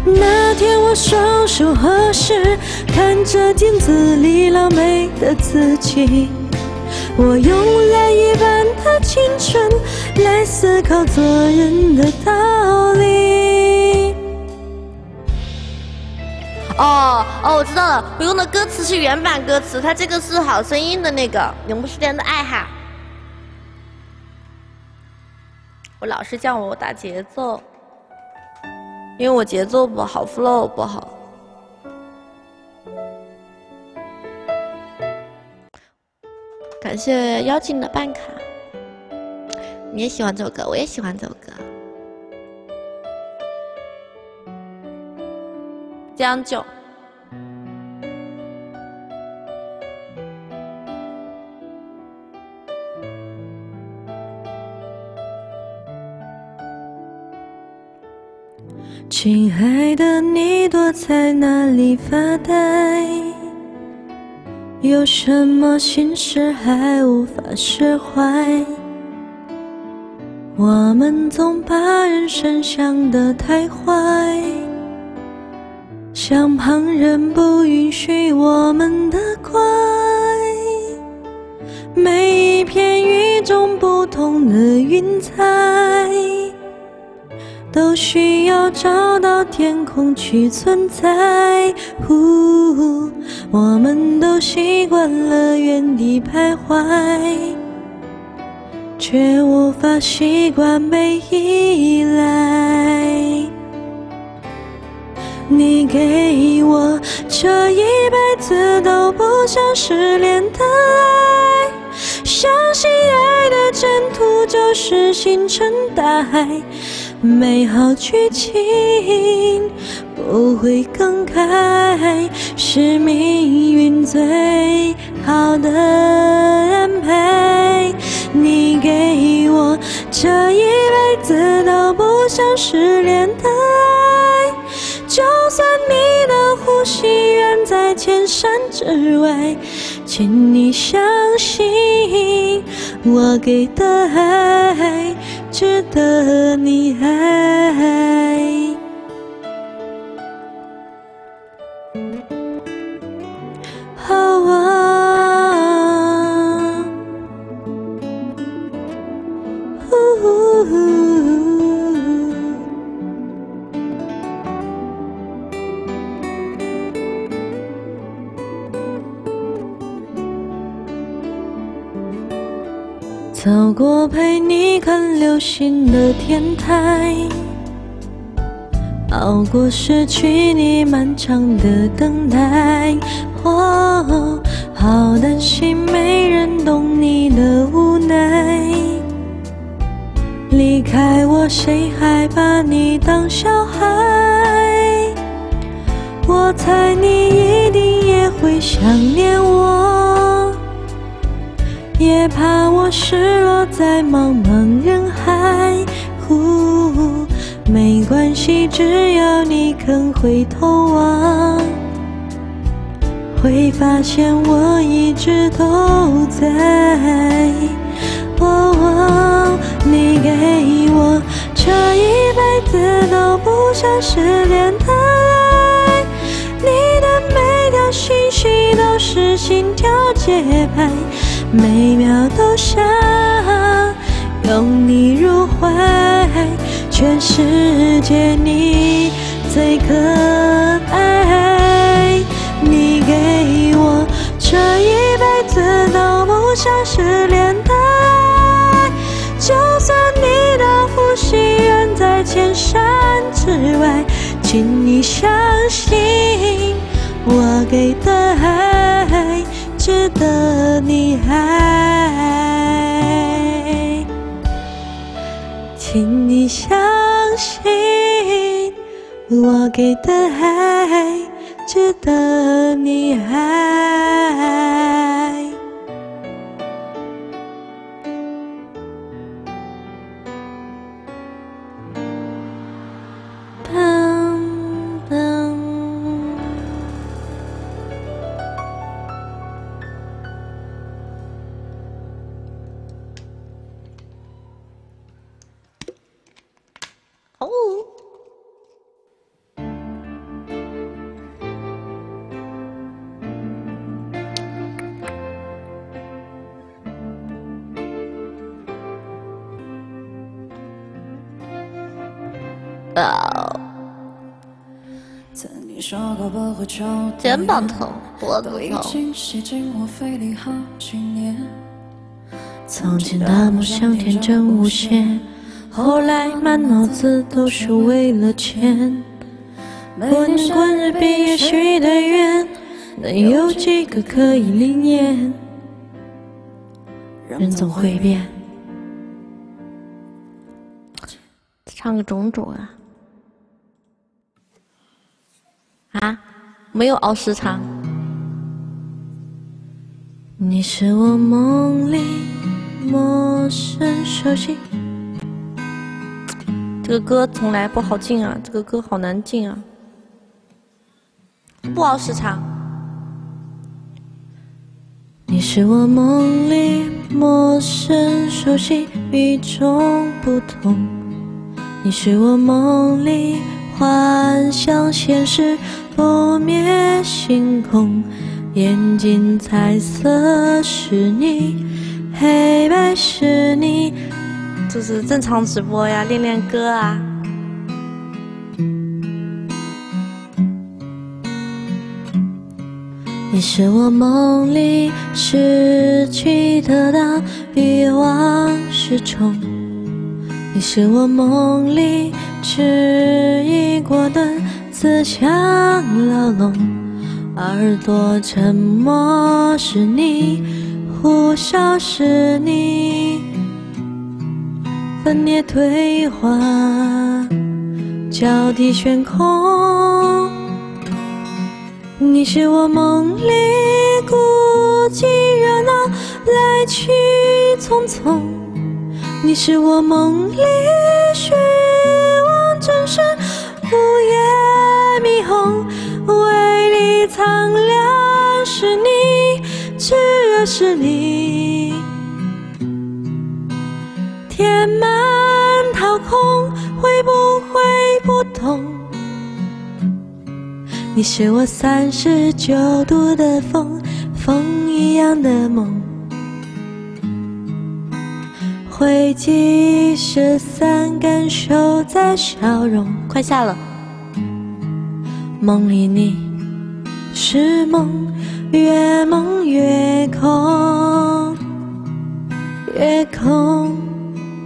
那天我双手合十，看着镜子里老美的自己。我用了一半的青春来思考做人的道理。哦哦，我知道了，我用的歌词是原版歌词，它这个是好声音的那个《永不失联的爱》哈。我老师叫我打节奏。因为我节奏不好，flow 不好。感谢妖精的办卡，你也喜欢这首歌，我也喜欢这首歌。将就。亲爱的，你躲在哪里发呆？有什么心事还无法释怀？我们总把人生想得太坏，像旁人不允许我们的乖。每一片与众不同的云彩。都需要找到天空去存在。呼，我们都习惯了原地徘徊，却无法习惯被依赖。你给我这一辈子都不想失联的爱，相信爱的征途就是星辰大海。美好剧情不会更改，是命运最好的安排。你给我这一辈子都不想失联的爱，就算你的呼吸远在千山之外，请你相信我给的爱。值得你爱。走过陪你看流星的天台，熬过失去你漫长的等待。哦，好担心没人懂你的无奈。离开我，谁还把你当小孩？我猜你一定也会想念我。也怕我失落在茫茫人海，呼，没关系，只要你肯回头望，会发现我一直都在。哦，你给我这一辈子都不想失联的爱，你的每条信息都是心跳节拍。每秒都想拥你入怀，全世界你最可爱。你给我这一辈子都不想失联的爱，就算你的呼吸远在千山之外，请你相信，我给的爱值得你爱。请你相信，我给的爱值得你爱。肩膀疼，脖子疼。经洗尽我费力好几年。从前的梦想天真无邪，后来满脑子都是为了钱。过年过日毕业许的愿，能有几个可以灵验？人总会变。唱个种种啊！啊，没有熬时长。你是我梦里陌生熟悉。这个歌从来不好进啊，这个歌好难进啊。不熬时长，你是我梦里陌生熟悉，与众不同。你是我梦里幻想现实不灭星空，眼睛彩色是你，黑白是你。就是正常直播呀，练练歌啊。你是我梦里失去得到欲望失重，你是我梦里迟疑过的思想牢笼，耳朵沉默是你，呼啸是你，分裂退化，交替悬空。你是我梦里孤寂热闹，来去匆匆。你是我梦里虚妄真实，午夜霓虹，为你苍凉是你，炽热是你。填满掏空，会不会不同？你是我三十九度的风，风一样的梦。汇集十三感受在笑容，快下了。梦里你是梦，越梦越空，越空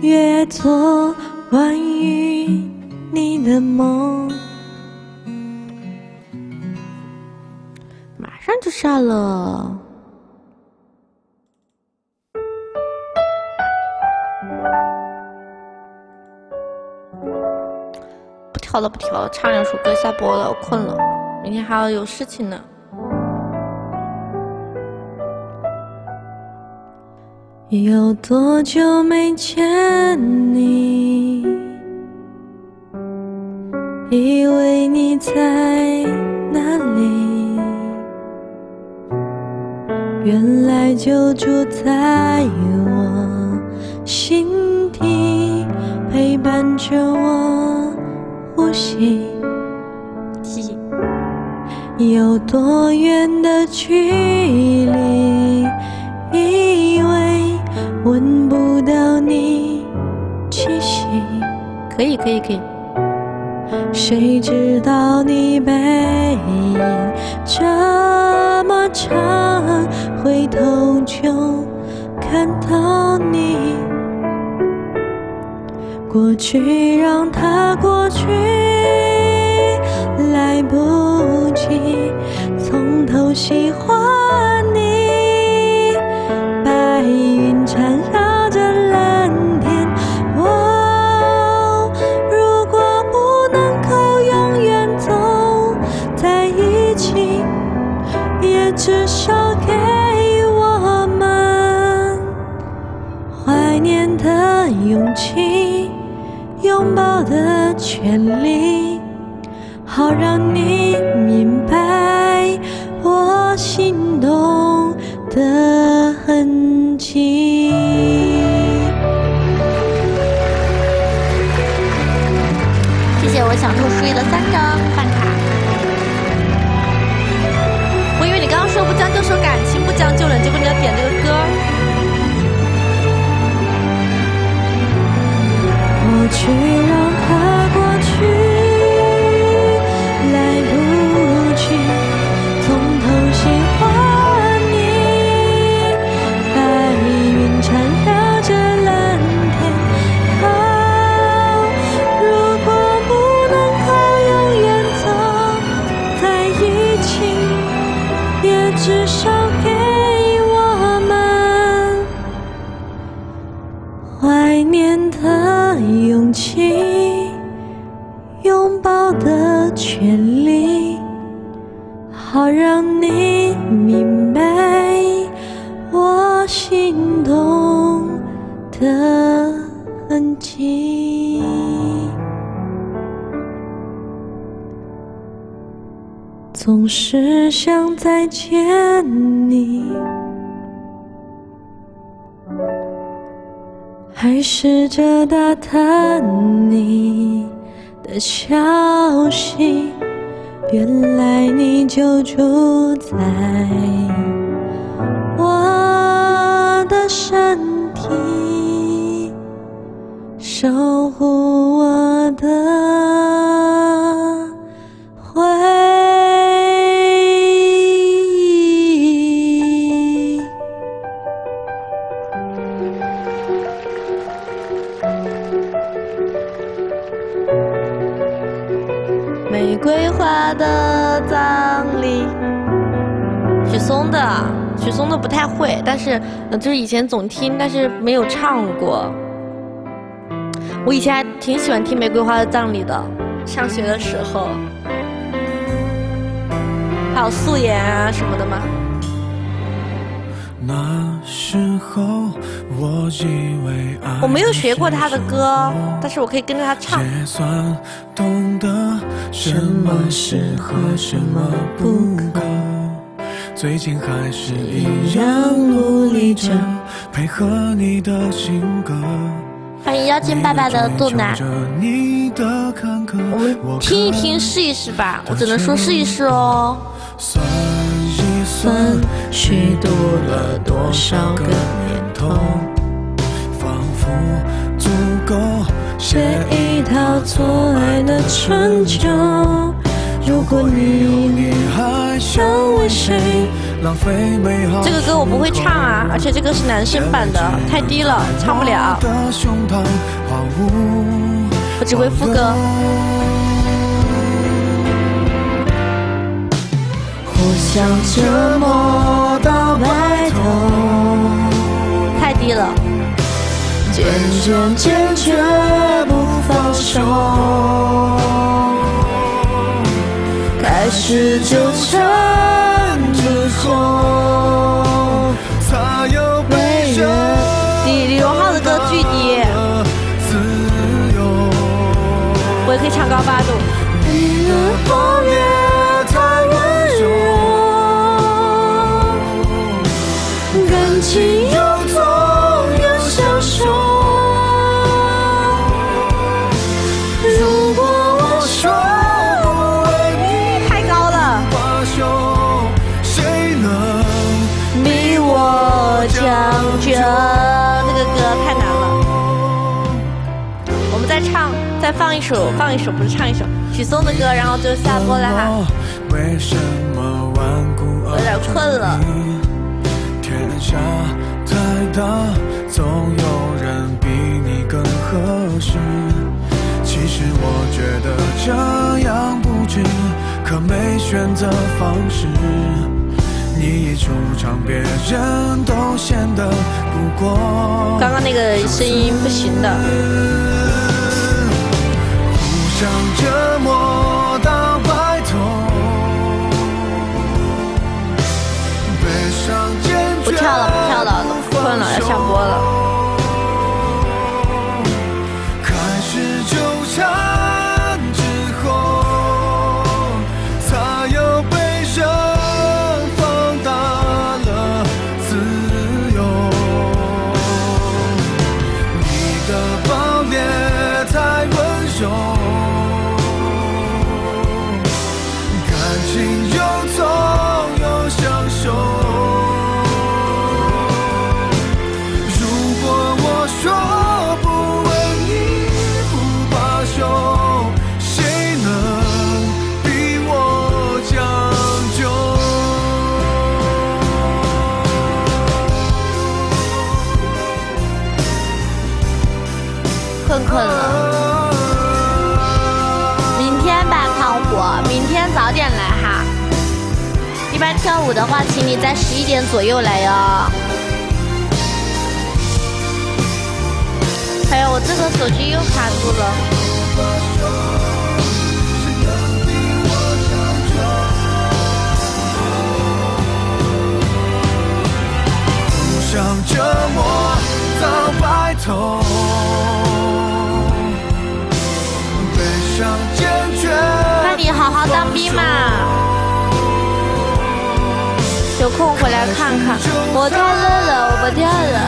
越做关于你的梦。马上就下了。跳了，不跳了，唱两首歌下播了，我困了，明天还要有事情呢。有多久没见你？以为你在哪里？原来就住在我心底，陪伴着我呼吸。有多远的距离？以为闻不到你气息。可以，可以，可以。谁知道你背影这么长，回头就看到你。过去让它过去，来不及从头喜欢你。白云缠绕着蓝天，我如果不能够永远走在一起，也至少给我们怀念的勇气，抱的权利，好让你明白我心动的痕迹。谢谢我小兔输赢的三张饭卡。我以为你刚刚说不将就说感情不将就了，结果你要点这个歌。去让总是想再见你。还试着打探你的消息，原来你就住在我的身体，守护我的许嵩的不太会，但是呃就是以前总听，但是没有唱过。我以前还挺喜欢听《玫瑰花的葬礼》的，上学的时候，还有素颜啊什么的嘛。那时候我以为爱我没有学过他的歌，但是我可以跟着他唱。也算懂得什么适合，什么不可。最近还是一样努力着配合你的性格。欢迎妖精爸爸的杜南，着你的坎坷，我们听一听试一试吧，我只能说试一试哦。算一算，虚度了多少个年头，仿佛足够写一套错爱的春秋。如果你你还想为谁浪费美好？这个歌我不会唱啊，而且这个是男生版的，太低了，唱不了。我只会副歌。互相折磨到白头，太低了。渐渐坚决不放手，开始纠缠之后，才有被人李李荣浩的歌巨低，自由。我也可以唱高八度。首，放一首不是唱一首许嵩的歌，然后就下播了哈。为什么顽固我有点困了。天下太大，总有人比你更合适。其实我觉得这样不值，可没选择方式。你一出场，别人都显得不过。刚刚那个声音不行的。互相折磨到白头，悲伤坚决不跳了，不跳了，困了，要下播了。一般跳舞的话，请你在十一点左右来哟。哎呀，我这个手机又卡住了。互相折磨到白头，悲伤坚决。那你好好当兵嘛，有空回来看看。我太累了，我不跳了。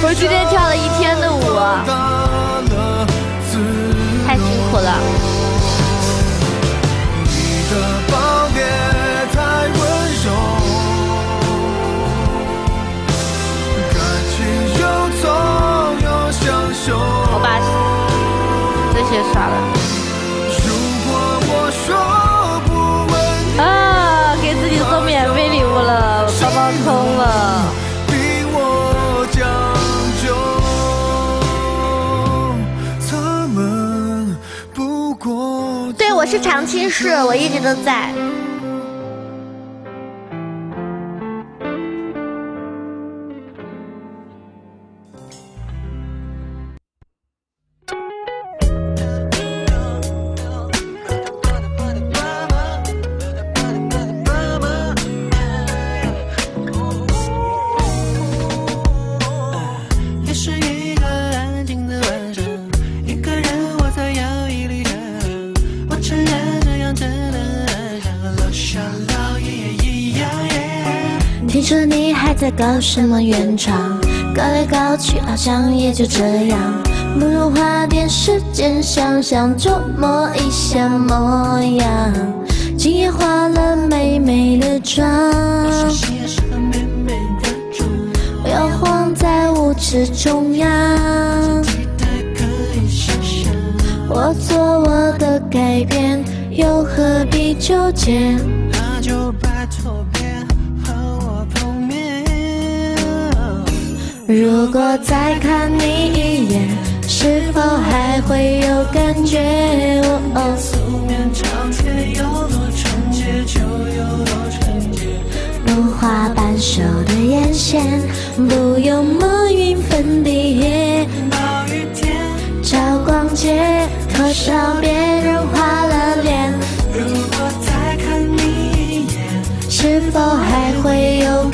我今天跳了一天的舞，太辛苦了。你的暴烈太温柔，感情又痛又享受。我把这些刷了。是常青市，我一直都在。搞什么原创，搞来搞去好像也就这样，不如花点时间想想琢磨一下模样。今夜化了美美的妆，我要晃在舞池中央。我做我的改变，又何必纠结？如果再看你一眼，是否还会有感觉？哦素面朝天有多纯洁就有多纯洁。如花般熟的眼线，不用抹匀粉底液。暴雨天，找逛街，多少别人花了脸，如果再看你一眼，是否还会有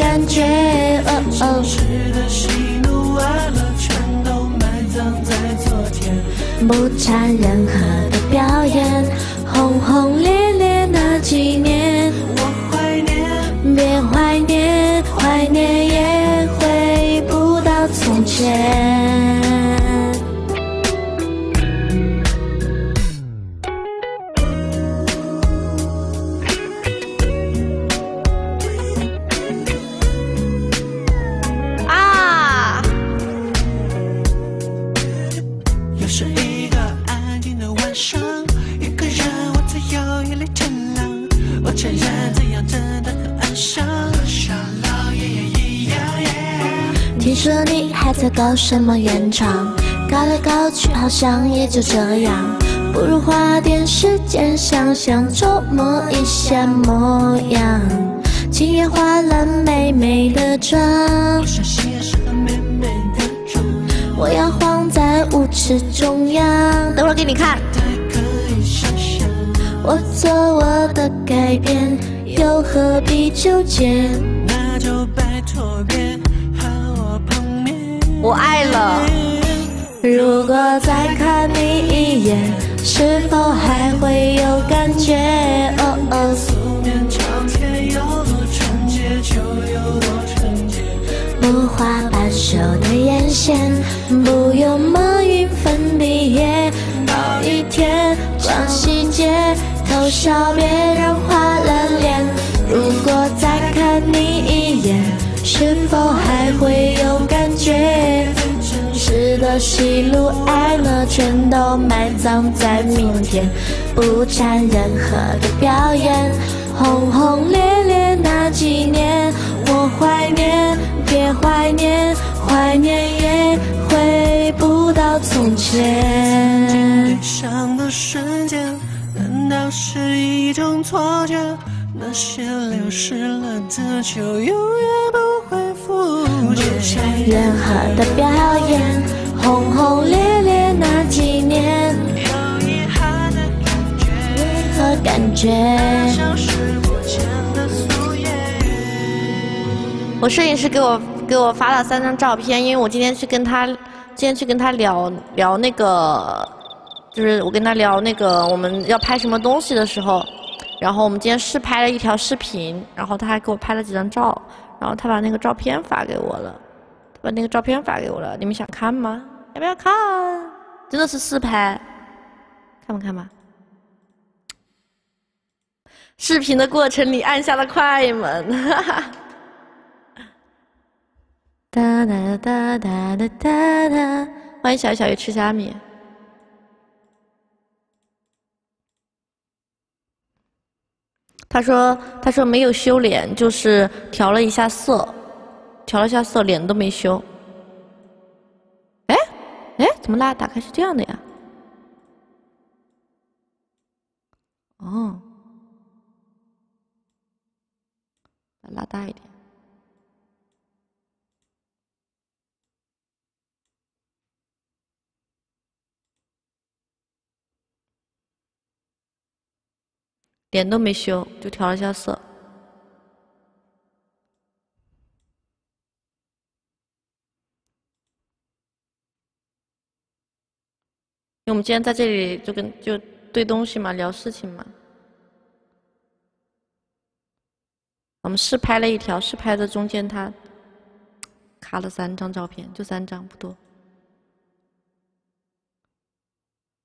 不掺任何的表演，轰轰烈什么原创，搞来搞去好像也就这样，不如花点时间想想琢磨一下模样。今夜化了美美的妆，我要晃在舞池中央。等会儿给你看。我做我的改变，又何必纠结？我爱了。如果再看你一眼，是否还会有感觉？哦哦，素面朝天有多纯洁就有多纯洁。不画半熟的眼线，不用抹匀粉笔也好一天。逛细节，偷笑别人花了脸。如果再看你一眼，是否还会有感觉？的喜怒哀乐全都埋葬在明天，不掺任何的表演。轰轰烈烈那几年，我怀念，别怀念，怀念也回不到从前。对上的瞬间，难道是一种错觉？那些流失了的就永远不会复见。任何的表演，轰轰烈烈那几年，有遗憾的感觉，为何感觉？我摄影师给我给我发了三张照片，因为我今天去跟他今天去跟他聊聊那个，就是我跟他聊那个我们要拍什么东西的时候，然后我们今天试拍了一条视频，然后他还给我拍了几张照，然后他把那个照片发给我了，他把那个照片发给我了，你们想看吗？要不要看？真的是试拍，看不看吧？视频的过程里按下了快门，哈哈。哒哒哒哒哒哒哒！欢迎小小鱼吃虾米。他说：“他说没有修脸，就是调了一下色，调了一下色，脸都没修。”哎，怎么拉打开是这样的呀？哦，拉大一点。脸都没修，就调了一下色。因为我们今天在这里就跟就对东西嘛，聊事情嘛。我们试拍了一条，试拍的中间他卡了三张照片，就三张，不多。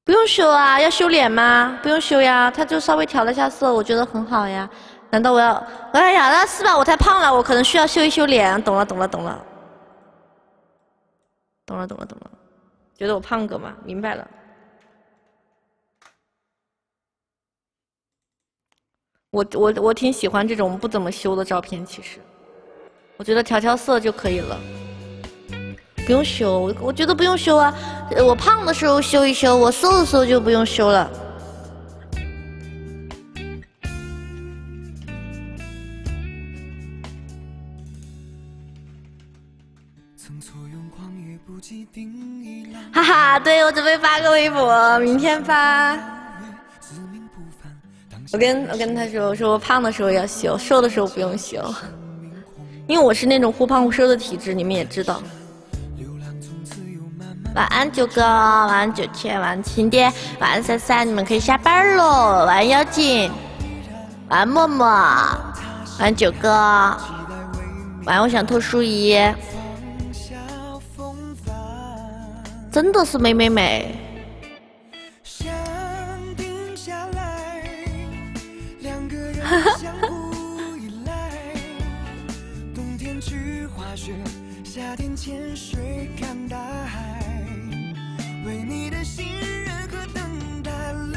不用修啊，要修脸吗？不用修呀，他就稍微调了一下色，我觉得很好呀。难道我要？哎呀，那是吧？我太胖了，我可能需要修一修脸。懂了，懂了，懂了，懂了，懂了，懂了。觉得我胖哥吗？明白了。我我我挺喜欢这种不怎么修的照片，其实，我觉得调调色就可以了。不用修，我觉得不用修啊。我胖的时候修一修，我瘦的时候就不用修了。哈哈，对我准备发个微博，明天发。我跟我跟他说，我说我胖的时候要修，瘦的时候不用修，因为我是那种忽胖忽瘦的体质，你们也知道。晚安九哥，晚安九千，晚安晴爹，晚安三三，你们可以下班喽。晚安妖精，晚安默默，晚安九哥，晚安我想脱书衣，真的是美美美。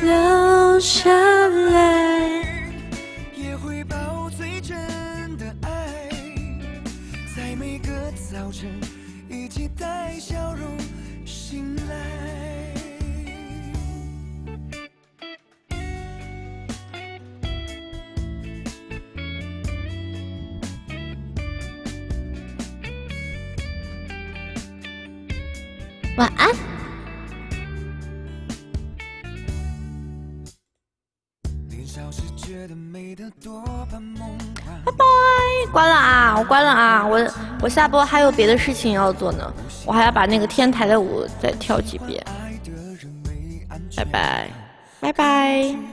留下来。也会把最真的爱在每个早晨一起带笑容醒来。晚安。拜拜，关了啊，我关了啊，我我下播还有别的事情要做呢，我还要把那个天台的舞再跳几遍。拜拜，拜拜。